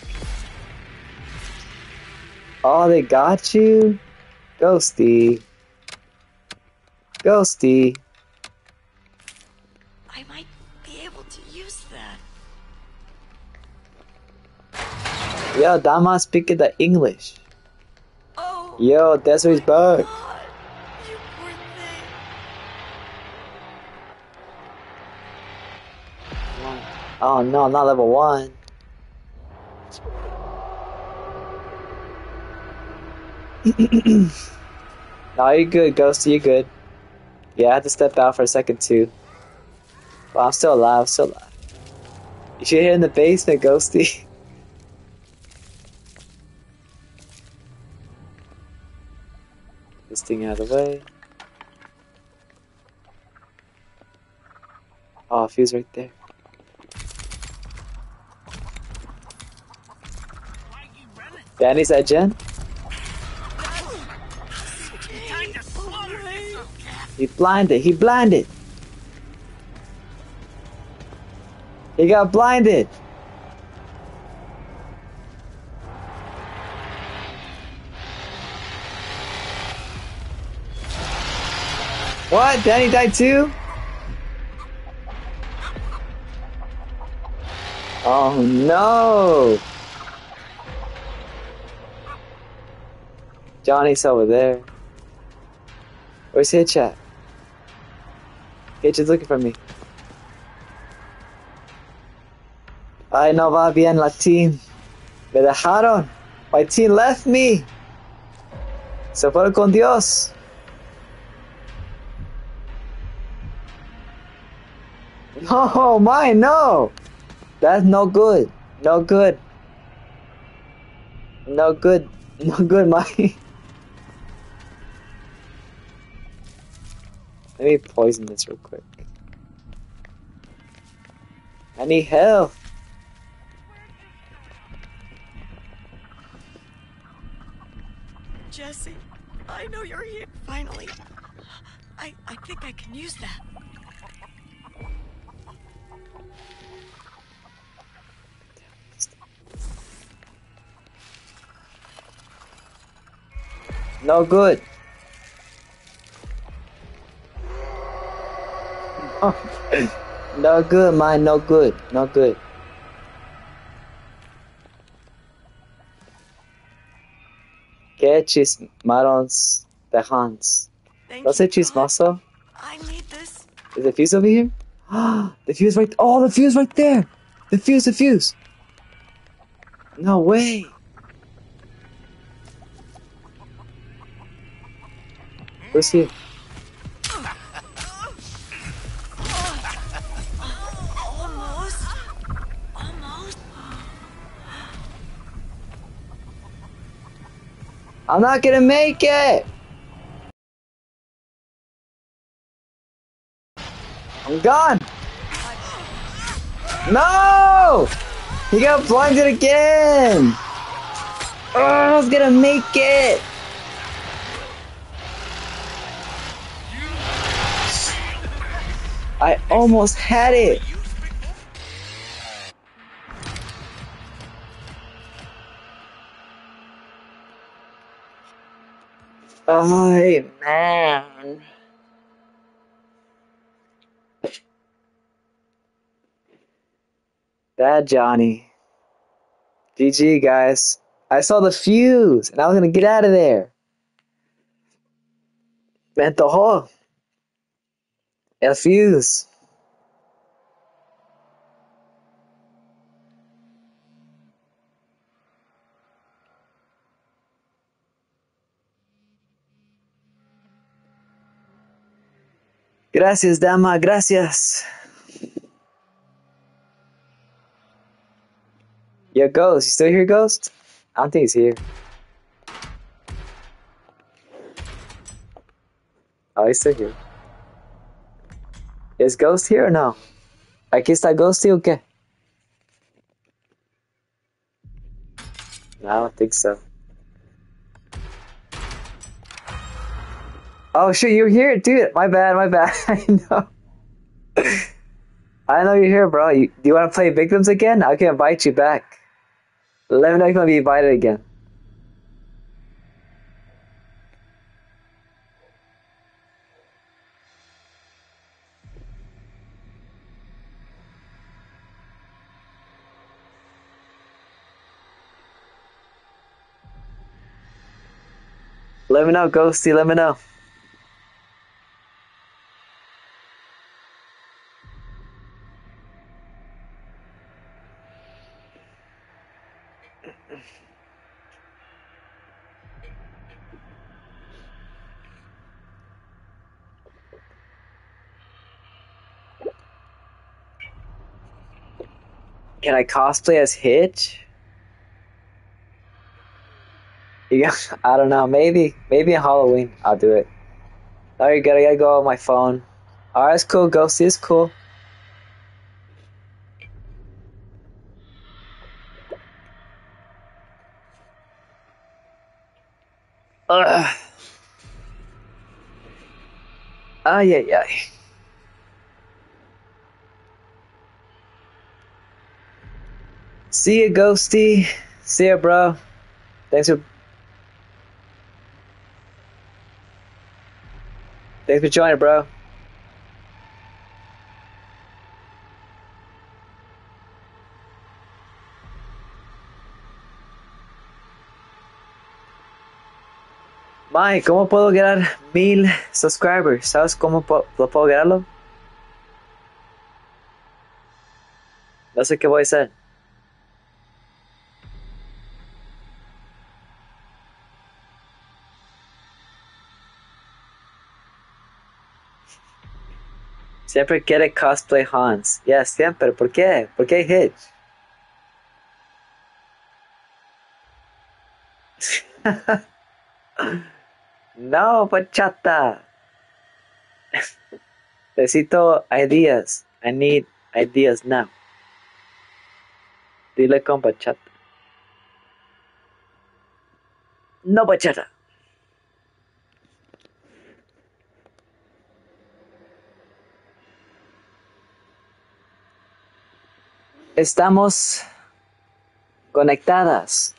Oh, they got you? Ghosty. Ghosty. I might be able to use that. Yo, Dama speaking the English. Oh, Yo, Desiree's back. Oh no, not level one. no, you're good, Ghosty, you're good. Yeah, I had to step out for a second too. But I'm still alive, still alive. You should hit in the basement, Ghosty. this thing out of the way. Oh, fuse right there. Danny's that Jen? He blinded. He blinded. He got blinded. What? Danny died too? Oh no! Johnny's over there. Where's Hitch at? Hitch is looking for me. Ay, no va bien la team. Me dejaron. My team left me. Se fueron con Dios. No, mine, no. That's no good. No good. No good. No good, mine. Let me poison this real quick. I need help. Jesse, I know you're here. Finally. I, I think I can use that. No good. no good, man. No good. No good. Get chismaron marons, the ¿No you, sé God. chismoso? I need this. Is the fuse over here? the fuse right. Oh, the fuse right there. The fuse. The fuse. No way. Where's he? I'm not gonna make it. I'm gone. No! He got blinded again. Oh, I was gonna make it. I almost had it. Man. Bad Johnny. GG, guys. I saw the fuse, and I was gonna get out of there. Me antojó. El fuse. Gracias, dama, gracias. Yo, Ghost, you still here, Ghost? I don't think he's here. Oh, he's still here. Is Ghost here or no? Aquí está Ghosty o qué? No, I don't think so. Oh shit, you're here, dude. My bad, my bad. I know. I know you're here, bro. You, do you want to play Victims again? I can invite you back. Let me know if you want to be invited again. Let me know, Ghosty. Let me know. Can I cosplay as Hitch? Yeah, I don't know. Maybe, maybe on Halloween I'll do it. Oh, you gotta, gotta go on my phone. Alright, it's cool. Ghosty is cool. Ugh. Ay, ay, ay. See ya, Ghosty. See ya, bro. Thanks for Thanks for joining, bro. Mike, ¿cómo puedo ganar mil subscribers? ¿Sabes cómo po- lo puedo ganarlo? No sé qué voy a hacer. Siempre quiere cosplay Hans. Ya, siempre. ¿Por qué? ¿Por qué Hitch? no, bachata. Necesito ideas. I need ideas now. Dile con bachata. No bachata. estamos conectadas.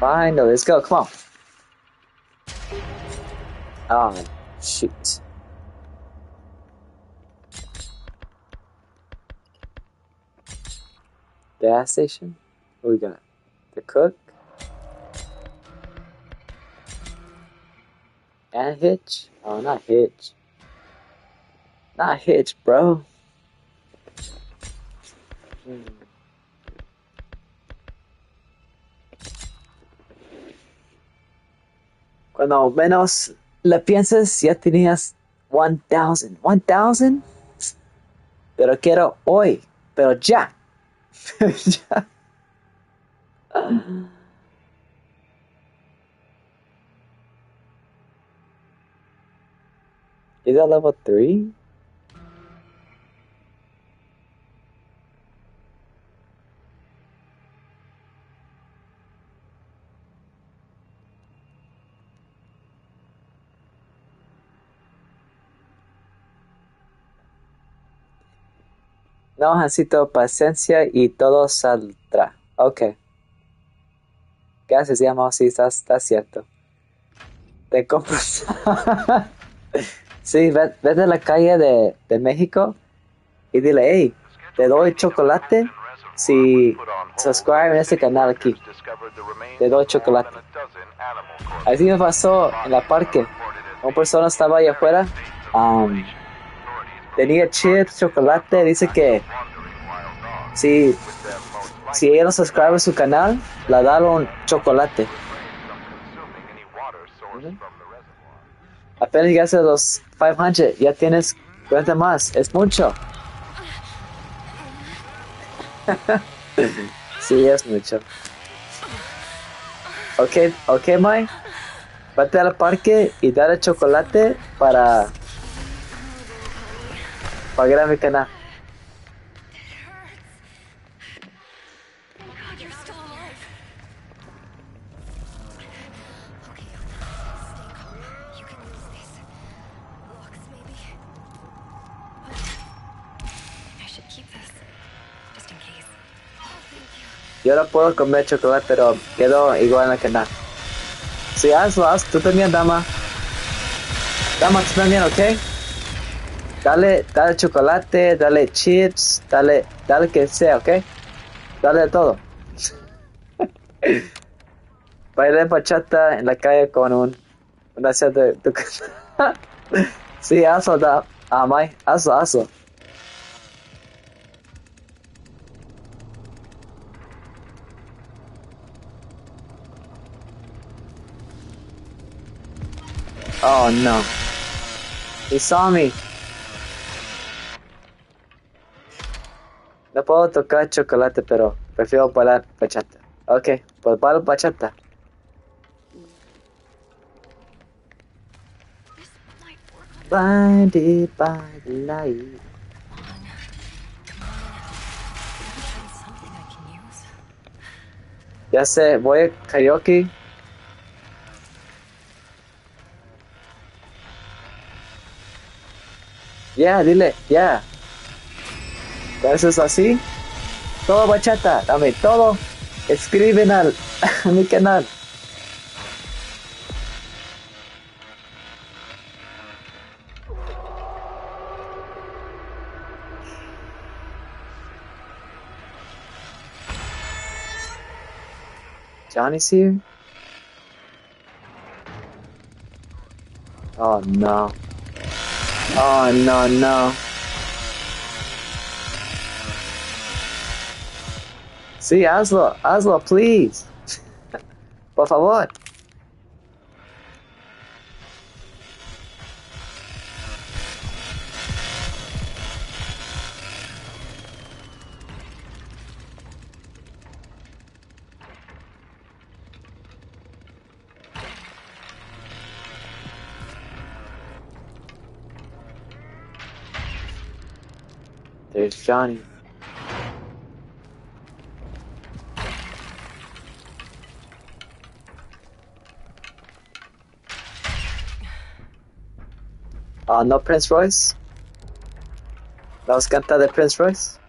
Finally, let's go, come on. Oh, shoot. Gas station? What we got? The cook? And Hitch? Oh, not Hitch. Not Hitch, bro. Hmm. Cuando menos la piensas, ya tenías 1000. 1000? Pero quiero hoy. Pero ya. Is that level 3? No, Jancito, paciencia y todo saldrá. Ok. Gracias, llamo. Sí, está, está cierto. Te compras. sí, ve- vete a la calle de, de México y dile, hey, te doy chocolate si subscribe en este canal aquí. Te doy chocolate. Así me pasó en la parque. Una persona estaba ahí afuera. um, tenía chips, chocolate. Dice que si, si ella no suscribe a su canal, le daron chocolate. Apenas llegaste a los 500, ya tienes 40 más. Es mucho. sí, es mucho. Ok, ok, Mike. Vete al parque y dale chocolate para pagar mi canal. God, you're still alive. Okay, stay calm. You can use this. Locks, maybe. I should keep this, just in case. Oh, thank you. Yo no puedo comer chocolate, pero quedo igual en el canal. Sí, hazlo, haz. Tú también, dama. Dama, tú también, ¿ok? Dale, dale chocolate, dale chips, dale, dale que sea, ¿ok? Dale todo. Bailé bachata en la calle con un, una de, de- Sí, hazlo, da, Mike, hazlo, hazlo. Oh no. He saw me. No puedo tocar chocolate, pero prefiero bailar bachata. Ok, pues bailo bachata. Blinded by the. Ya sé, voy a karaoke. Ya, dile, ya. Eso es así. Todo bachata, dame todo. Escriben al a mi canal. Johnny's here? Oh no. Oh no, no. Sí, hazlo, hazlo, please. Por favor. There's Johnny. Ah, no Prince Royce. Vamos a cantar de Prince Royce.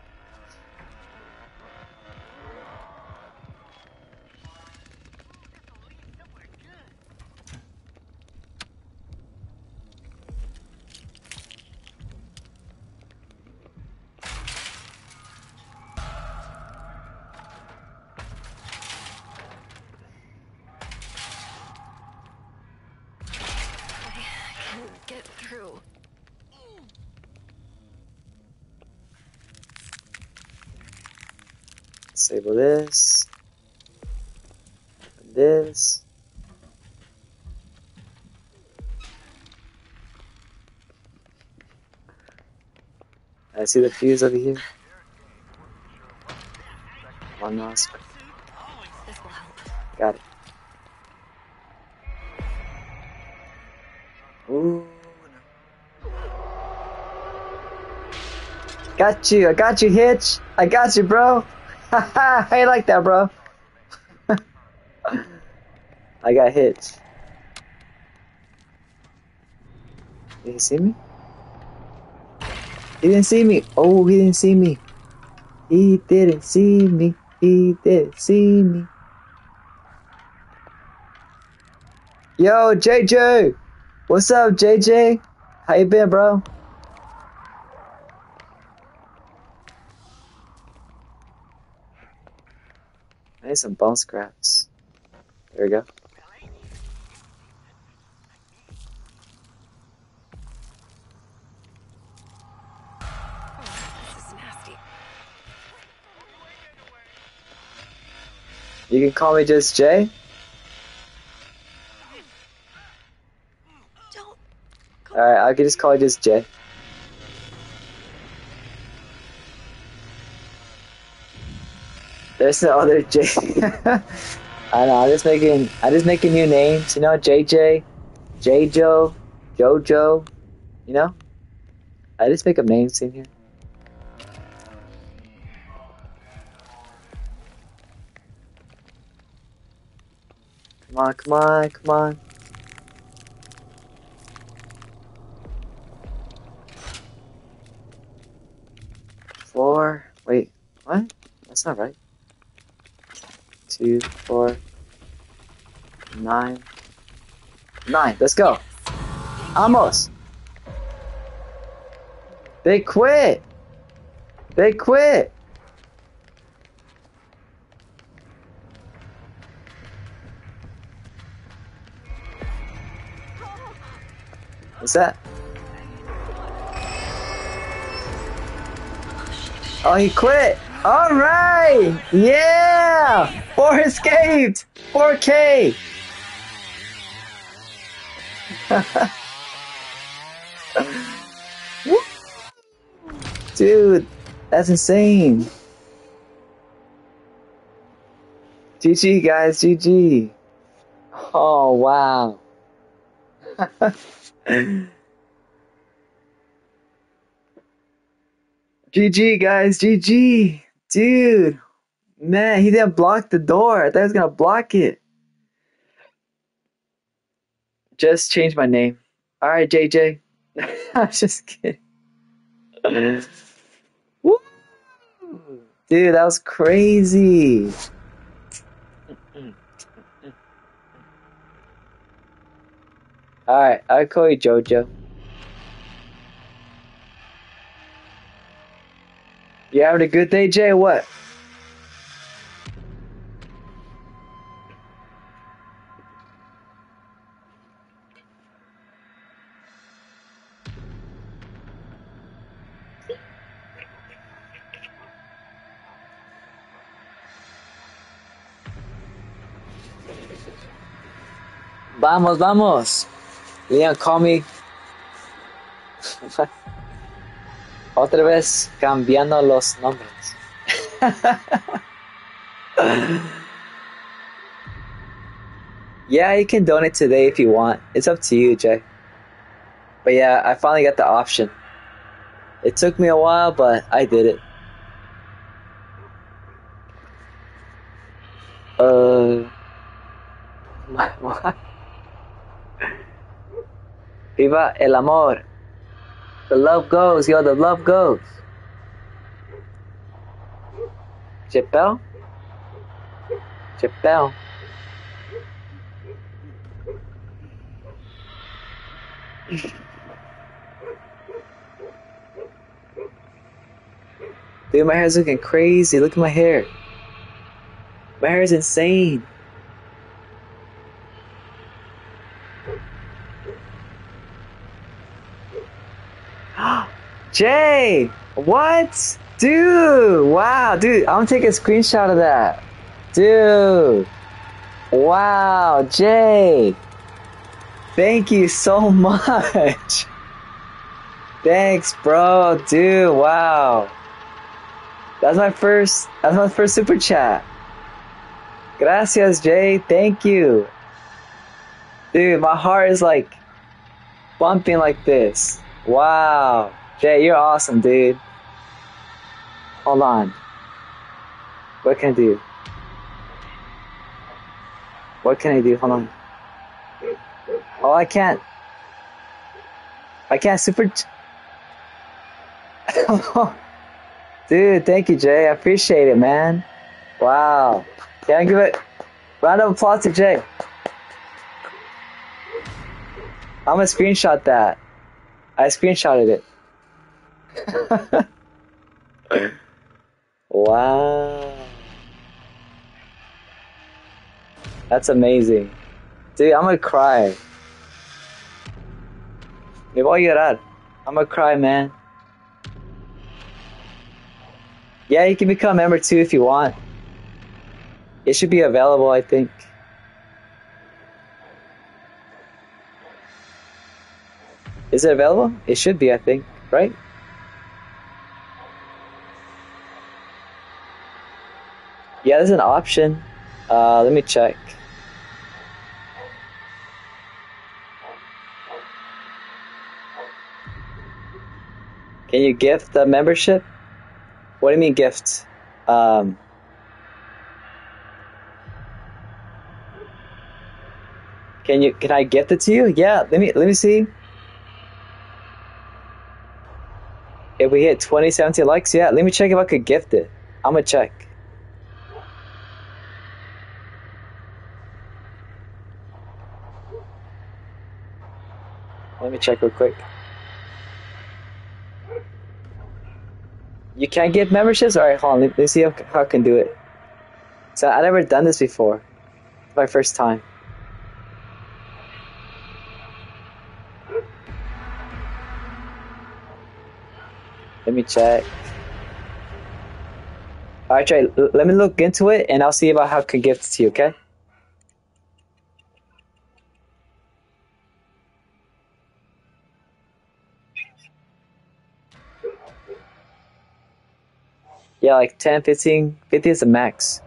I see the fuse over here. One mask. Will help. Got it. Ooh. Got you. I got you, Hitch. I got you, bro. Haha. I like that, bro. I got Hitch. Did he see me? He didn't see me. Oh, he didn't see me. He didn't see me. He didn't see me. Yo, JJ! What's up, JJ? How you been, bro? I need some bone scraps. There we go. You can call me just Jay. Alright, I can just call you just Jay. There's no other J. I know. I'm just making. I'm just making new names. You know, JJ, JJo, JoJo. You know. I just make up names in here. Come on, come on, come on. Four. Wait, what? That's not right. Two, four, nine. Nine. Let's go. Almost. They quit. They quit. What's that? Oh, he quit. All right. Yeah. Four escaped. 4K. Dude, that's insane. GG, guys. GG. Oh, wow. GG, guys. GG. Dude. Man, he didn't block the door. I thought he was going to block it. Just change my name. All right, JJ. I'm just kidding. Woo! Dude, that was crazy. All right, I'll call you JoJo. You having a good day, Jay? What? Vamos, vamos. Leon, call me. Otra vez cambiando los nombres. yeah, you can donate today if you want. It's up to you, Jay. But yeah, I finally got the option. It took me a while, but I did it. Uh, my, what? Viva el amor. The love goes, yo, the love goes. Chappelle? Chappelle. Dude, my hair's looking crazy. Look at my hair. My hair is insane. Jay, what? Dude, wow, dude, I'm gonna take a screenshot of that. Dude, wow, Jay, thank you so much. Thanks, bro, dude, wow. That's my first, that's my first super chat. Gracias, Jay, thank you. Dude, my heart is like bumping like this. Wow. Jay, you're awesome, dude. Hold on. What can I do? What can I do? Hold on. Oh, I can't. I can't super. Dude, thank you, Jay. I appreciate it, man. Wow. Can I give it round of applause to Jay? I'm gonna screenshot that. I screenshotted it. wow. That's amazing. Dude, I'm gonna cry. Me voy a llorar. I'm gonna cry, man. Yeah, you can become member too if you want. It should be available, I think. Is it available? It should be, I think, right? Yeah, there's an option. Uh, let me check. Can you gift the membership? What do you mean gift? Um, can you can I gift it to you? Yeah, let me let me see. If we hit 20, 70 likes, yeah, let me check if I could gift it. I'm gonna check. Me check real quick. You can't get memberships? Alright, hold on, let me see how, how I can do it. So i never done this before. It's my first time. Let me check. Alright, let me look into it and I'll see about how I can gift it to you, okay? Yeah, like 10, 15, 50 is the max.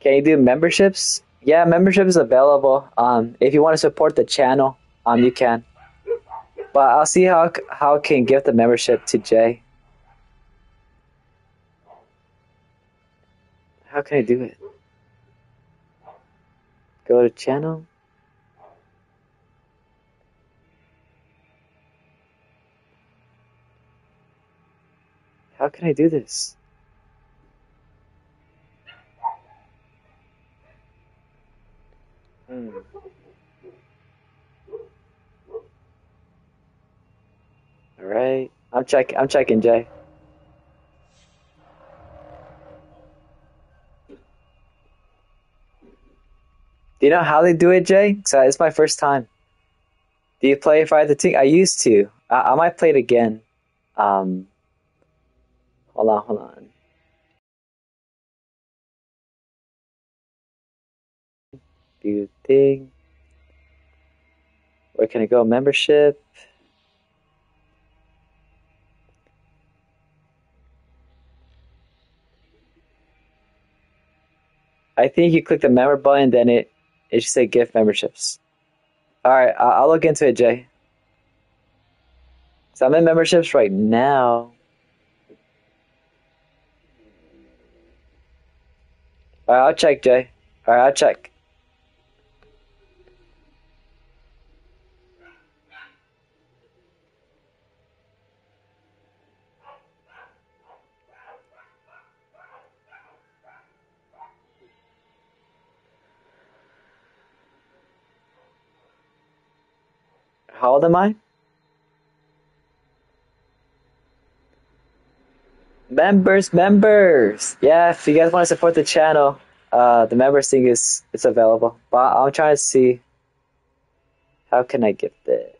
Can you do memberships? Yeah, membership is available. Um, if you want to support the channel, um, you can. But I'll see how how I can give the membership to Jay. How can I do it? Go to channel. How can I do this? Hmm. All right, I'm checking. I'm checking, Jay. Do you know how they do it, Jay? So it's my first time. Do you play Fire the Team? I used to. I, I might play it again. Um, hold on, hold thing. Where can I go? Membership. I think you click the member button, then it it should say gift memberships. All right, I'll look into it, Jay. So I'm in memberships right now. All right, I'll check, Jay. All right, I'll check. How old am I? members, members. Yeah, if you guys want to support the channel, uh, the members thing is it's available. But I'm trying to see how can I get that,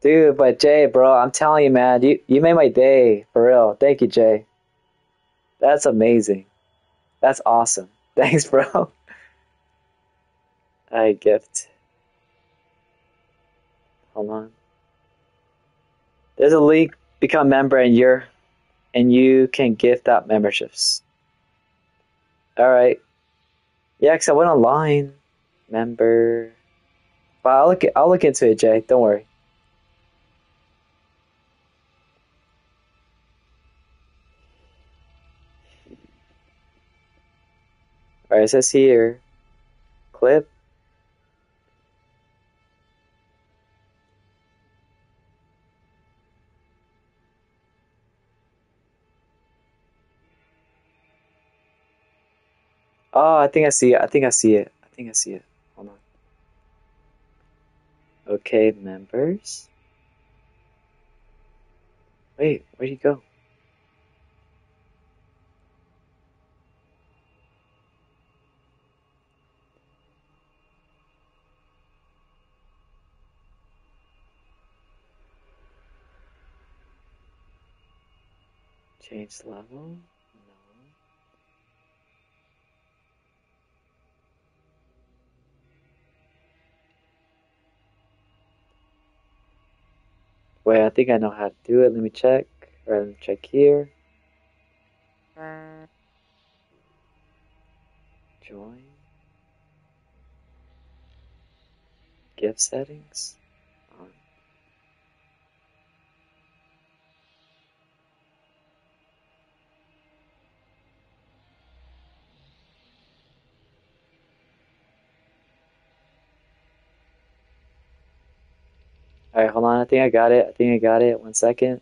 Dude, but Jay, bro, I'm telling you, man, you, you made my day, for real. Thank you, Jay. That's amazing. That's awesome. Thanks, bro. I gift. Hold on. There's a link, become member, and you're and you can gift out memberships. Alright. Yeah, cause I went online. Member. But I'll look I'll look into it, Jay. Don't worry. Alright, it says here. Clip. Oh, I think I see it. I think I see it. I think I see it. Hold on. Okay, members. Wait, where'd he go? Change level? Wait, I think I know how to do it. Let me check. Or let me check here. Join. Gift settings. Alright, hold on. I think I got it. I think I got it. One second.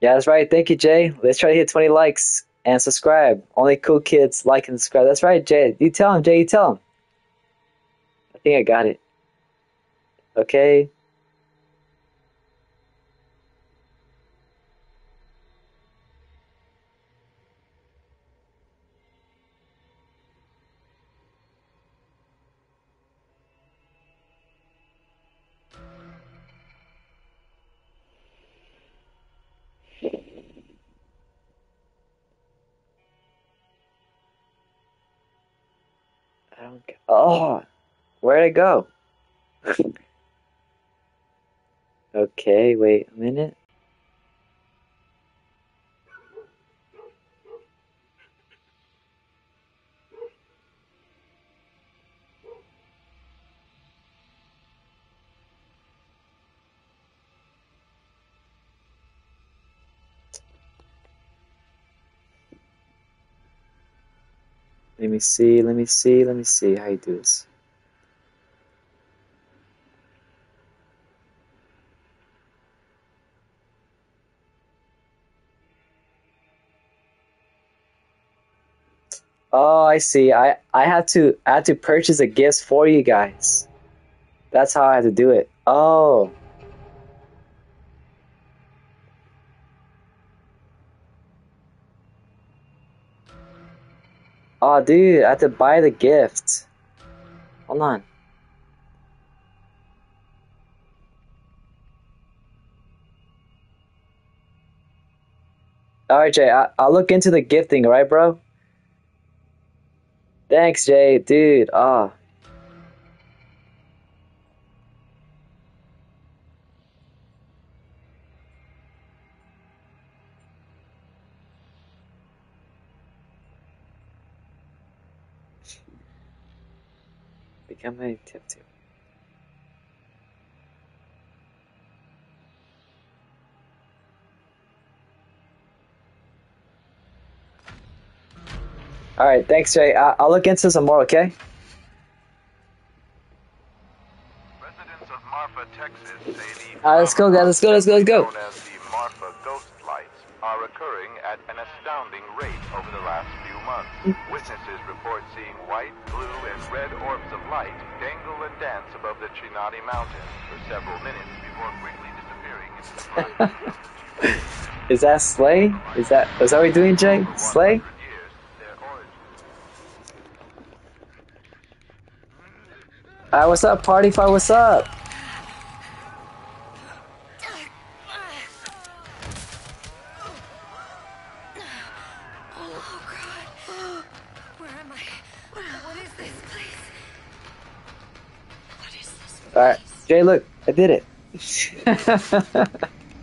Yeah, that's right. Thank you, Jay. Let's try to hit 20 likes and subscribe. Only cool kids like and subscribe. That's right, Jay. You tell him, Jay. You tell him. I think I got it. Okay. Where'd it go? okay, wait a minute. Let me see, let me see, let me see how you do this. Oh, I see. I I had to I had to purchase a gift for you guys. That's how I had to do it. Oh. Oh, dude, I had to buy the gift. Hold on. All right, Jay. I, I'll look into the gifting, all right, bro? Thanks, Jay. Dude, ah. Become a tip tip. All right, thanks, Jay. I- I'll look into some more, okay? Residents of Marfa, Texas say the All right, let's go, guys. Let's go, let's go, let's go. as the Marfa ghost lights are occurring at an astounding rate over the last few months. Witnesses report seeing white, blue, and red orbs of light dangle and dance above the Chinati Mountains for several minutes before quickly disappearing into the. Is that Slay? Is that is that what we're doing, Jay? Slay? 100 years, their origin Alright, what's up, party fight? What's up? Oh, God. Where am I? What is this place? What is this? Alright, Jay, look, I did it.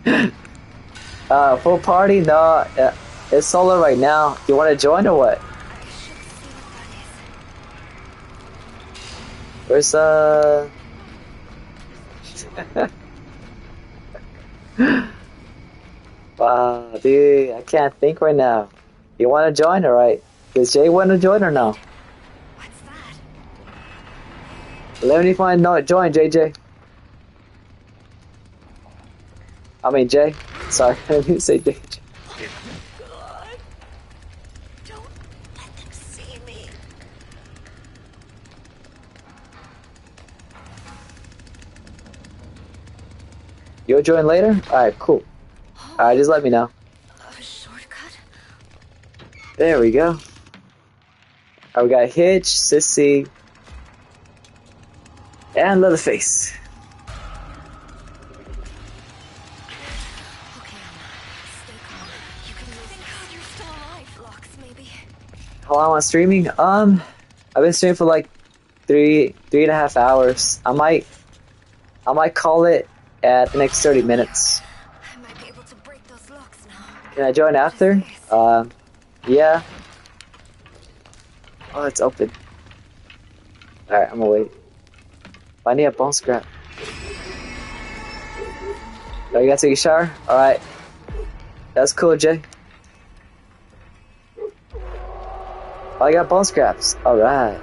uh, full party? No, uh, it's solo right now. You want to join or what? I should see what Where's uh? wow, dude, I can't think right now. You want to join, all right? Does Jay want to join or no? What's that? Let me find no join, JJ. I mean Jay. Sorry, I didn't say JJ. You'll join later. All right, cool. All right, just let me know. A shortcut? There we go. Alright, we got Hitch, Sissy, and Leatherface. Okay, Ana. Stay calm. You can use Thank God you're still alive. Locks, maybe. How long am I streaming? Um, I've been streaming for like three, three and a half hours. I might, I might call it at the next thirty minutes. I might be able to break those locks now. Can I join after? Um, yeah. Oh, it's open. Alright, I'm gonna wait. I need a bone scrap. Oh, you gotta take a shower? Alright. That's cool, Jay. Oh, I got bone scraps. Alright.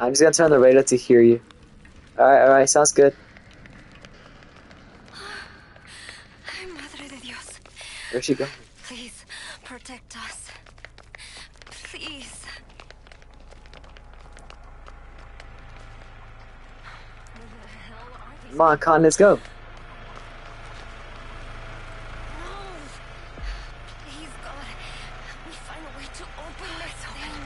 I'm just gonna turn the radio to hear you. Alright, alright, sounds good. Ay, Madre de Dios. Where's she going? Please, protect us. Please. Where the hell are these Come on, Con, let's go. No. Please, God. Help me find a way to open this thing.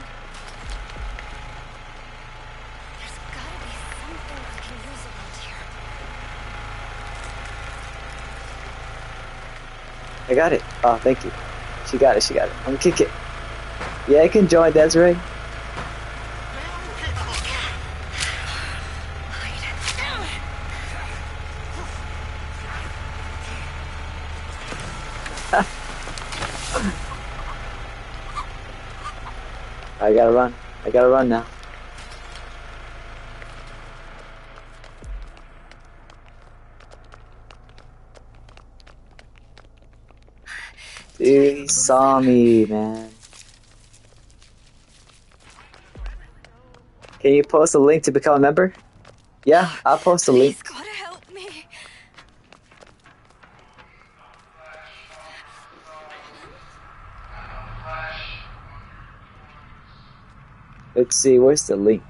There's gotta be something I can use around here. I got it. Oh, thank you. She got it, she got it. I'm gonna kick it. Yeah, I can join Desiree. I gotta run. I gotta run now. Dude, he saw me, man. Can you post a link to become a member? Yeah, I'll post a link. Please, gotta help me. Let's see, where's the link?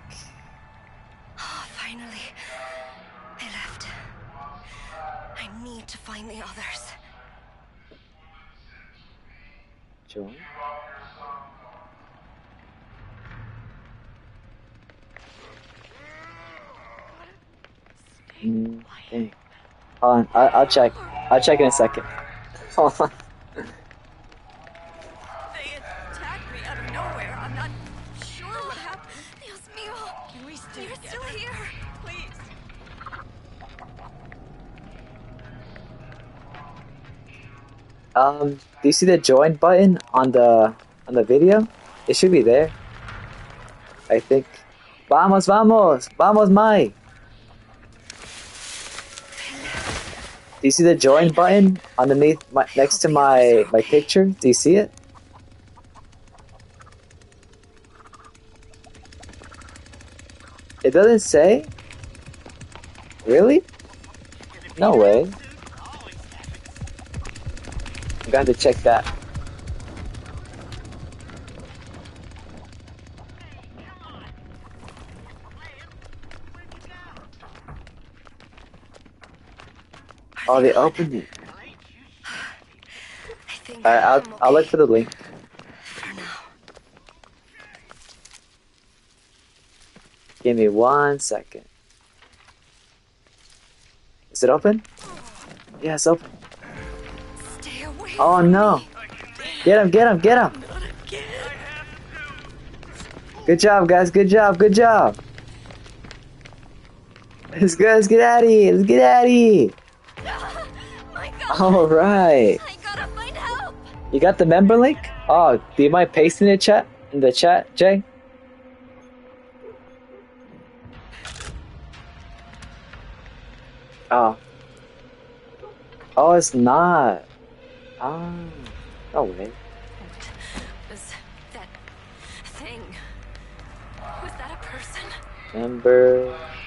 I, I'll check. I'll check in a second. Hold on. They attacked me out of nowhere. I'm not sure what happened. Dios mío. Can we stay You're still here. Please. Um, do you see the join button on the on the video? It should be there. I think. Vamos, vamos, vamos, Mai. Do you see the join button underneath my next to my my picture? Do you see it? It doesn't say. Really? No way. I'm gonna to check that. Oh, they opened it. I'll I'll look for the link. Give me one second. Is it open? Yeah, it's open. Oh no! Get him! Get him! Get him! Good job, guys. Good job. Good job. Let's go. Let's get out of here. Let's get out of here. All right. I gotta find help. You got the member link? Oh, do you mind pasting the chat in the chat, Jay? Oh. Oh, it's not. Ah. No way. Was that thing? Was that a person? Member. Gracias,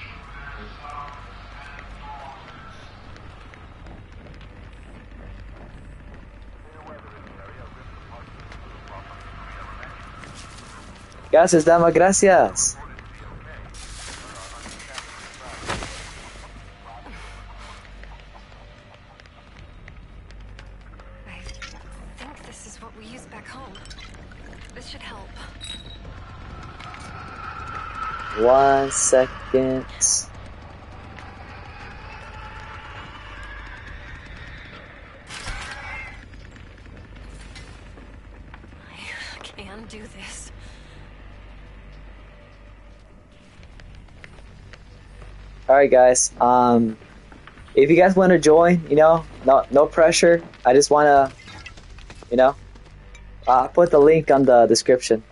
dama, gracias. I think this is what we use back home. This should help. One second. I can do this. Right, guys. Um, if you guys want to join, you know, no no pressure. I just want to, you know, uh, put the link on the description.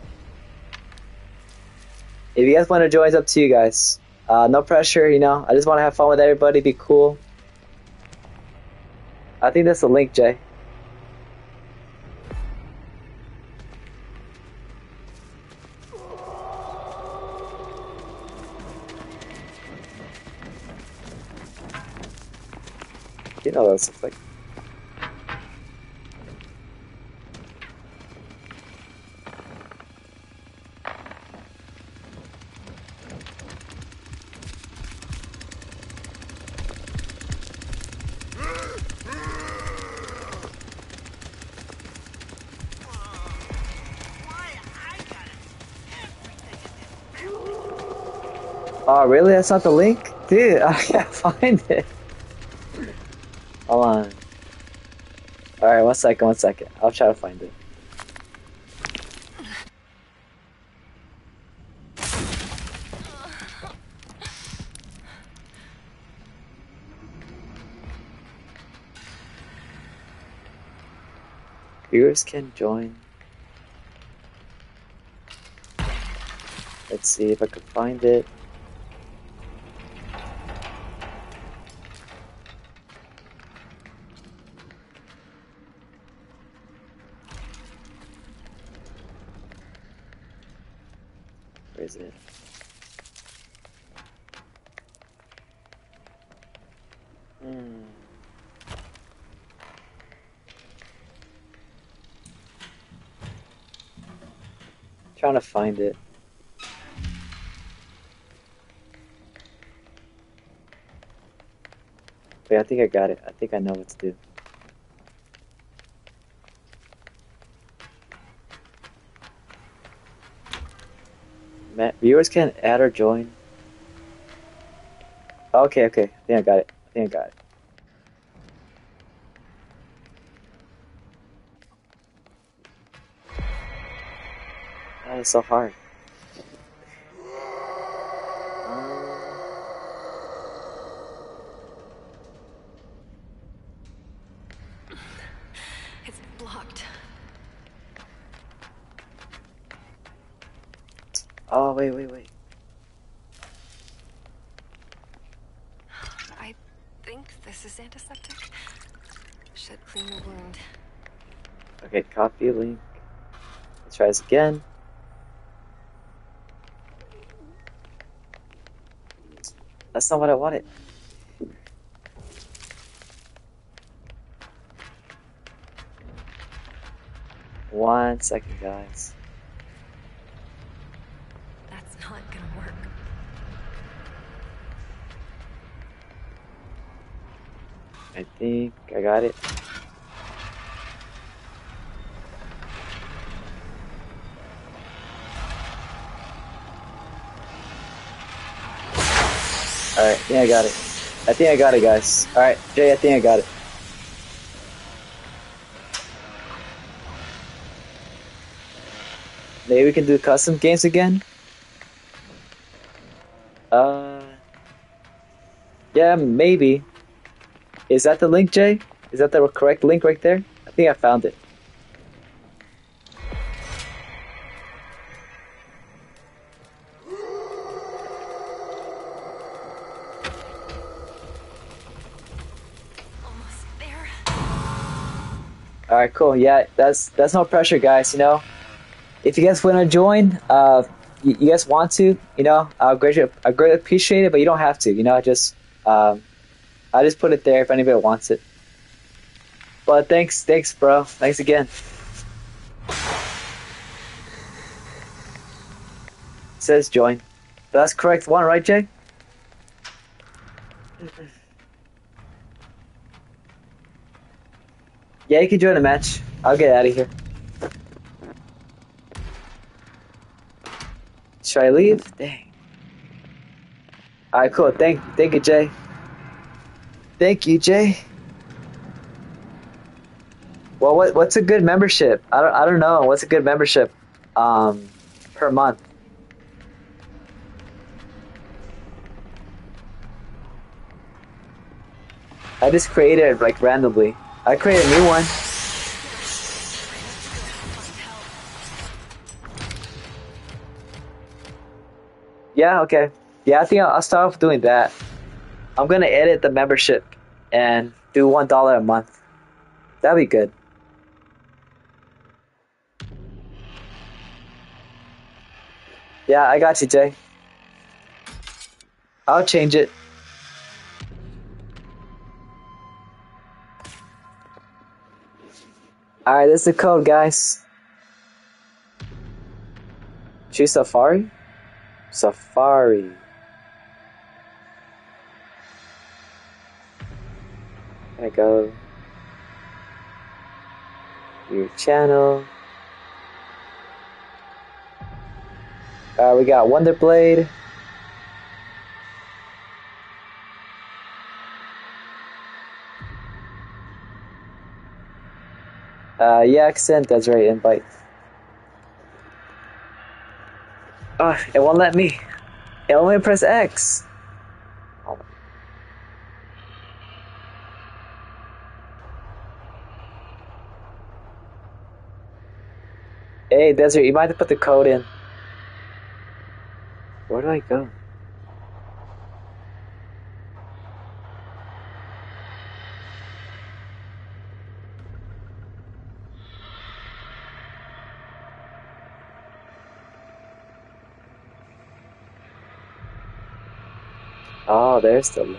If you guys want to join, it's up to you guys. Uh, no pressure, you know. I just want to have fun with everybody, be cool. I think that's the link, Jay. Know what else looks. Oh, really? That's not the link? Dude, I can't find it. Hold on. Alright, one second, one second. I'll try to find it. Viewers can join. Let's see if I can find it. Where is it? Hmm. Trying to find it. Wait, I think I got it. I think I know what to do. Matt, viewers can add or join. Okay, okay. I think I got it. I think I got it. So hard. It's blocked. Oh, wait, wait, wait. I think this is antiseptic. Should clean the wound. Okay, copy link. Let's try this again. That's not what I wanted. One second, guys. That's not gonna work. I think I got it. Alright, yeah, I got it. I think I got it, guys. Alright, Jay, I think I got it. Maybe we can do custom games again? Uh... Yeah, maybe. Is that the link, Jay? Is that the correct link right there? I think I found it. Right, cool. Yeah, that's that's no pressure, guys. You know, if you guys want to join, uh, you, you guys want to, you know, I'll greatly I greatly appreciate it, but you don't have to. You know, I just um, I just put it there if anybody wants it. But thanks, thanks, bro. Thanks again. says join. That's correct one, right, Jay? Yeah, you can join a match. I'll get out of here. Should I leave? Dang. Alright, cool. Thank thank you, Jay. Thank you, Jay. Well, what what's a good membership? I don't I don't know. What's a good membership um per month? I just created like randomly. I create a new one. Yeah, okay. Yeah, I think I'll, I'll start off doing that. I'm gonna edit the membership and do one dollar a month. That'd be good. Yeah, I got you, Jay. I'll change it. Alright, this is the code, guys. Choose Safari? Safari. There I go. Your channel. Uh, we got Wonder Uh, yeah, accent, that's right, invite. Oh, it won't let me. It me press X. Hey, Desert, you might have to put the code in. Where do I go? Oh, there's the link.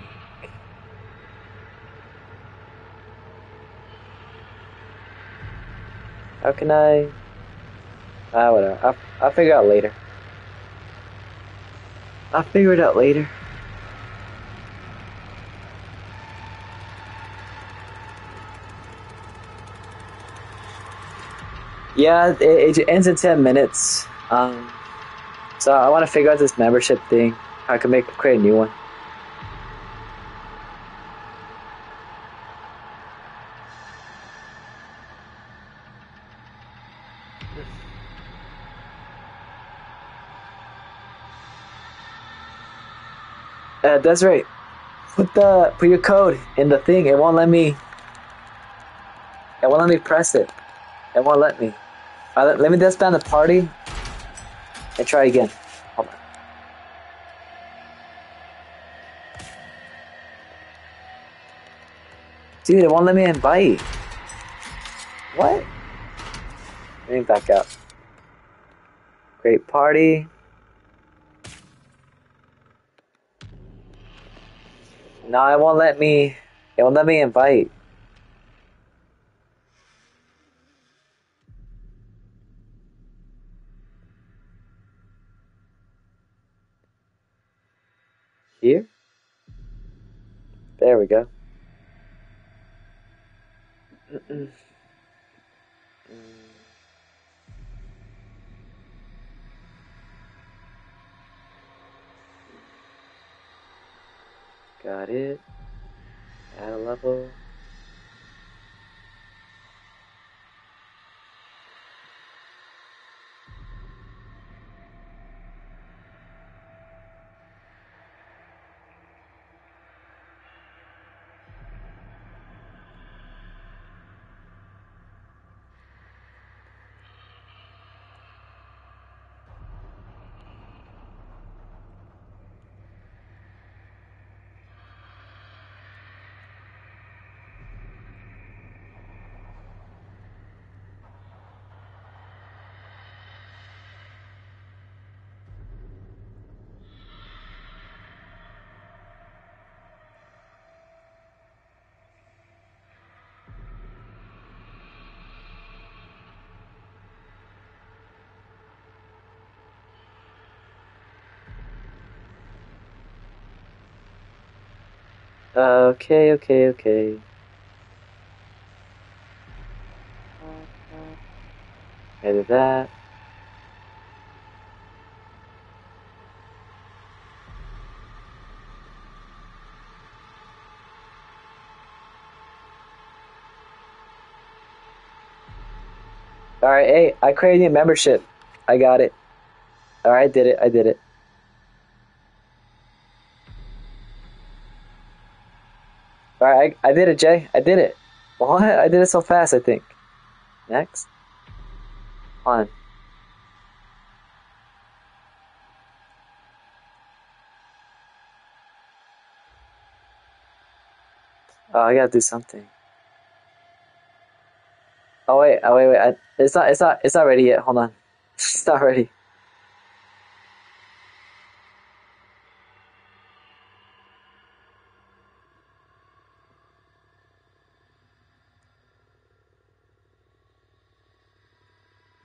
How can I? Ah, whatever. I'll, I'll figure it out later. I'll figure it out later. Yeah, it, it ends in 10 minutes. Um, so I want to figure out this membership thing. I can make create a new one. That's right. Put the put your code in the thing. It won't let me. It won't let me press it. It won't let me. Uh, let, let me disband the party and try again. Dude, it won't let me invite. What? Let me back out. Great party. No, it won't let me. It won't let me invite. Here? There we go. Got it. Add a level. Okay, okay, okay. Edit that. Alright, hey, I created a membership. I got it. Alright, I did it, I did it. Alright, I, I did it, Jay. I did it. What? I did it so fast, I think. Next. On. Oh, I gotta do something. Oh wait, oh wait, wait. I, it's not, it's not, it's not ready yet. Hold on. It's not ready.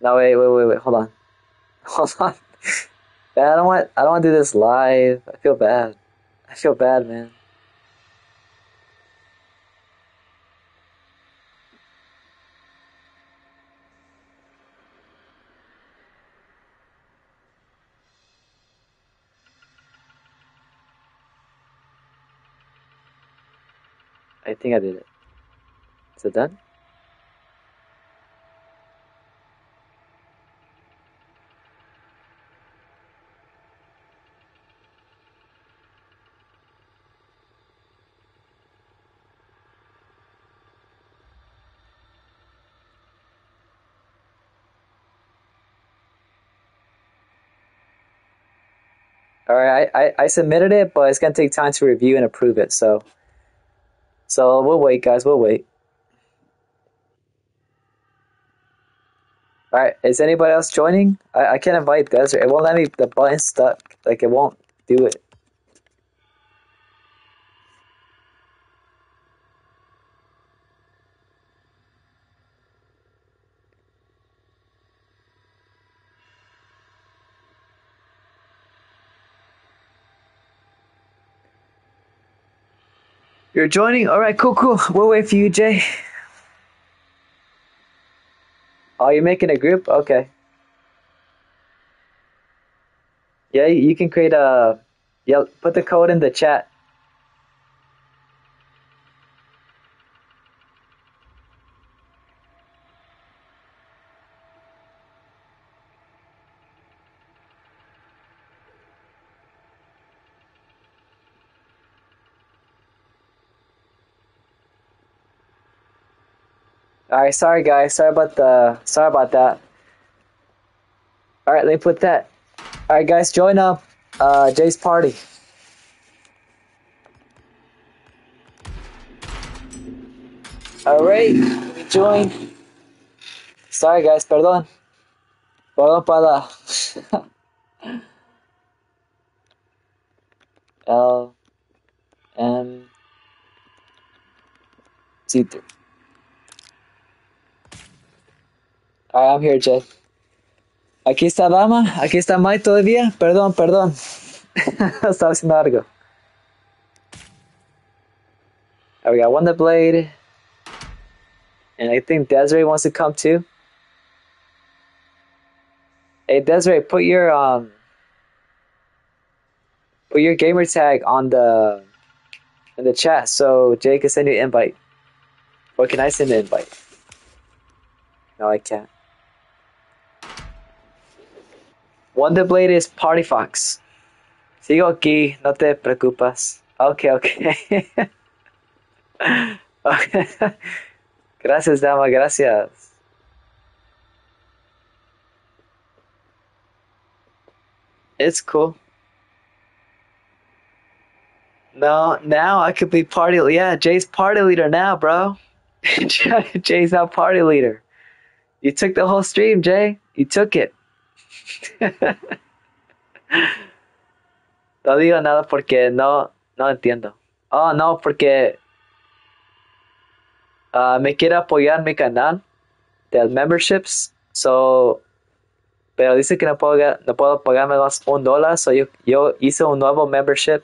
No, wait, wait, wait, wait. Hold on. Hold on. Man, I don't want, I don't want to do this live. I feel bad. I feel bad, man. I think I did it. Is it done? I, I, submitted it, but it's gonna take time to review and approve it. So, so we'll wait, guys. We'll wait. All right, is anybody else joining? I, I can't invite Desert. It won't let me. The button's stuck. Like it won't do it. You're joining? All right, cool, cool. We'll wait for you, Jay. Oh, you're making a group? Okay. Yeah, you can create a. Yeah, put the code in the chat. All right, sorry guys. Sorry about the. Sorry about that. All right, let me put that. All right, guys, join up. Uh, Jay's party. All right, join. Sorry guys, perdón. Perdón para. L M C three. All right, I'm here, Jay. Aquí está Dama, aquí está Mike todavía. Perdón, perdón. Estaba haciendo algo. Right, we got Wonder Blade. And I think Desiree wants to come too. Hey Desiree, put your um put your gamer tag on the in the chat, so Jay can send you an invite. Or can I send an invite? No, I can't. Wonder Blade is Party Fox. Sigo aquí, no te preocupas. Okay, okay. okay. Gracias, dama, gracias. It's cool. No, now I could be party. Yeah, Jay's party leader now, bro. Jay's now party leader. You took the whole stream, Jay. You took it. no digo nada porque no, no entiendo. Oh, no, porque uh, me quiere apoyar mi canal de memberships. So, pero dice que no puedo, no puedo pagarme más un dólar. So yo, yo hice un nuevo membership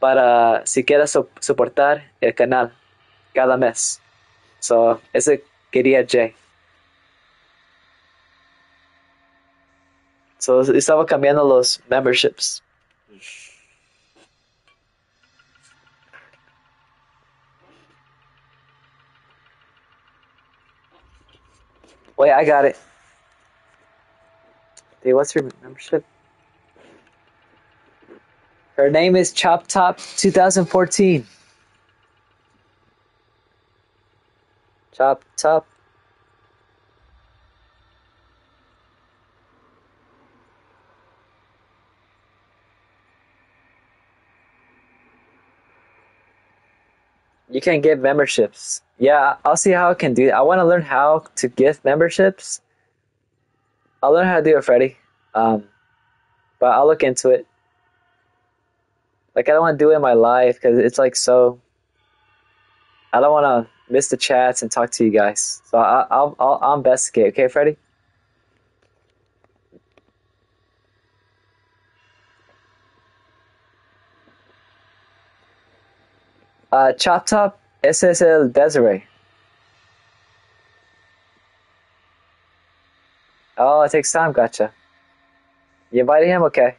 para si quieres so, soportar el canal cada mes. So, ese quería Jay. So, estaba cambiando los memberships. Wait, I got it. Hey, what's her membership? Her name is Chop Top 2014. Chop Top. You can give memberships. Yeah, I'll see how I can do it. I want to learn how to give memberships. I'll learn how to do it, Freddie. Um, but I'll look into it. Like I don't want to do it in my life because it's like so. I don't want to miss the chats and talk to you guys. So I, I'll, I'll I'll investigate. Okay, Freddie. Uh, Chop Top, SSL Desiree. Oh, it takes time. Gotcha. You invited him? Okay.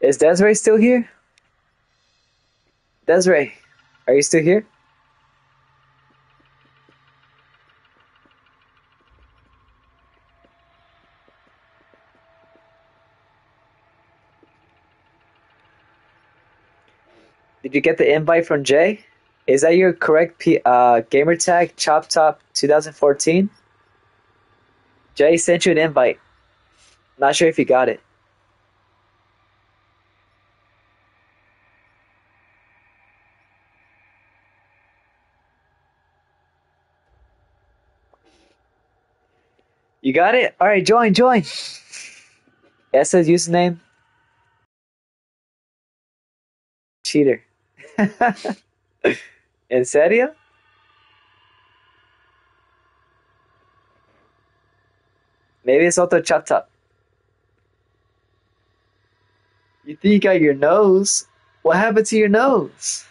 Is Desiree still here? Desiree, are you still here? Did you get the invite from Jay? Is that your correct P- uh, gamer tag? Chop Top 2014. Jay sent you an invite. Not sure if you got it. You got it? All right, join, join. It says username. Cheater. ¿En serio? Maybe it's otro top. You think you got your nose? What happened to your nose?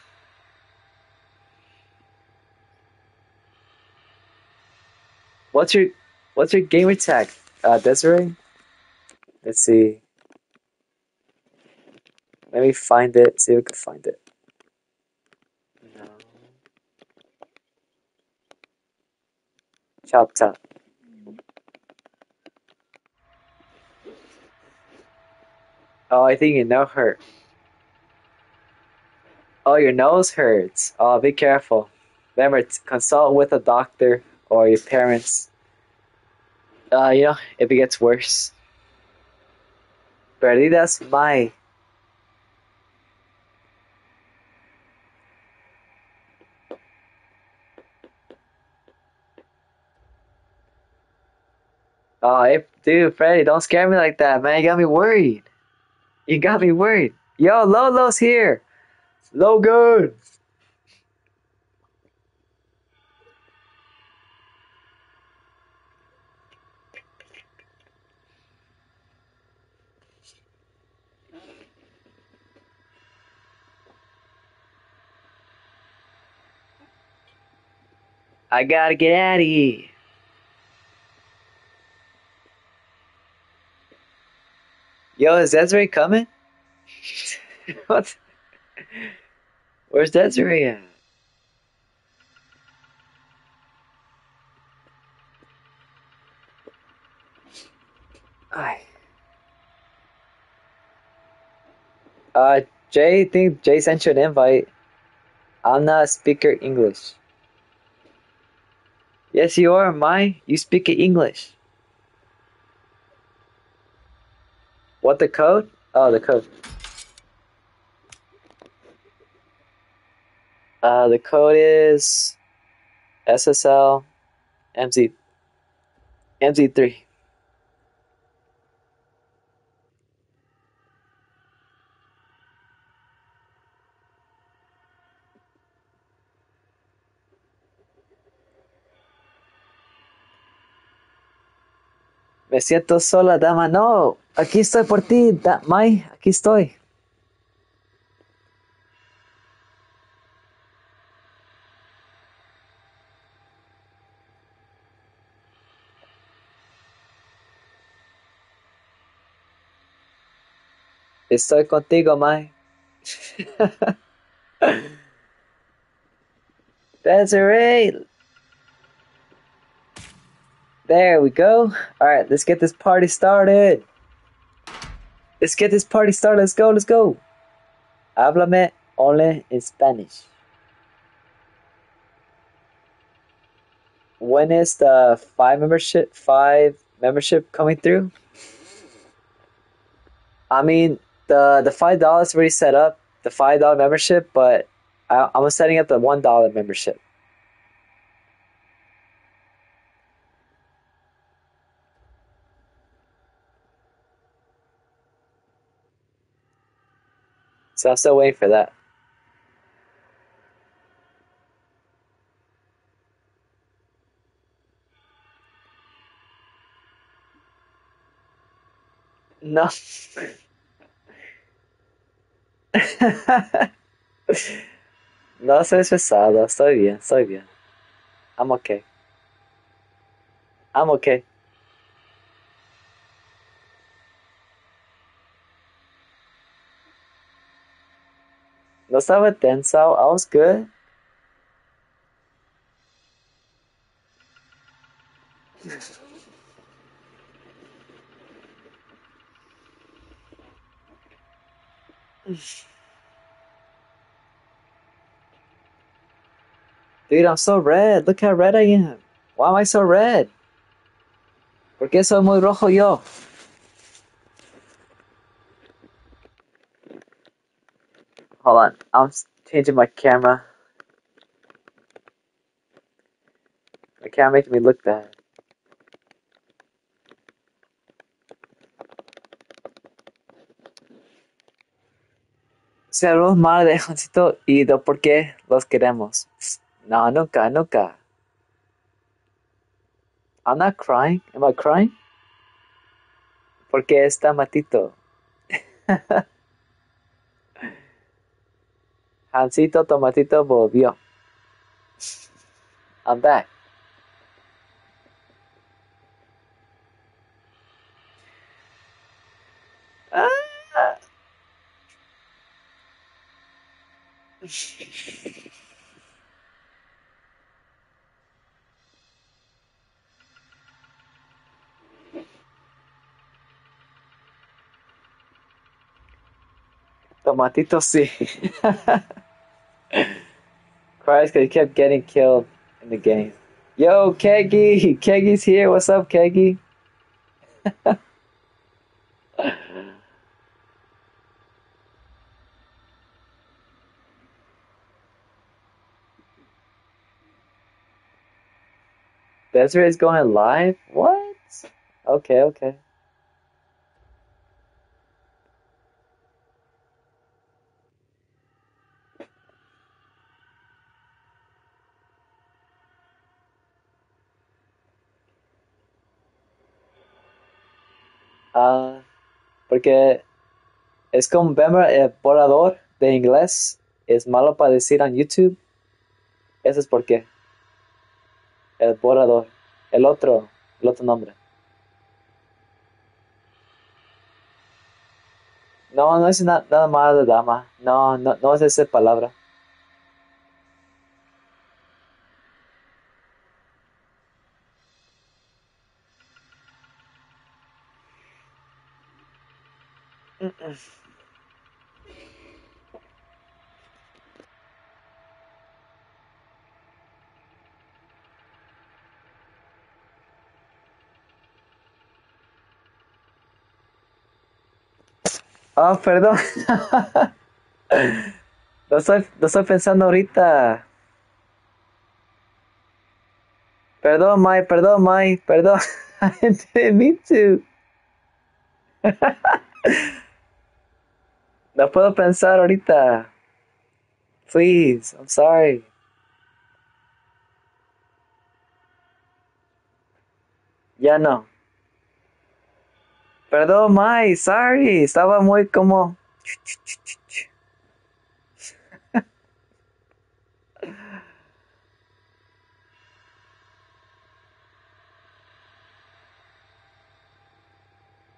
What's your what's your gamer tag, uh, Desiree? Let's see. Let me find it. See if we can find it. Chop top. Oh, I think your nose hurt. Oh, your nose hurts. Oh, be careful. Remember, consult with a doctor or your parents. Uh, you know, if it gets worse. Perdidas my. Oh, dude, Freddy, don't scare me like that, man. You got me worried. You got me worried. Yo, Lolo's here. Logan. I gotta get out of here. Yo, is Desiree coming? what? Where's Desiree at? Ay. Uh, Jay, think Jay sent you an invite. I'm not a speaker English. Yes, you are, my. You speak English. What the code? Oh, the code. Uh, the code is SSL MZ MZ3. Me siento sola, dama. No, aquí estoy por ti, da Mai. Aquí estoy. Estoy contigo, Mai. Desiree. There we go. All right, let's get this party started. Let's get this party started. Let's go. Let's go. Háblame only in Spanish. When is the five membership five membership coming through? I mean, the the five dollars already set up the five dollar membership, but I, I'm setting up the one dollar membership. So I'm still waiting for that. No. No soy pesado, estoy bien, estoy bien. I'm okay. I'm okay. No estaba tenso, I was good. Dude, I'm so red. Look how red I am. Why am I so red? ¿Por qué soy muy rojo yo? Hold on, I'm changing my camera. My camera making me look bad. Saludos, madre de Juancito y de por qué los queremos. No, nunca, nunca. I'm not crying. Am I crying? Porque está matito. Hansito Tomatito volvió. I'm. Ah. Tomatito, sí. Cries because he kept getting killed in the game. Yo, Keggy! Keggy's here. What's up, Keggy? Desiree's going live? What? Okay, okay. Ah, porque es como Bemmer, el borrador de inglés, es malo para decir en YouTube. Eso es por qué. El borrador. El otro, el otro nombre. No, no es na- nada malo de dama. No, no, no es esa palabra. Oh, perdón. Lo estoy, lo estoy pensando ahorita. Perdón, Mai, perdón, Mai, perdón. I didn't mean to. No puedo pensar ahorita. Please, I'm sorry. Ya no. Perdón, Mai, sorry. Estaba muy como.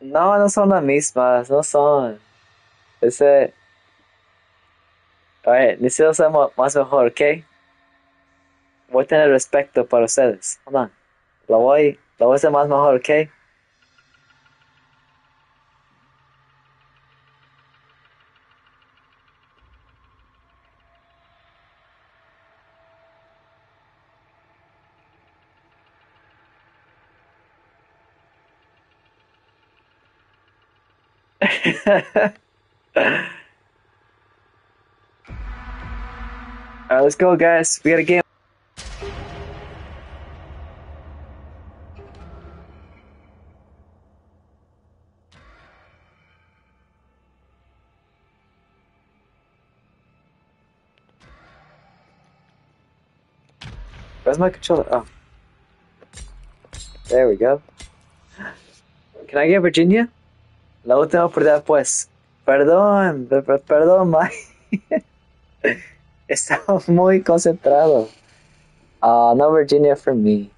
No, no son las mismas, no son. Ese. Alright, necesito ser más mejor, ¿ok? Voy a tener respeto para ustedes. Hold on. Lo voy, lo voy a hacer más mejor, ¿ok? Alright, let's go, guys. We got a game. Where's my controller? Oh. There we go. Can I get Virginia? La última oportunidad, pues. Perdón, per- per- perdón, Mike. Estaba muy concentrado. Ah, no Virginia for me.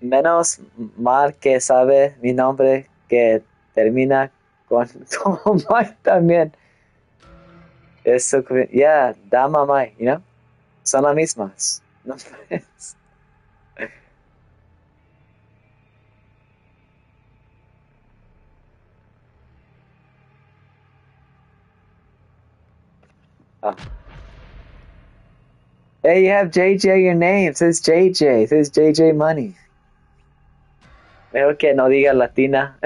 Menos mal que sabe mi nombre que termina con como Mike también. Eso, yeah, dama Mike, you know? Son las mismas. No Hey, you have JJ your name. It says JJ. It says JJ Money. Mejor que no diga latina.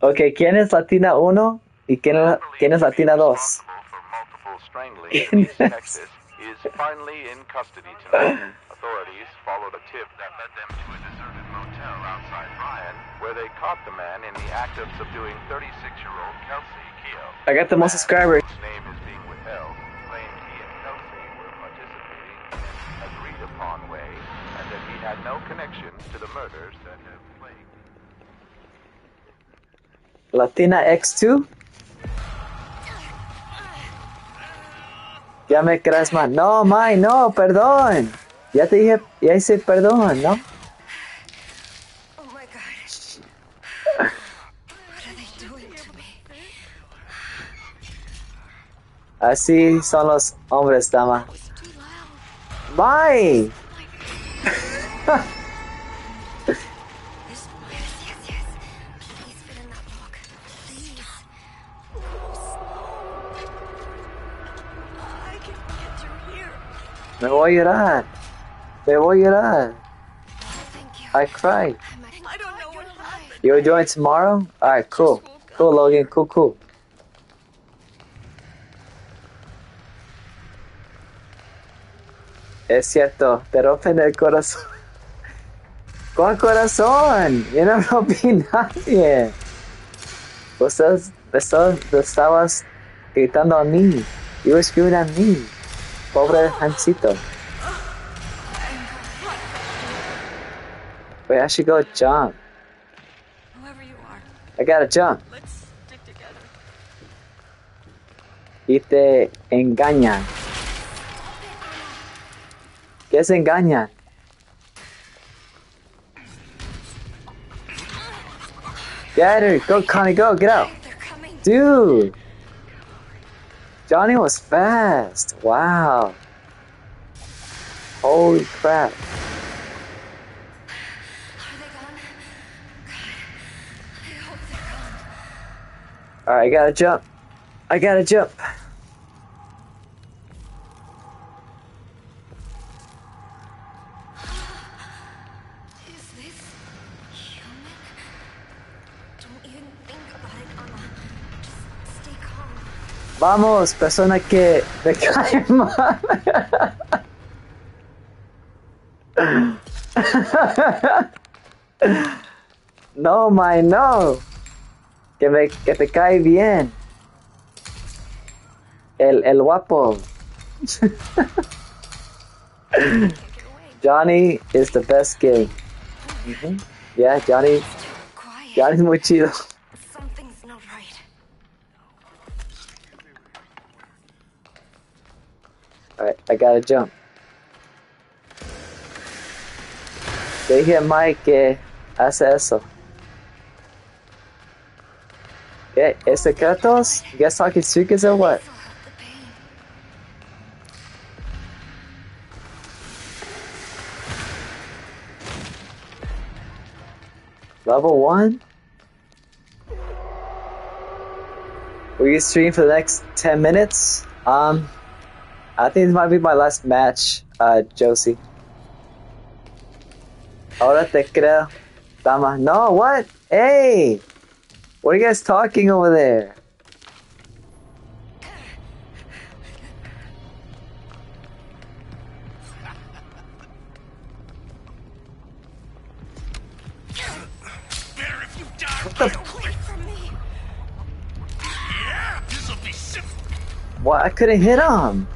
ok, ¿quién es latina 1 y quién es, quién es latina 2? responsible for multiple strangling in East Texas is finally in custody tonight. Authorities followed a tip that led them to a deserted motel outside Bryan, where they caught the man in the act of subduing 36-year-old Kelsey. I got the most subscribers. Whose name is being withheld, claimed he and Kelsey were participating in an agreed-upon way, and that he had no connection to the murders that have plagued. Latina X2. Ya me creas más. No, Mai, no, perdón. Ya te dije, ya hice perdón, ¿no? Oh my god. What are they doing to me? Así son los hombres, dama. It's too loud. Mai. This yes, yes, yes. Please fit in that book. Please. Oh, slow. I can get through here. Me voy a llorar. Me voy a llorar. I cried. I don't know what happened. You're doing tomorrow? Alright, cool. Cool, Logan. Cool, cool. Es cierto, te rompen el corazón. ¿Cuál corazón? Yo no rompí nadie. Ustedes estabas, gritando a mí. You were screaming at me. Pobre Hansito. Wait, I should go jump. Whoever you are, I gotta jump. let's stick together. y te engañan. ¿Qué se engañan? Get her! Go, Connie, go! Get out! Dude! Johnny was fast! Wow! Holy crap! Alright, I gotta jump! I gotta jump! Vamos, persona que me cae mal. No, my no. Que me que te cae bien. El el guapo. Johnny is the best game. Mhm. Yeah, Johnny. Johnny's muy chido. Alright, I gotta jump. Mike que hace eso. ¿Qué? ¿Es secretos? You guys talking secrets or what? The. Level 1? Will you stream for the next 10 minutes? Um, I think this might be my last match, uh, Josie. Ahora te creo. Dama. No, what? Hey! What are you guys talking over there? What? I couldn't hit him. No.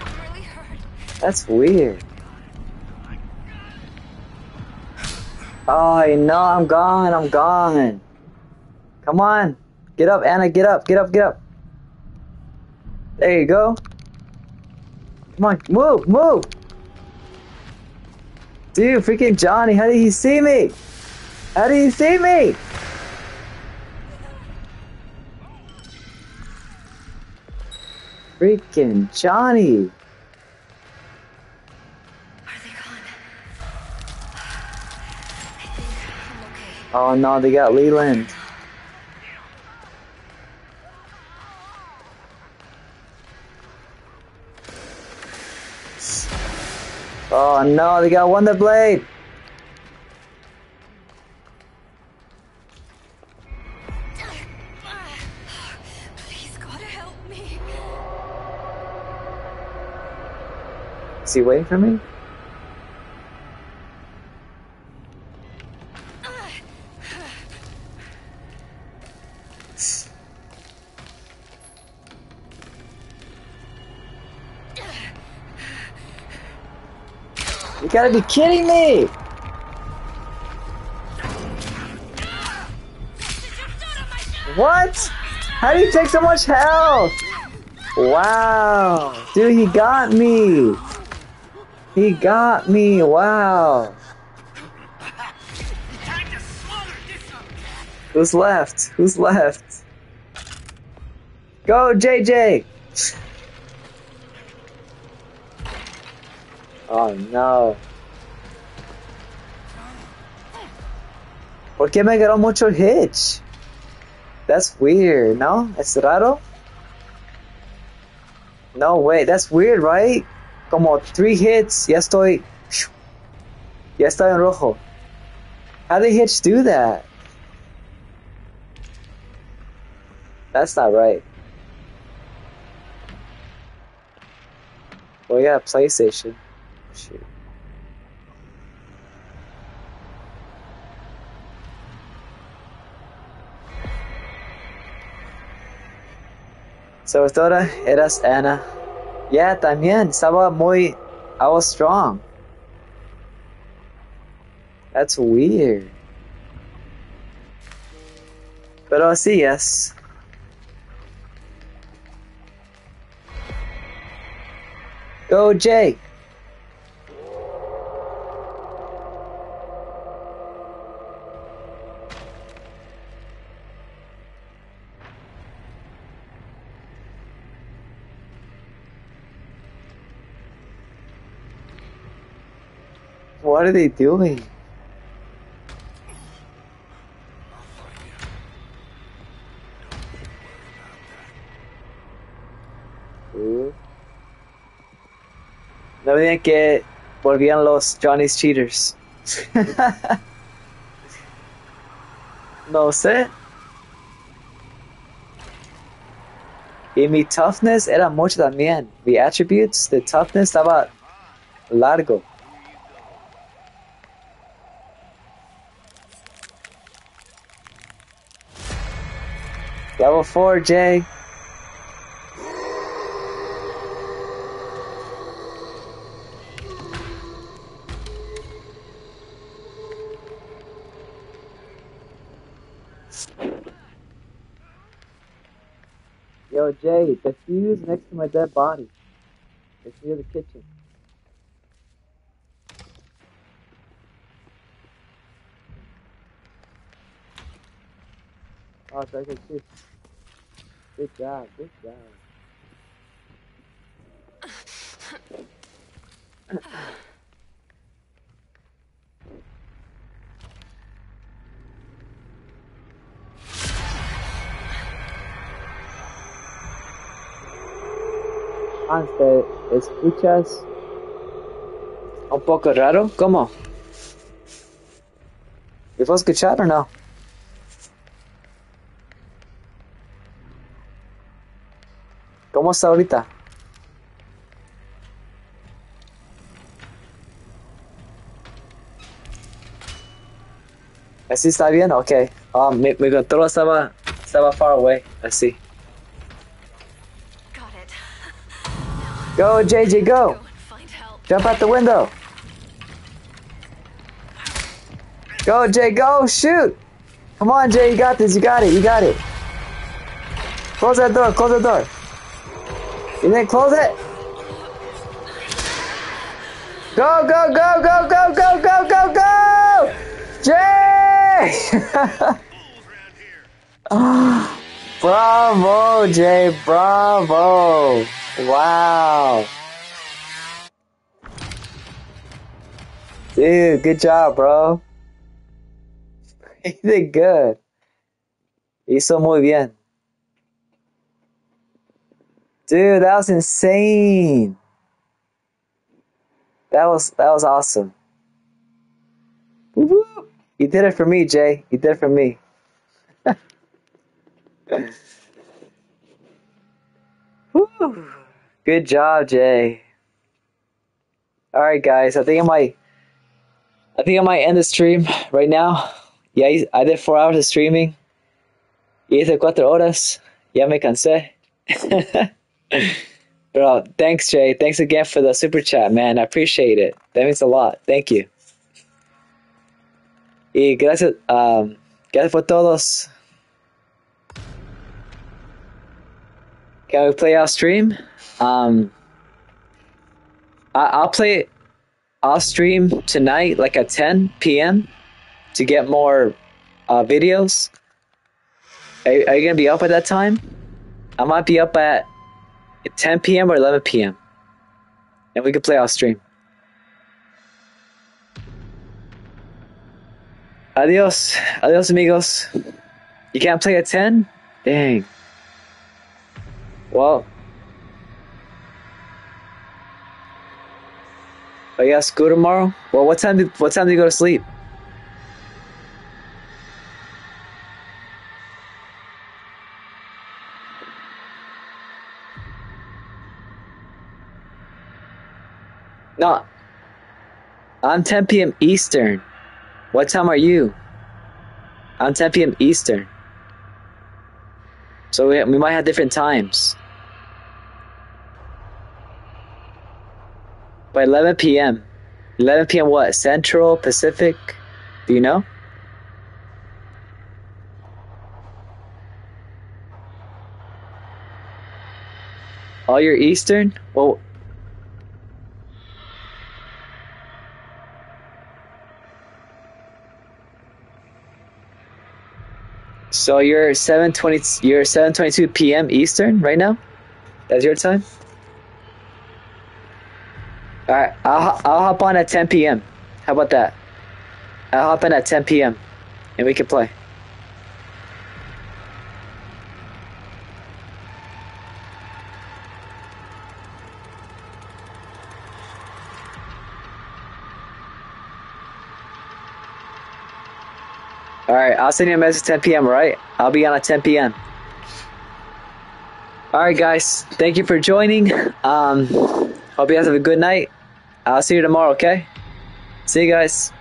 I'm really hurt. That's weird. Oh no, I'm gone, I'm gone. Come on. Get up, Ana, get up, get up, get up. There you go. Come on, move, move. Dude, freaking Johnny, how did he see me? How did he see me? Freaking Johnny. Oh no, they got Leland. Oh no, they got Wonder Blade. Please, God, help me. Is he waiting for me? Gotta be kidding me! What? How do you take so much health? Wow. Dude, he got me. He got me. Wow. Who's left? Who's left? Go, JJ! Oh no. ¿Por qué me agarró mucho hitch? That's weird, ¿no? ¿Es raro? No, way, that's weird, right? Como three hits, ya estoy... Ya estoy en rojo. How did Hitch do that? That's not right. Well, yeah, PlayStation. Shoot. So, Dora, eras Ana. Yeah, también. Estaba muy... I was strong. That's weird. Pero así es. Go, Jay. What are they doing? Ooh. No olviden que volvían los Johnny's Cheaters. no sé. Y mi toughness era mucho también. Mi attributes de toughness estaba largo. Level 4, Jay. Yo, Jay, the fuse next to my dead body. It's near the kitchen. Ah, oh, it's right there. Good job, good job. Hans, ¿te escuchas un poco raro? ¿Cómo? ¿Me puedo escuchar o no? ¿Cómo está ahorita? ¿Así está bien? Ok. Ah, mi, mi control estaba, estaba far away. Así. Got it. Go, JJ, go! Go and find help. Jump out the window! Go, Jay, go! Shoot! Come on, Jay, you got this, you got it, you got it. Close that door, close that door. You didn't close it? Go, go, go, go, go, go, go, go, go! Jay! bravo, Jay, bravo! Wow. Dude, good job, bro. You did good. Hizo muy bien. Dude, that was insane. That was that was awesome. You did it for me, Jay. You did it for me. Woo. Good job, Jay. All right, guys. I think I might. I think I might end the stream right now. Yeah, I- I did four hours of streaming. Y hice cuatro horas. Ya me cansé. Bro, thanks, Jay. Thanks again for the super chat, man. I appreciate it. That means a lot. Thank you. Y gracias, um, gracias por todos. Can we play our stream? Um, I, I'll play. I'll stream tonight, like at 10 p.m. to get more uh, videos. Are, are you gonna be up at that time? I might be up at 10 p.m. or 11 p.m. And we could play off stream. Adios, adios, amigos. You can't play at 10? Dang. Well, I guess school tomorrow. Well, what time? Do, what time do you go to sleep? I'm 10 p.m. Eastern. What time are you? I'm 10 p.m. Eastern. So we, we might have different times. By 11 p.m. 11 p.m. what? Central, Pacific? Do you know? All your Eastern? Well, so you're 7:20 you're 7:22 p.m. Eastern right now? That's your time? All right, I'll I'll hop on at 10 p.m. How about that? I'll hop in at 10 p.m. and we can play. I'll send you a message 10 p.m. Right, I'll be on at 10 p.m. All right, guys, thank you for joining. Um, hope you guys have a good night. I'll see you tomorrow. Okay. See you guys.